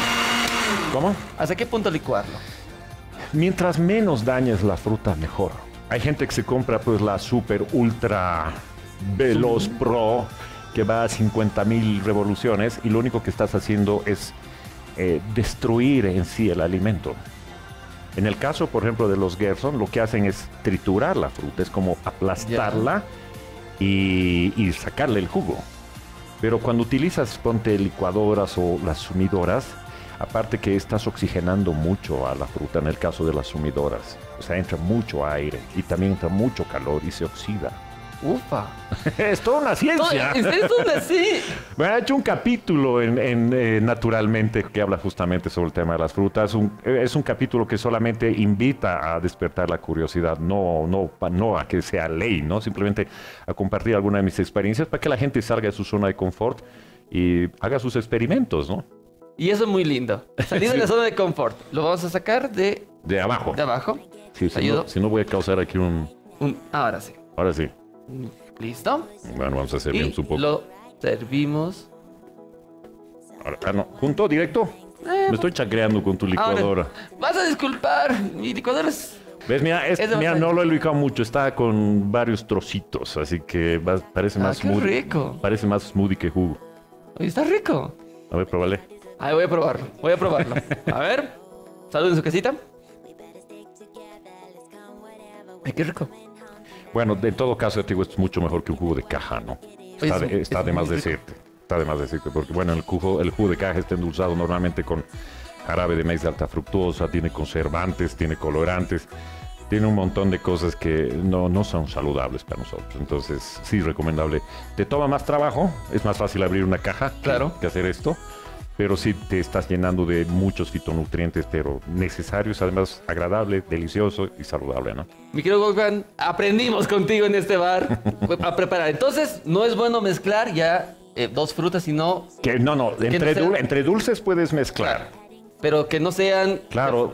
¿Cómo? ¿Hasta qué punto licuarlo? Mientras menos dañes la fruta, mejor. Hay gente que se compra pues la super ultra veloz pro que va a 50 mil revoluciones y lo único que estás haciendo es eh, destruir en sí el alimento. En el caso, por ejemplo, de los Gerson, lo que hacen es triturar la fruta, es como aplastarla y, y sacarle el jugo. Pero cuando utilizas, ponte licuadoras o las sumidoras, aparte que estás oxigenando mucho a la fruta en el caso de las sumidoras. O sea, entra mucho aire y también entra mucho calor y se oxida. Ufa. es toda una ciencia. ¿En serio es una sí? Bueno, he hecho un capítulo en, en, eh, Naturalmente que habla justamente sobre el tema de las frutas. Un- eh, es un capítulo que solamente invita a despertar la curiosidad, no, no, no a que sea ley, ¿no? Simplemente a compartir alguna de mis experiencias para que la gente salga de su zona de confort y haga sus experimentos, ¿no? Y eso es muy lindo. Salir de la zona de confort. Lo vamos a sacar de, De abajo. de abajo. Sí, si, no, si no voy a causar aquí un... Un- ahora sí. Ahora sí. ¿Listo? Bueno, vamos a hacer bien Y su poco. lo servimos. Ahora, ah, no, junto, directo. Eh, Me estoy chacreando con tu licuadora. ahora, vas a disculpar. Mi licuadora es... ¿Ves? Mira, es- Es de mira, no lo he licuado mucho, está con varios trocitos, así que va- parece Ah, más qué smoothie. rico. Parece más smoothie que jugo. Oye, está rico. A ver, pruébale. Ahí voy a probarlo. Voy a probarlo. A ver. Salud en su casita. Ay, qué rico. Bueno, de todo caso, te digo, esto es mucho mejor que un jugo de caja, ¿no? Está, Es- de, está es de más decirte. está de más decirte, porque bueno, el jugo, el jugo de caja está endulzado normalmente con jarabe de maíz de alta fructuosa, tiene conservantes, tiene colorantes, tiene un montón de cosas que no, no son saludables para nosotros. Entonces, sí, recomendable. Te toma más trabajo, es más fácil abrir una caja Claro. que hacer esto, pero sí te estás llenando de muchos fitonutrientes, pero necesarios, además agradable, delicioso y saludable, ¿no? Mi querido Wolfgang, aprendimos contigo en este bar a preparar. Entonces, no es bueno mezclar ya eh, dos frutas, sino... Que no, no, entre, no dul- entre dulces puedes mezclar. Pero que no sean Claro,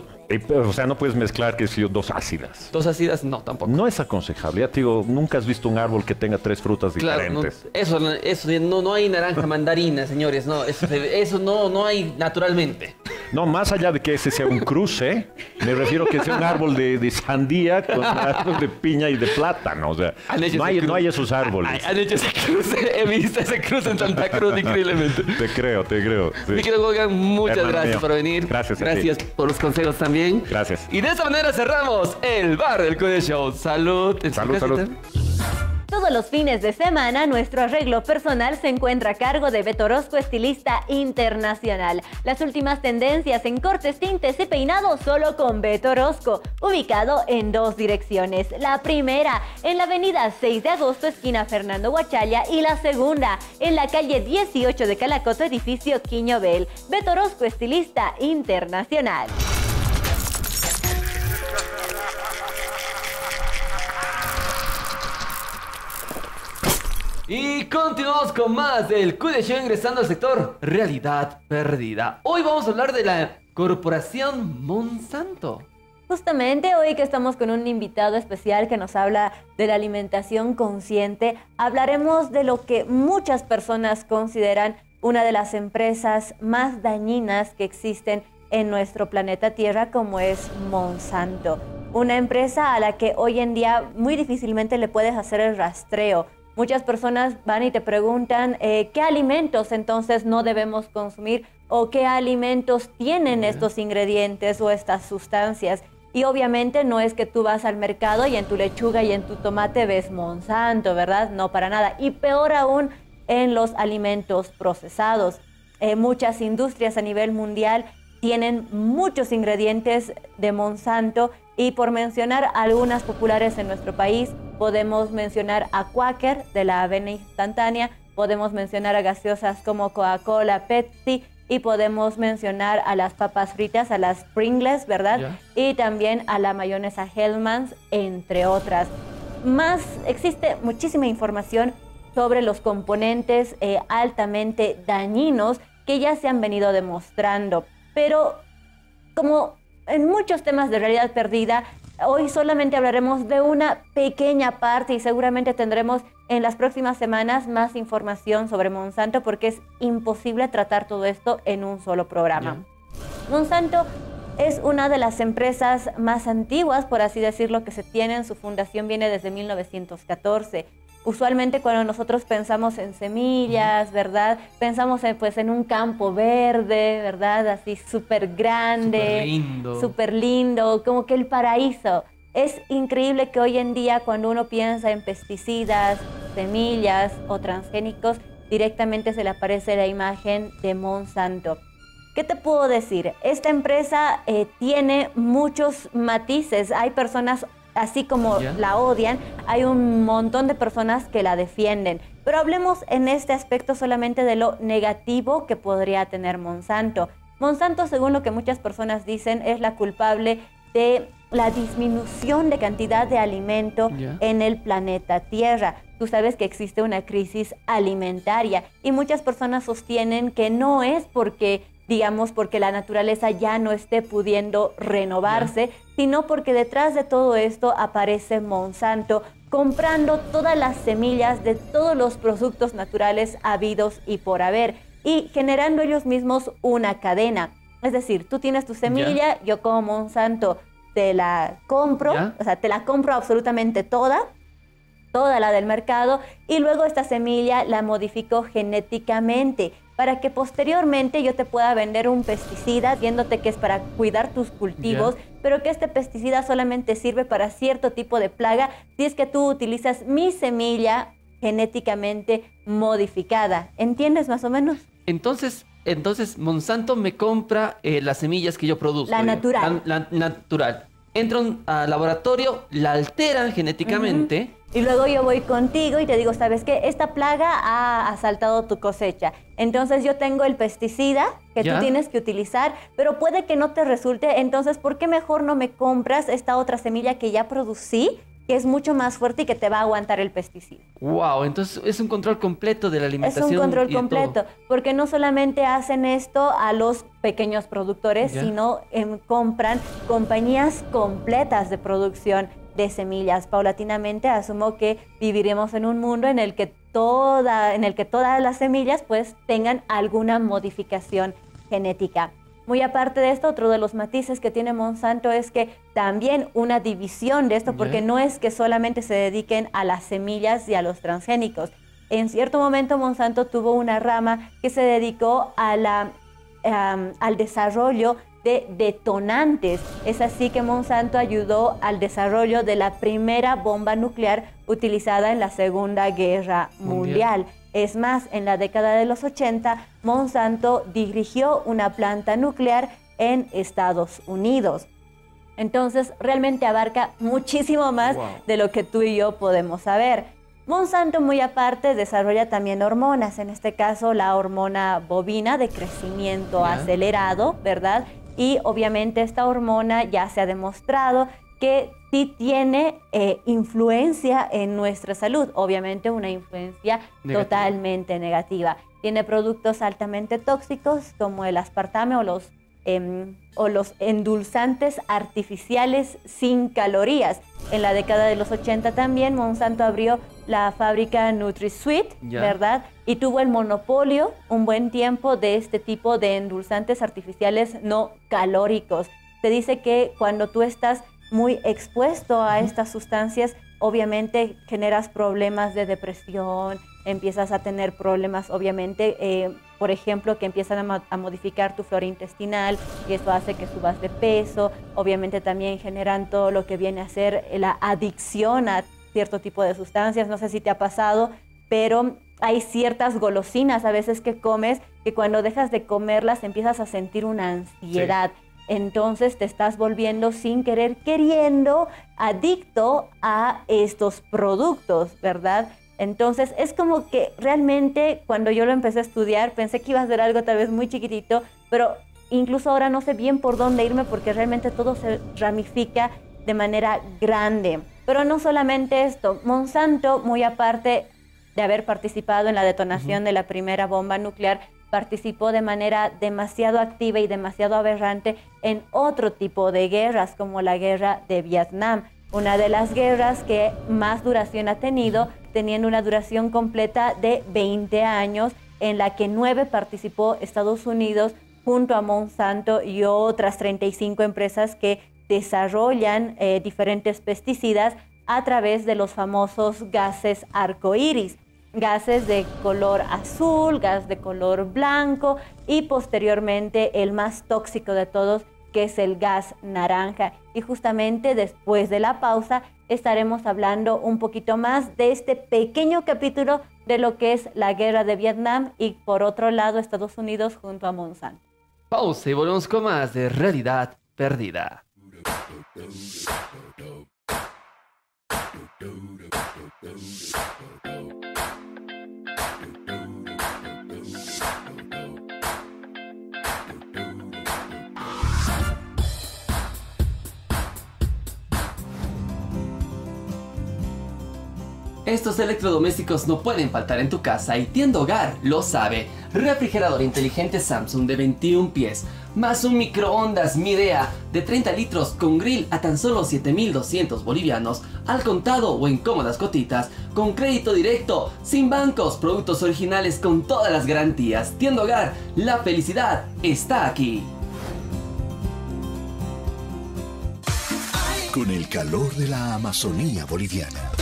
o sea, no puedes mezclar que si dos ácidas. dos ácidas, no, tampoco. No es aconsejable. Ya te digo, nunca has visto un árbol que tenga tres frutas Claro, no, diferentes. eso, eso no, no hay naranja mandarina, señores, no, eso, no, no hay naturalmente. No, más allá de que ese sea un cruce, me refiero que sea un árbol de, de sandía con un árbol de piña y de plátano. O sea, no hay, no hay esos árboles. Han hecho ese cruce, he visto ese cruce en Santa Cruz increíblemente. Te creo, te creo. sí. Gogan, muchas gracias mío. por venir. Gracias a ti. Gracias por los consejos también. Gracias. Y de esta manera cerramos el bar del Code Show. Salud. Salud, salud. Todos los fines de semana, nuestro arreglo personal se encuentra a cargo de Beto Orozco, estilista internacional. Las últimas tendencias en cortes, tintes y peinados solo con Beto Orozco, ubicado en dos direcciones. La primera, en la avenida 6 de agosto, esquina Fernando Huachalla, y la segunda, en la calle 18 de Calacoto, edificio Quiñobel. Beto Orozco, estilista internacional. Y continuamos con más del Q de Show ingresando al sector realidad perdida. Hoy vamos a hablar de la corporación Monsanto. Justamente hoy que estamos con un invitado especial que nos habla de la alimentación consciente, hablaremos de lo que muchas personas consideran una de las empresas más dañinas que existen en nuestro planeta Tierra, como es Monsanto. Una empresa a la que hoy en día muy difícilmente le puedes hacer el rastreo. Muchas personas van y te preguntan eh, qué alimentos entonces no debemos consumir o qué alimentos tienen estos ingredientes o estas sustancias. Y obviamente no es que tú vas al mercado y en tu lechuga y en tu tomate ves Monsanto, ¿verdad? No para nada. Y peor aún en los alimentos procesados. Eh, muchas industrias a nivel mundial tienen muchos ingredientes de Monsanto y por mencionar algunas populares en nuestro país, podemos mencionar a Quaker de la avena instantánea, podemos mencionar a gaseosas como Coca-Cola, Pepsi y podemos mencionar a las papas fritas, a las Pringles, ¿verdad? Y también a la mayonesa Hellmann's, entre otras. Más, existe muchísima información sobre los componentes eh, altamente dañinos que ya se han venido demostrando. Pero como en muchos temas de realidad perdida, hoy solamente hablaremos de una pequeña parte y seguramente tendremos en las próximas semanas más información sobre Monsanto porque es imposible tratar todo esto en un solo programa. Monsanto es una de las empresas más antiguas, por así decirlo, que se tienen. Su fundación viene desde 1914. Usualmente cuando nosotros pensamos en semillas, ¿verdad? Pensamos en, pues, en un campo verde, ¿verdad? Así súper grande, Súper lindo. lindo, como que el paraíso. Es increíble que hoy en día cuando uno piensa en pesticidas, semillas o transgénicos, directamente se le aparece la imagen de Monsanto. ¿Qué te puedo decir? Esta empresa eh, tiene muchos matices. Hay personas, así como la odian, hay un montón de personas que la defienden. Pero hablemos en este aspecto solamente de lo negativo que podría tener Monsanto. Monsanto, según lo que muchas personas dicen, es la culpable de la disminución de cantidad de alimento en el planeta Tierra. Tú sabes que existe una crisis alimentaria y muchas personas sostienen que no es porque, digamos, porque la naturaleza ya no esté pudiendo renovarse, sino porque detrás de todo esto aparece Monsanto comprando todas las semillas de todos los productos naturales habidos y por haber y generando ellos mismos una cadena. Es decir, tú tienes tu semilla, yo como Monsanto te la compro, o sea, te la compro absolutamente toda, toda la del mercado, y luego esta semilla la modifico genéticamente para que posteriormente yo te pueda vender un pesticida, viéndote que es para cuidar tus cultivos, pero que este pesticida solamente sirve para cierto tipo de plaga si es que tú utilizas mi semilla genéticamente modificada. ¿Entiendes más o menos? Entonces, entonces Monsanto me compra eh, las semillas que yo produzco. La natural. La, la natural. Entran al laboratorio, la alteran genéticamente. Y luego yo voy contigo y te digo, ¿sabes qué? Esta plaga ha asaltado tu cosecha. Entonces yo tengo el pesticida que Ya. tú tienes que utilizar, pero puede que no te resulte. Entonces, ¿por qué mejor no me compras esta otra semilla que ya producí, que es mucho más fuerte y que te va a aguantar el pesticida? Wow, entonces es un control completo de la Es alimentación. un control y completo, porque no solamente hacen esto a los pequeños productores, sino em, compran compañías completas de producción de semillas. Paulatinamente asumo que viviremos en un mundo en el que toda, en el que todas las semillas pues tengan alguna modificación genética. Muy aparte de esto, otro de los matices que tiene Monsanto es que también una división de esto, porque no es que solamente se dediquen a las semillas y a los transgénicos. En cierto momento Monsanto tuvo una rama que se dedicó a la, am, al desarrollo de detonantes. Es así que Monsanto ayudó al desarrollo de la primera bomba nuclear utilizada en la Segunda Guerra Mundial. Mundial. Es más, en la década de los 80, Monsanto dirigió una planta nuclear en Estados Unidos. Entonces, realmente abarca muchísimo más Wow. de lo que tú y yo podemos saber. Monsanto, muy aparte, desarrolla también hormonas, en este caso la hormona bovina de crecimiento acelerado, ¿verdad? Y obviamente esta hormona ya se ha demostrado que sí tiene eh, influencia en nuestra salud, obviamente una influencia Negativa. totalmente negativa. Tiene productos altamente tóxicos como el aspartame o los, em, o los endulzantes artificiales sin calorías. En la década de los 80 también Monsanto abrió la fábrica NutriSweet. ¿verdad? Y tuvo el monopolio un buen tiempo de este tipo de endulzantes artificiales no calóricos. Se dice que cuando tú estás muy expuesto a estas sustancias, obviamente generas problemas de depresión, empiezas a tener problemas, obviamente, eh, por ejemplo, que empiezan a, mo- a modificar tu flora intestinal y eso hace que subas de peso, obviamente también generan todo lo que viene a ser la adicción a cierto tipo de sustancias, no sé si te ha pasado, pero hay ciertas golosinas a veces que comes que cuando dejas de comerlas empiezas a sentir una ansiedad. Entonces te estás volviendo sin querer queriendo adicto a estos productos, ¿verdad? Entonces es como que realmente cuando yo lo empecé a estudiar pensé que iba a ser algo tal vez muy chiquitito, pero incluso ahora no sé bien por dónde irme porque realmente todo se ramifica de manera grande. Pero no solamente esto, Monsanto, muy aparte de haber participado en la detonación de la primera bomba nuclear, participó de manera demasiado activa y demasiado aberrante en otro tipo de guerras, como la guerra de Vietnam. Una de las guerras que más duración ha tenido, teniendo una duración completa de 20 años, en la que nueve participó Estados Unidos junto a Monsanto y otras 35 empresas que desarrollan eh, diferentes pesticidas a través de los famosos gases arcoíris gases de color azul, gas de color blanco y posteriormente el más tóxico de todos, que es el gas naranja. Y justamente después de la pausa estaremos hablando un poquito más de este pequeño capítulo de lo que es la guerra de Vietnam y por otro lado Estados Unidos junto a Monsanto. Pausa y volvemos con más de realidad perdida. Estos electrodomésticos no pueden faltar en tu casa y Tienda Hogar lo sabe. Refrigerador inteligente Samsung de 21 pies, más un microondas Midea de 30 litros con grill a tan solo 7.200 bolivianos, al contado o en cómodas cotitas, con crédito directo, sin bancos, productos originales con todas las garantías. Tienda Hogar, la felicidad está aquí. Con el calor de la Amazonía boliviana,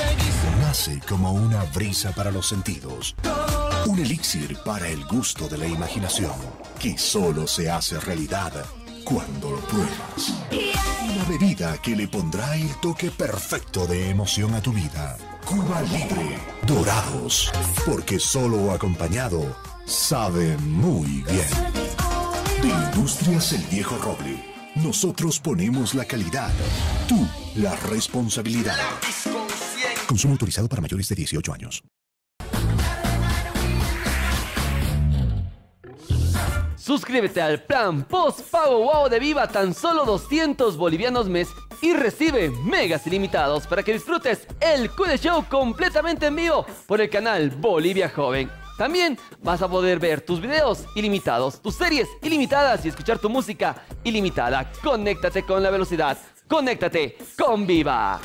nace como una brisa para los sentidos. Un elixir para el gusto de la imaginación, que solo se hace realidad cuando lo pruebas. Una bebida que le pondrá el toque perfecto de emoción a tu vida. Cuba Libre, dorados, porque solo acompañado sabe muy bien. De Industrias El Viejo Roble, nosotros ponemos la calidad, tú la responsabilidad. Consumo autorizado para mayores de 18 años. Suscríbete al plan post pago wow de Viva tan solo 200 bolivianos mes y recibe megas ilimitados para que disfrutes el Cool Show completamente en vivo por el canal Bolivia Joven. También vas a poder ver tus videos ilimitados, tus series ilimitadas y escuchar tu música ilimitada. Conéctate con la velocidad. Conéctate con Viva.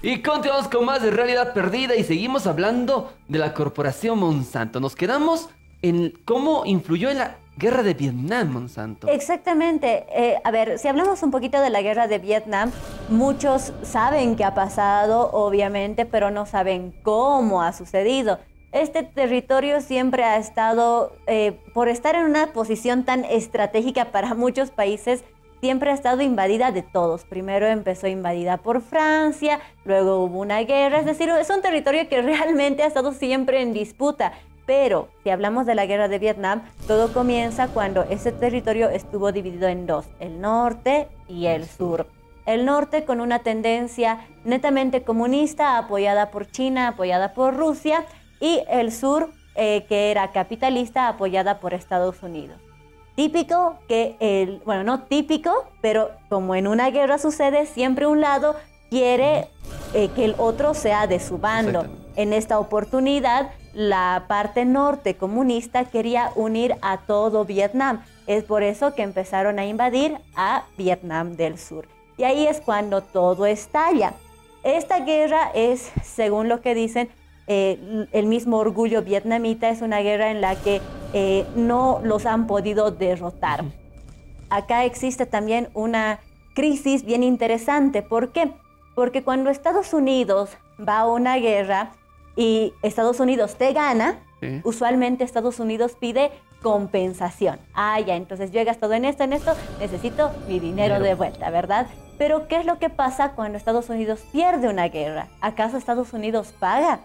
Y continuamos con más de realidad perdida y seguimos hablando de la corporación Monsanto. Nos quedamos en cómo influyó en la guerra de Vietnam Monsanto. Exactamente. Eh, a ver, si hablamos un poquito de la guerra de Vietnam, muchos saben que ha pasado, obviamente, pero no saben cómo ha sucedido. Este territorio siempre ha estado, eh, por estar en una posición tan estratégica para muchos países, siempre ha estado invadida de todos. Primero empezó invadida por Francia, luego hubo una guerra, es decir, es un territorio que realmente ha estado siempre en disputa. Pero si hablamos de la guerra de Vietnam, todo comienza cuando ese territorio estuvo dividido en dos, el norte y el sur. El norte con una tendencia netamente comunista, apoyada por China, apoyada por Rusia, y el sur eh, que era capitalista, apoyada por Estados Unidos típico que el, bueno, no típico, pero como en una guerra sucede, siempre un lado quiere eh, que el otro sea de su bando. En esta oportunidad, la parte norte comunista quería unir a todo Vietnam. Es por eso que empezaron a invadir a Vietnam del Sur. Y ahí es cuando todo estalla. Esta guerra es, según lo que dicen, eh, el mismo orgullo vietnamita, es una guerra en la que eh, no los han podido derrotar. Acá existe también una crisis bien interesante. ¿Por qué? Porque cuando Estados Unidos va a una guerra y Estados Unidos te gana, usualmente Estados Unidos pide compensación. Ah, ya, entonces yo he gastado en esto, en esto, necesito mi dinero, de vuelta, ¿verdad? Pero ¿qué es lo que pasa cuando Estados Unidos pierde una guerra? ¿Acaso Estados Unidos paga?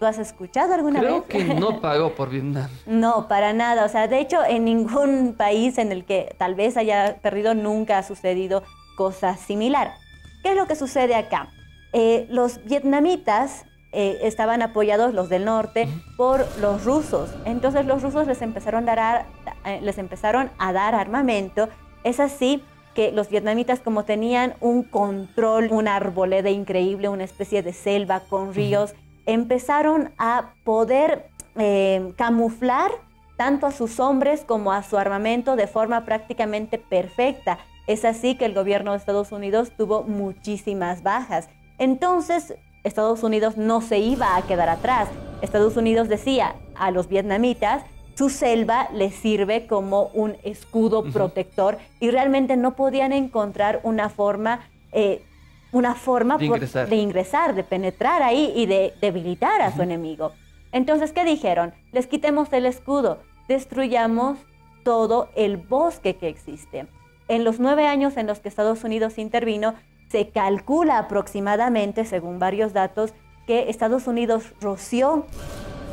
¿Tú has escuchado alguna vez? Creo que no pagó por Vietnam. no, para nada. O sea, de hecho, en ningún país en el que tal vez haya perdido nunca ha sucedido cosa similar. ¿Qué es lo que sucede acá? Eh, los vietnamitas eh, estaban apoyados, los del norte, por los rusos. Entonces los rusos les empezaron a dar, eh, les empezaron a dar armamento. Es así que los vietnamitas como tenían un control, una arboleda increíble, una especie de selva con ríos, empezaron a poder eh, camuflar tanto a sus hombres como a su armamento de forma prácticamente perfecta. Es así que el gobierno de Estados Unidos tuvo muchísimas bajas. Entonces, Estados Unidos no se iba a quedar atrás. Estados Unidos decía a los vietnamitas, su selva les sirve como un escudo protector y realmente no podían encontrar una forma eh, una forma de ingresar. de, penetrar ahí y de debilitar a su enemigo. Entonces, ¿qué dijeron? Les quitemos el escudo, destruyamos todo el bosque que existe. En los nueve años en los que Estados Unidos intervino, se calcula aproximadamente, según varios datos, que Estados Unidos roció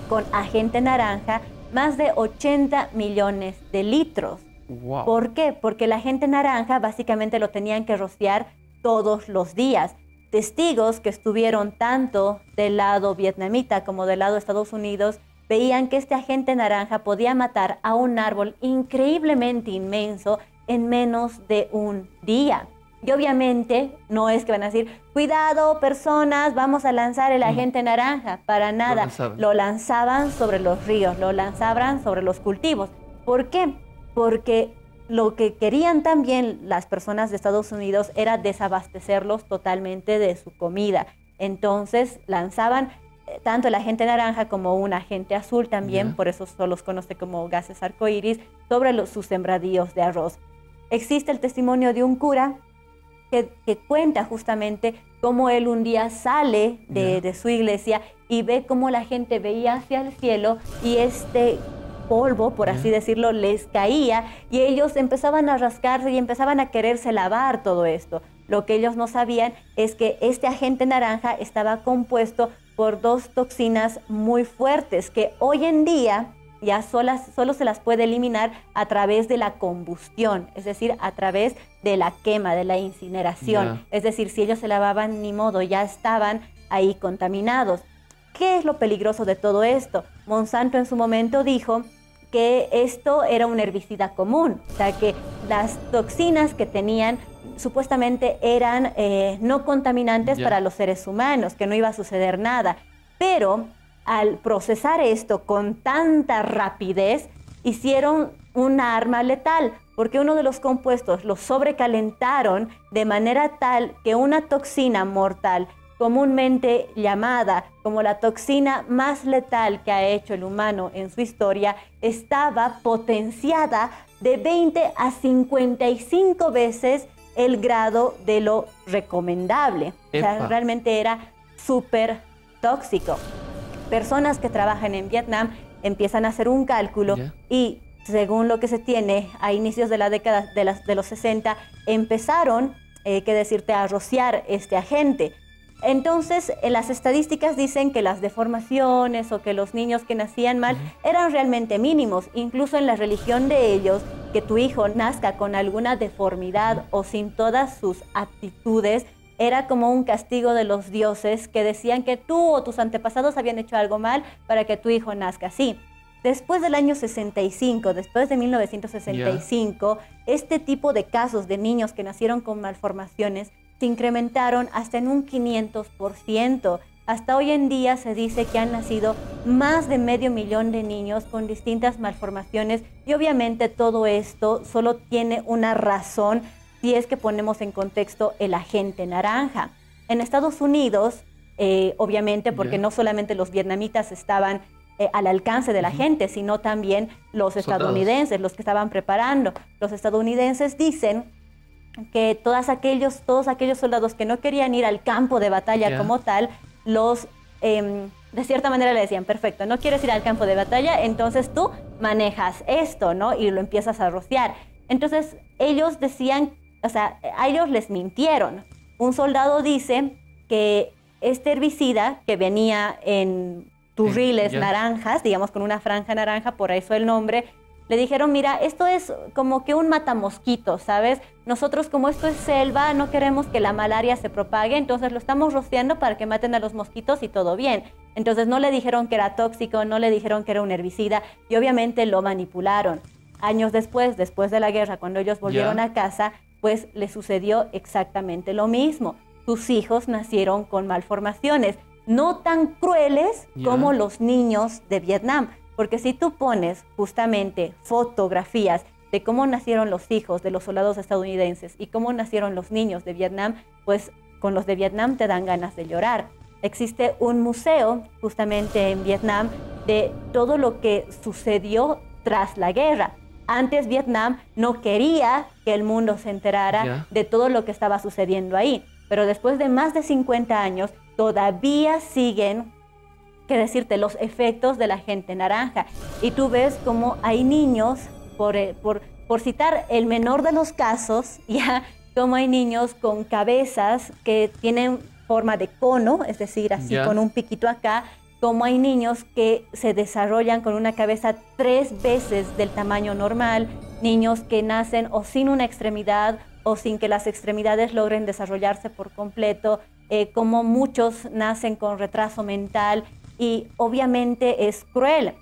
con agente naranja más de 80 millones de litros. ¿Por qué? Porque la agente naranja básicamente lo tenían que rociar todos los días. Testigos que estuvieron tanto del lado vietnamita como del lado de Estados Unidos veían que este agente naranja podía matar a un árbol increíblemente inmenso en menos de un día. Y obviamente no es que van a decir, cuidado personas, vamos a lanzar el agente naranja, para nada. lo lanzaban sobre los ríos, lo lanzaban sobre los cultivos. ¿Por qué? Porque lo que querían también las personas de Estados Unidos era desabastecerlos totalmente de su comida. Entonces lanzaban eh, tanto el agente naranja como un agente azul también, por eso solo los conoce como gases arcoíris, sobre los, sus sembradíos de arroz. Existe el testimonio de un cura que, cuenta justamente cómo él un día sale de, de, su iglesia y ve cómo la gente veía hacia el cielo y este polvo, por así decirlo, les caía y ellos empezaban a rascarse y empezaban a quererse lavar todo esto. Lo que ellos no sabían es que este agente naranja estaba compuesto por dos toxinas muy fuertes que hoy en día ya solas, solo se las puede eliminar a través de la combustión, es decir, a través de la quema, de la incineración. Es decir, si ellos se lavaban, ni modo, ya estaban ahí contaminados. ¿Qué es lo peligroso de todo esto? Monsanto en su momento dijo que esto era un herbicida común, o sea que las toxinas que tenían supuestamente eran eh, no contaminantes para los seres humanos, que no iba a suceder nada. Pero al procesar esto con tanta rapidez, hicieron una arma letal, porque uno de los compuestos lo sobrecalentaron de manera tal que una toxina mortal, comúnmente llamada como la toxina más letal que ha hecho el humano en su historia, estaba potenciada de 20 a 55 veces el grado de lo recomendable. O sea, realmente era súper tóxico personas que trabajan en Vietnam empiezan a hacer un cálculo y según lo que se tiene a inicios de la década de, de los 60, empezaron, eh, que decirte, a rociar este agente. Entonces, en las estadísticas dicen que las deformaciones o que los niños que nacían mal eran realmente mínimos. Incluso en la religión de ellos, que tu hijo nazca con alguna deformidad o sin todas sus aptitudes, era como un castigo de los dioses que decían que tú o tus antepasados habían hecho algo mal para que tu hijo nazca así. Después del año 65, después de 1965, este tipo de casos de niños que nacieron con malformaciones se incrementaron hasta en un 500%. Hasta hoy en día se dice que han nacido más de medio millón de niños con distintas malformaciones y obviamente todo esto solo tiene una razón si es que ponemos en contexto el agente naranja. En Estados Unidos, eh, obviamente, porque no solamente los vietnamitas estaban eh, al alcance de la gente, sino también los estadounidenses, los que estaban preparando. Los estadounidenses dicen que todos aquellos, todos aquellos soldados que no querían ir al campo de batalla como tal, los em, de cierta manera le decían, perfecto, no quieres ir al campo de batalla, entonces tú manejas esto, ¿no? Y lo empiezas a rociar. Entonces ellos decían o sea, a ellos les mintieron. Un soldado dice que este herbicida que venía en turriles naranjas, digamos con una franja naranja, por eso el nombre, le dijeron, mira, esto es como que un matamosquito, ¿sabes? Nosotros como esto es selva, no queremos que la malaria se propague, entonces lo estamos rociando para que maten a los mosquitos y todo bien. Entonces no le dijeron que era tóxico, no le dijeron que era un herbicida y obviamente lo manipularon. Años después, después de la guerra, cuando ellos volvieron a casa, pues le sucedió exactamente lo mismo. Sus hijos nacieron con malformaciones, no tan crueles como los niños de Vietnam, porque si tú pones justamente fotografías de cómo nacieron los hijos de los soldados estadounidenses y cómo nacieron los niños de Vietnam, pues con los de Vietnam te dan ganas de llorar. Existe un museo justamente en Vietnam de todo lo que sucedió tras la guerra. Antes Vietnam no quería que el mundo se enterara de todo lo que estaba sucediendo ahí, pero después de más de 50 años todavía siguen que decirte los efectos de la gente naranja. Y tú ves como hay niños, por, eh, por, por citar el menor de los casos, ya como hay niños con cabezas que tienen forma de cono, es decir, así con un piquito acá, como hay niños que se desarrollan con una cabeza tres veces del tamaño normal, niños que nacen o sin una extremidad o sin que las extremidades logren desarrollarse por completo, eh, como muchos nacen con retraso mental y obviamente es cruel.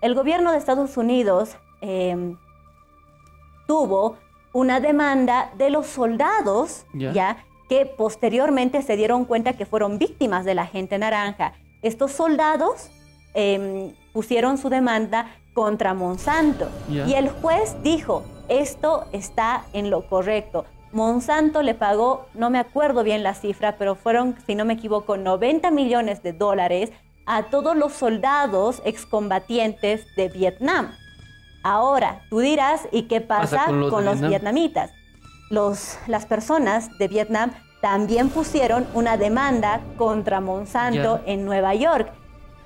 El gobierno de Estados Unidos em, tuvo una demanda de los soldados, ya. que posteriormente se dieron cuenta que fueron víctimas de la gente naranja estos soldados em, pusieron su demanda contra Monsanto y el juez dijo, esto está en lo correcto. Monsanto le pagó, no me acuerdo bien la cifra, pero fueron, si no me equivoco, 90 millones de dólares a todos los soldados excombatientes de Vietnam. Ahora, tú dirás, ¿y qué pasa, con los, vietnamitas? Los, las personas de Vietnam también pusieron una demanda contra Monsanto en Nueva York.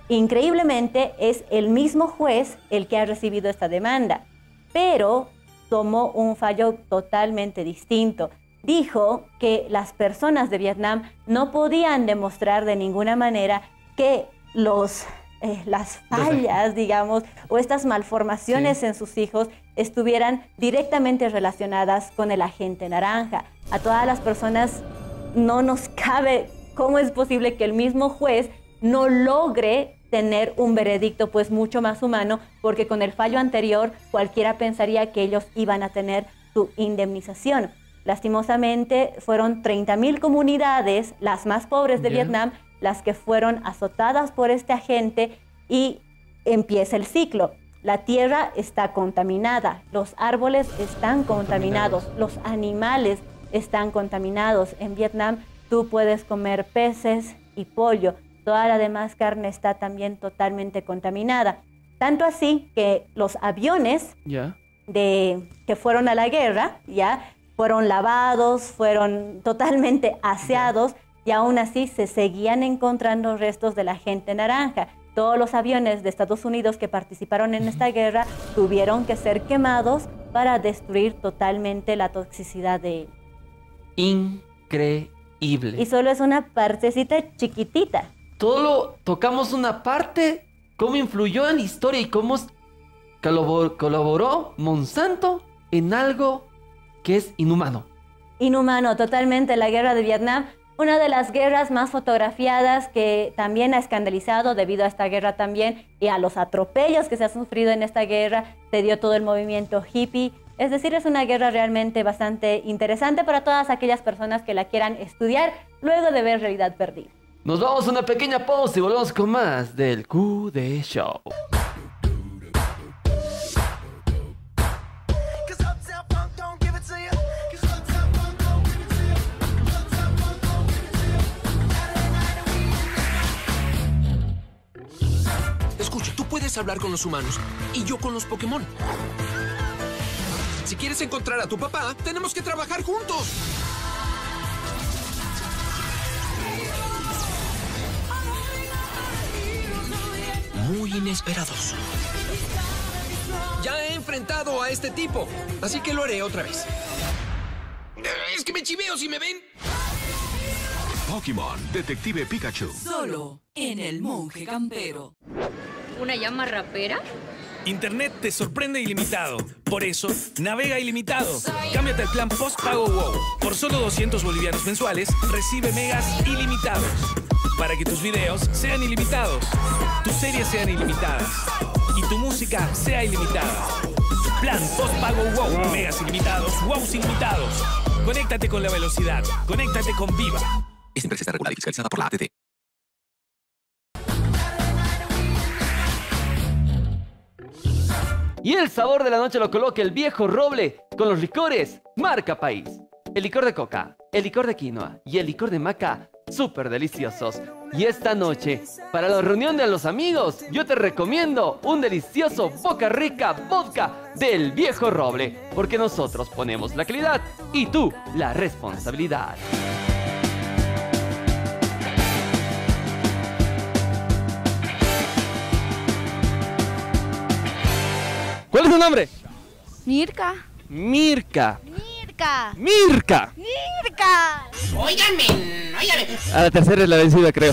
Increíblemente es el mismo juez el que ha recibido esta demanda, pero tomó un fallo totalmente distinto. Dijo que las personas de Vietnam no podían demostrar de ninguna manera que los, eh, las fallas, digamos, o estas malformaciones en sus hijos estuvieran directamente relacionadas con el agente naranja. A todas las personas no nos cabe cómo es posible que el mismo juez no logre tener un veredicto pues mucho más humano, porque con el fallo anterior cualquiera pensaría que ellos iban a tener su indemnización. Lastimosamente fueron 30.000 comunidades, las más pobres de Vietnam, las que fueron azotadas por este agente y empieza el ciclo. La tierra está contaminada, los árboles están contaminados, los animales están contaminados. En Vietnam tú puedes comer peces y pollo, toda la demás carne está también totalmente contaminada. Tanto así que los aviones de, que fueron a la guerra ya fueron lavados, fueron totalmente aseados y aún así se seguían encontrando restos de la gente naranja. Todos los aviones de Estados Unidos que participaron en esta guerra tuvieron que ser quemados para destruir totalmente la toxicidad de. Increíble. Y solo es una partecita chiquitita. Solo tocamos una parte, cómo influyó en la historia y cómo colaboró Monsanto en algo que es inhumano. Inhumano, totalmente. La guerra de Vietnam una de las guerras más fotografiadas que también ha escandalizado debido a esta guerra también y a los atropellos que se han sufrido en esta guerra, se dio todo el movimiento hippie. Es decir, es una guerra realmente bastante interesante para todas aquellas personas que la quieran estudiar luego de ver realidad perdida. Nos vamos a una pequeña pausa y volvemos con más del Q de Show. puedes hablar con los humanos y yo con los Pokémon. Si quieres encontrar a tu papá, tenemos que trabajar juntos. Muy inesperados. Ya he enfrentado a este tipo, así que lo haré otra vez. Es que me chiveo si me ven. Pokémon Detective Pikachu. Solo en el monje campero. ¿Una llama rapera? Internet te sorprende ilimitado. Por eso, navega ilimitado. Cámbiate el plan post-pago WOW. Por solo 200 bolivianos mensuales, recibe megas ilimitados. Para que tus videos sean ilimitados, tus series sean ilimitadas y tu música sea ilimitada. Plan post-pago WOW. Megas ilimitados, WOW ilimitados. Conéctate con la velocidad. Conéctate con Viva. Esta empresa está regulada y fiscalizada por la ATT. Y el sabor de la noche lo coloca el viejo roble con los licores marca país. El licor de coca, el licor de quinoa y el licor de maca, súper deliciosos. Y esta noche, para la reunión de los amigos, yo te recomiendo un delicioso Boca Rica vodka del viejo roble, porque nosotros ponemos la calidad y tú la responsabilidad. ¿Cuál es tu nombre? Mirka. Mirka. Mirka. Mirka. Mirka. Óigame, óigame. A la tercera es la vencida, creo.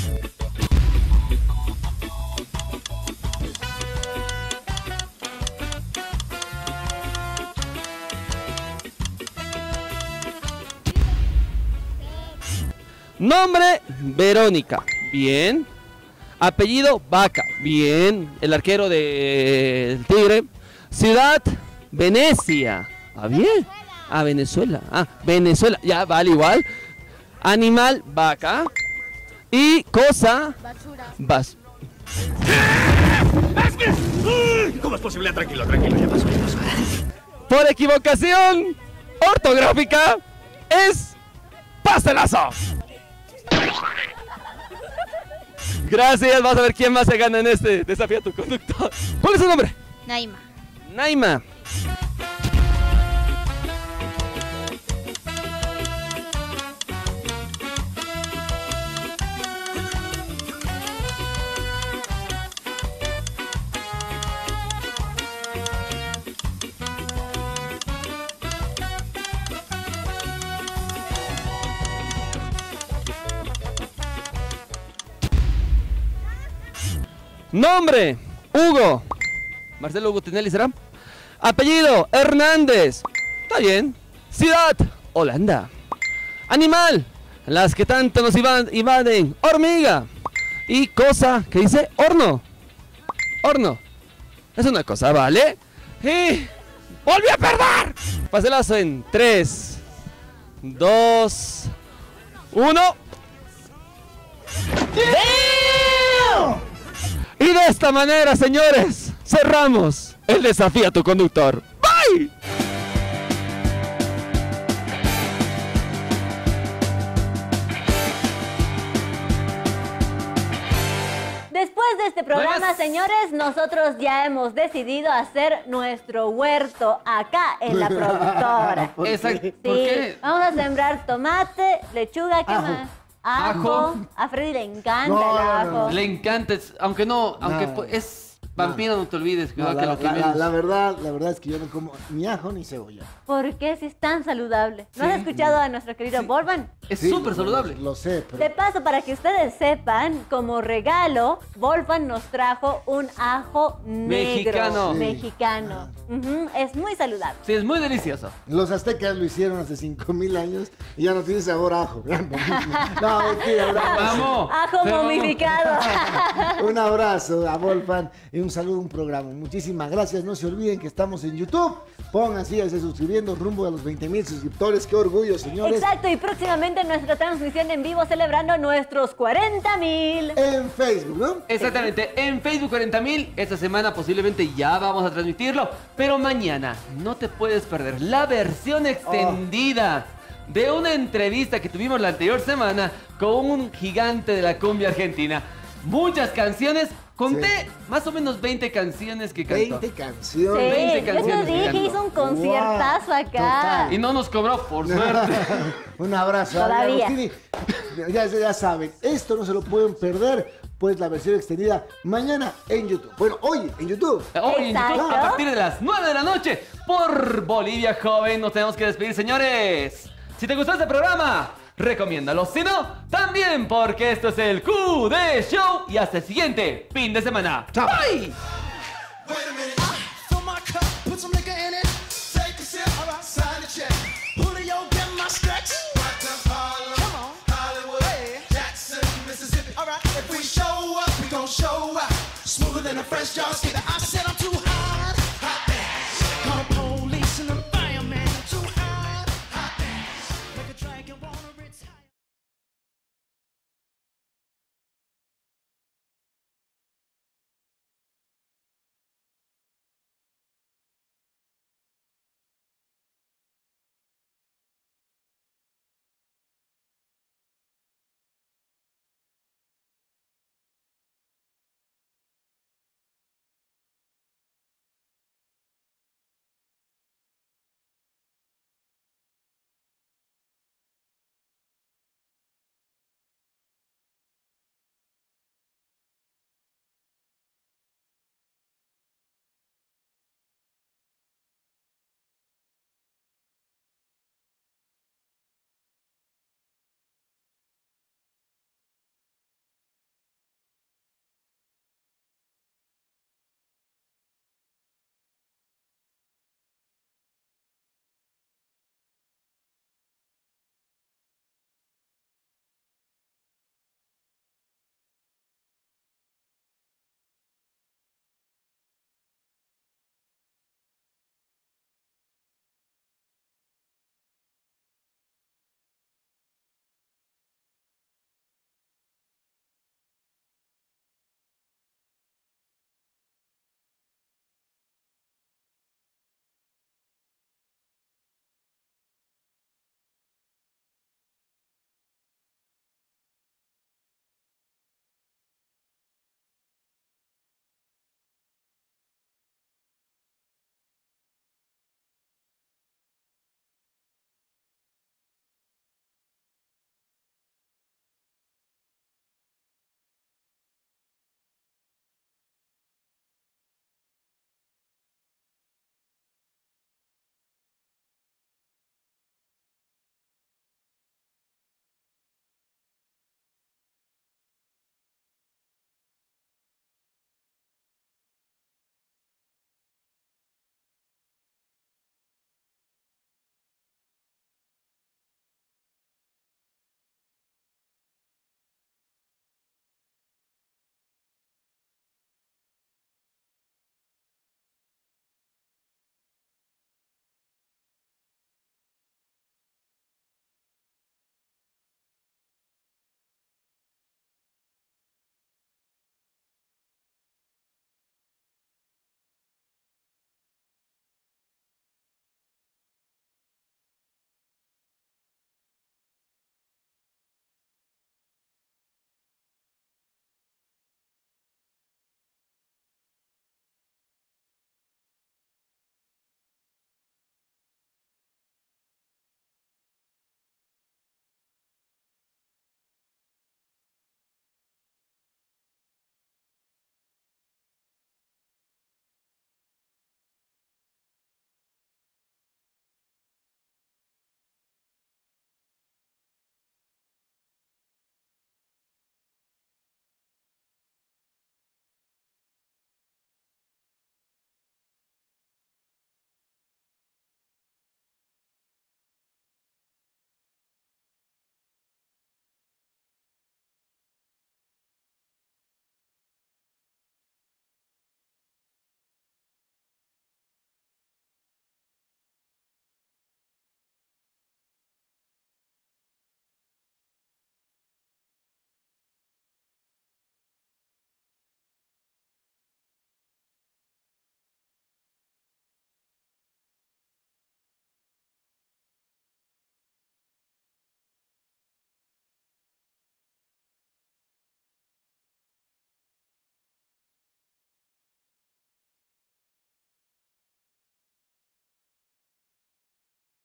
Nombre, Verónica. Bien. Apellido, Vaca. Bien. El arquero del Tigre. Ciudad, Venecia. Ah, bien. Ah, Venezuela. Ah, Venezuela. Ya, vale igual. Animal, vaca. Y cosa, bas. ¿Cómo es posible? Tranquilo, tranquilo, ya pasó, ya pasó. Por equivocación ortográfica es pastelazo. Gracias, vamos a ver quién más se gana en este desafío a tu conductor. ¿Cuál es su nombre? Naima. Naima. Nombre, Hugo. Marcelo Hugo Tinelli será. Apellido, Hernández. Está bien. Ciudad, Holanda. Animal, las que tanto nos invaden. Hormiga. Y cosa que dice horno. Horno. Es una cosa, ¿vale? Y... ¡Volví a perder! Páselazo en 3, 2, 1. Y de esta manera, señores, cerramos el desafío a tu conductor. ¡Bye! Después de este programa, Buenas. señores, nosotros ya hemos decidido hacer nuestro huerto acá en la productora. Exacto. Sí, ¿Por qué? vamos a sembrar tomate, lechuga, ¿qué Ajo. más? Ajo. Ajo. A Freddy le encanta No, el ajo. no. Le encanta, aunque no, aunque es vampiro, no, te olvides, No, cuidado la, que lo que la- la verdad, la verdad es que yo no como ni ajo ni cebolla. ¿Por qué si es tan saludable? ¿No has escuchado a nuestro querido Volvan? Es Sí, súper saludable. Lo, sé, pero De paso, para que ustedes sepan, como regalo, Volvan nos trajo un ajo negro. Mexicano. Sí. Mexicano. Ujú, Es muy saludable. Sí, es muy delicioso. los aztecas lo hicieron hace 5000 años y ya no tiene sabor a ajo. no, mentira, un abrazo. ¡Vamos! Ajo momificado. Un abrazo a Wolfan y un saludo a un programa. Muchísimas gracias. No se olviden que estamos en YouTube. Pónganse, síganse rumbo a los 20 mil suscriptores. Qué orgullo, señores. Exacto, y próximamente nuestra transmisión en vivo celebrando nuestros 40 mil. En Facebook, ¿no? Exactamente, en Facebook 40.000, esta semana posiblemente ya vamos a transmitirlo, pero mañana no te puedes perder la versión extendida de una entrevista que tuvimos la anterior semana con un gigante de la cumbia argentina. Muchas canciones, conté más o menos 20 canciones que cantó. 20 Sí, canciones. 20 yo te canciones que dije, hizo un conciertazo acá. Y no nos cobró, por suerte. Un abrazo. Todavía. Ya, ya saben, esto no se lo pueden perder. Pues la versión extendida mañana en YouTube. Bueno, hoy en YouTube. Hoy en YouTube, a partir de las 9 de la noche, por Bolivia Joven, nos tenemos que despedir, señores. Si te gustó este programa, recomiéndalo. Si no, también porque esto es el QD Show. Y hasta el siguiente fin de semana. Chao. Bye. Show up, we gon' show out. Smoother than a fresh jar, skip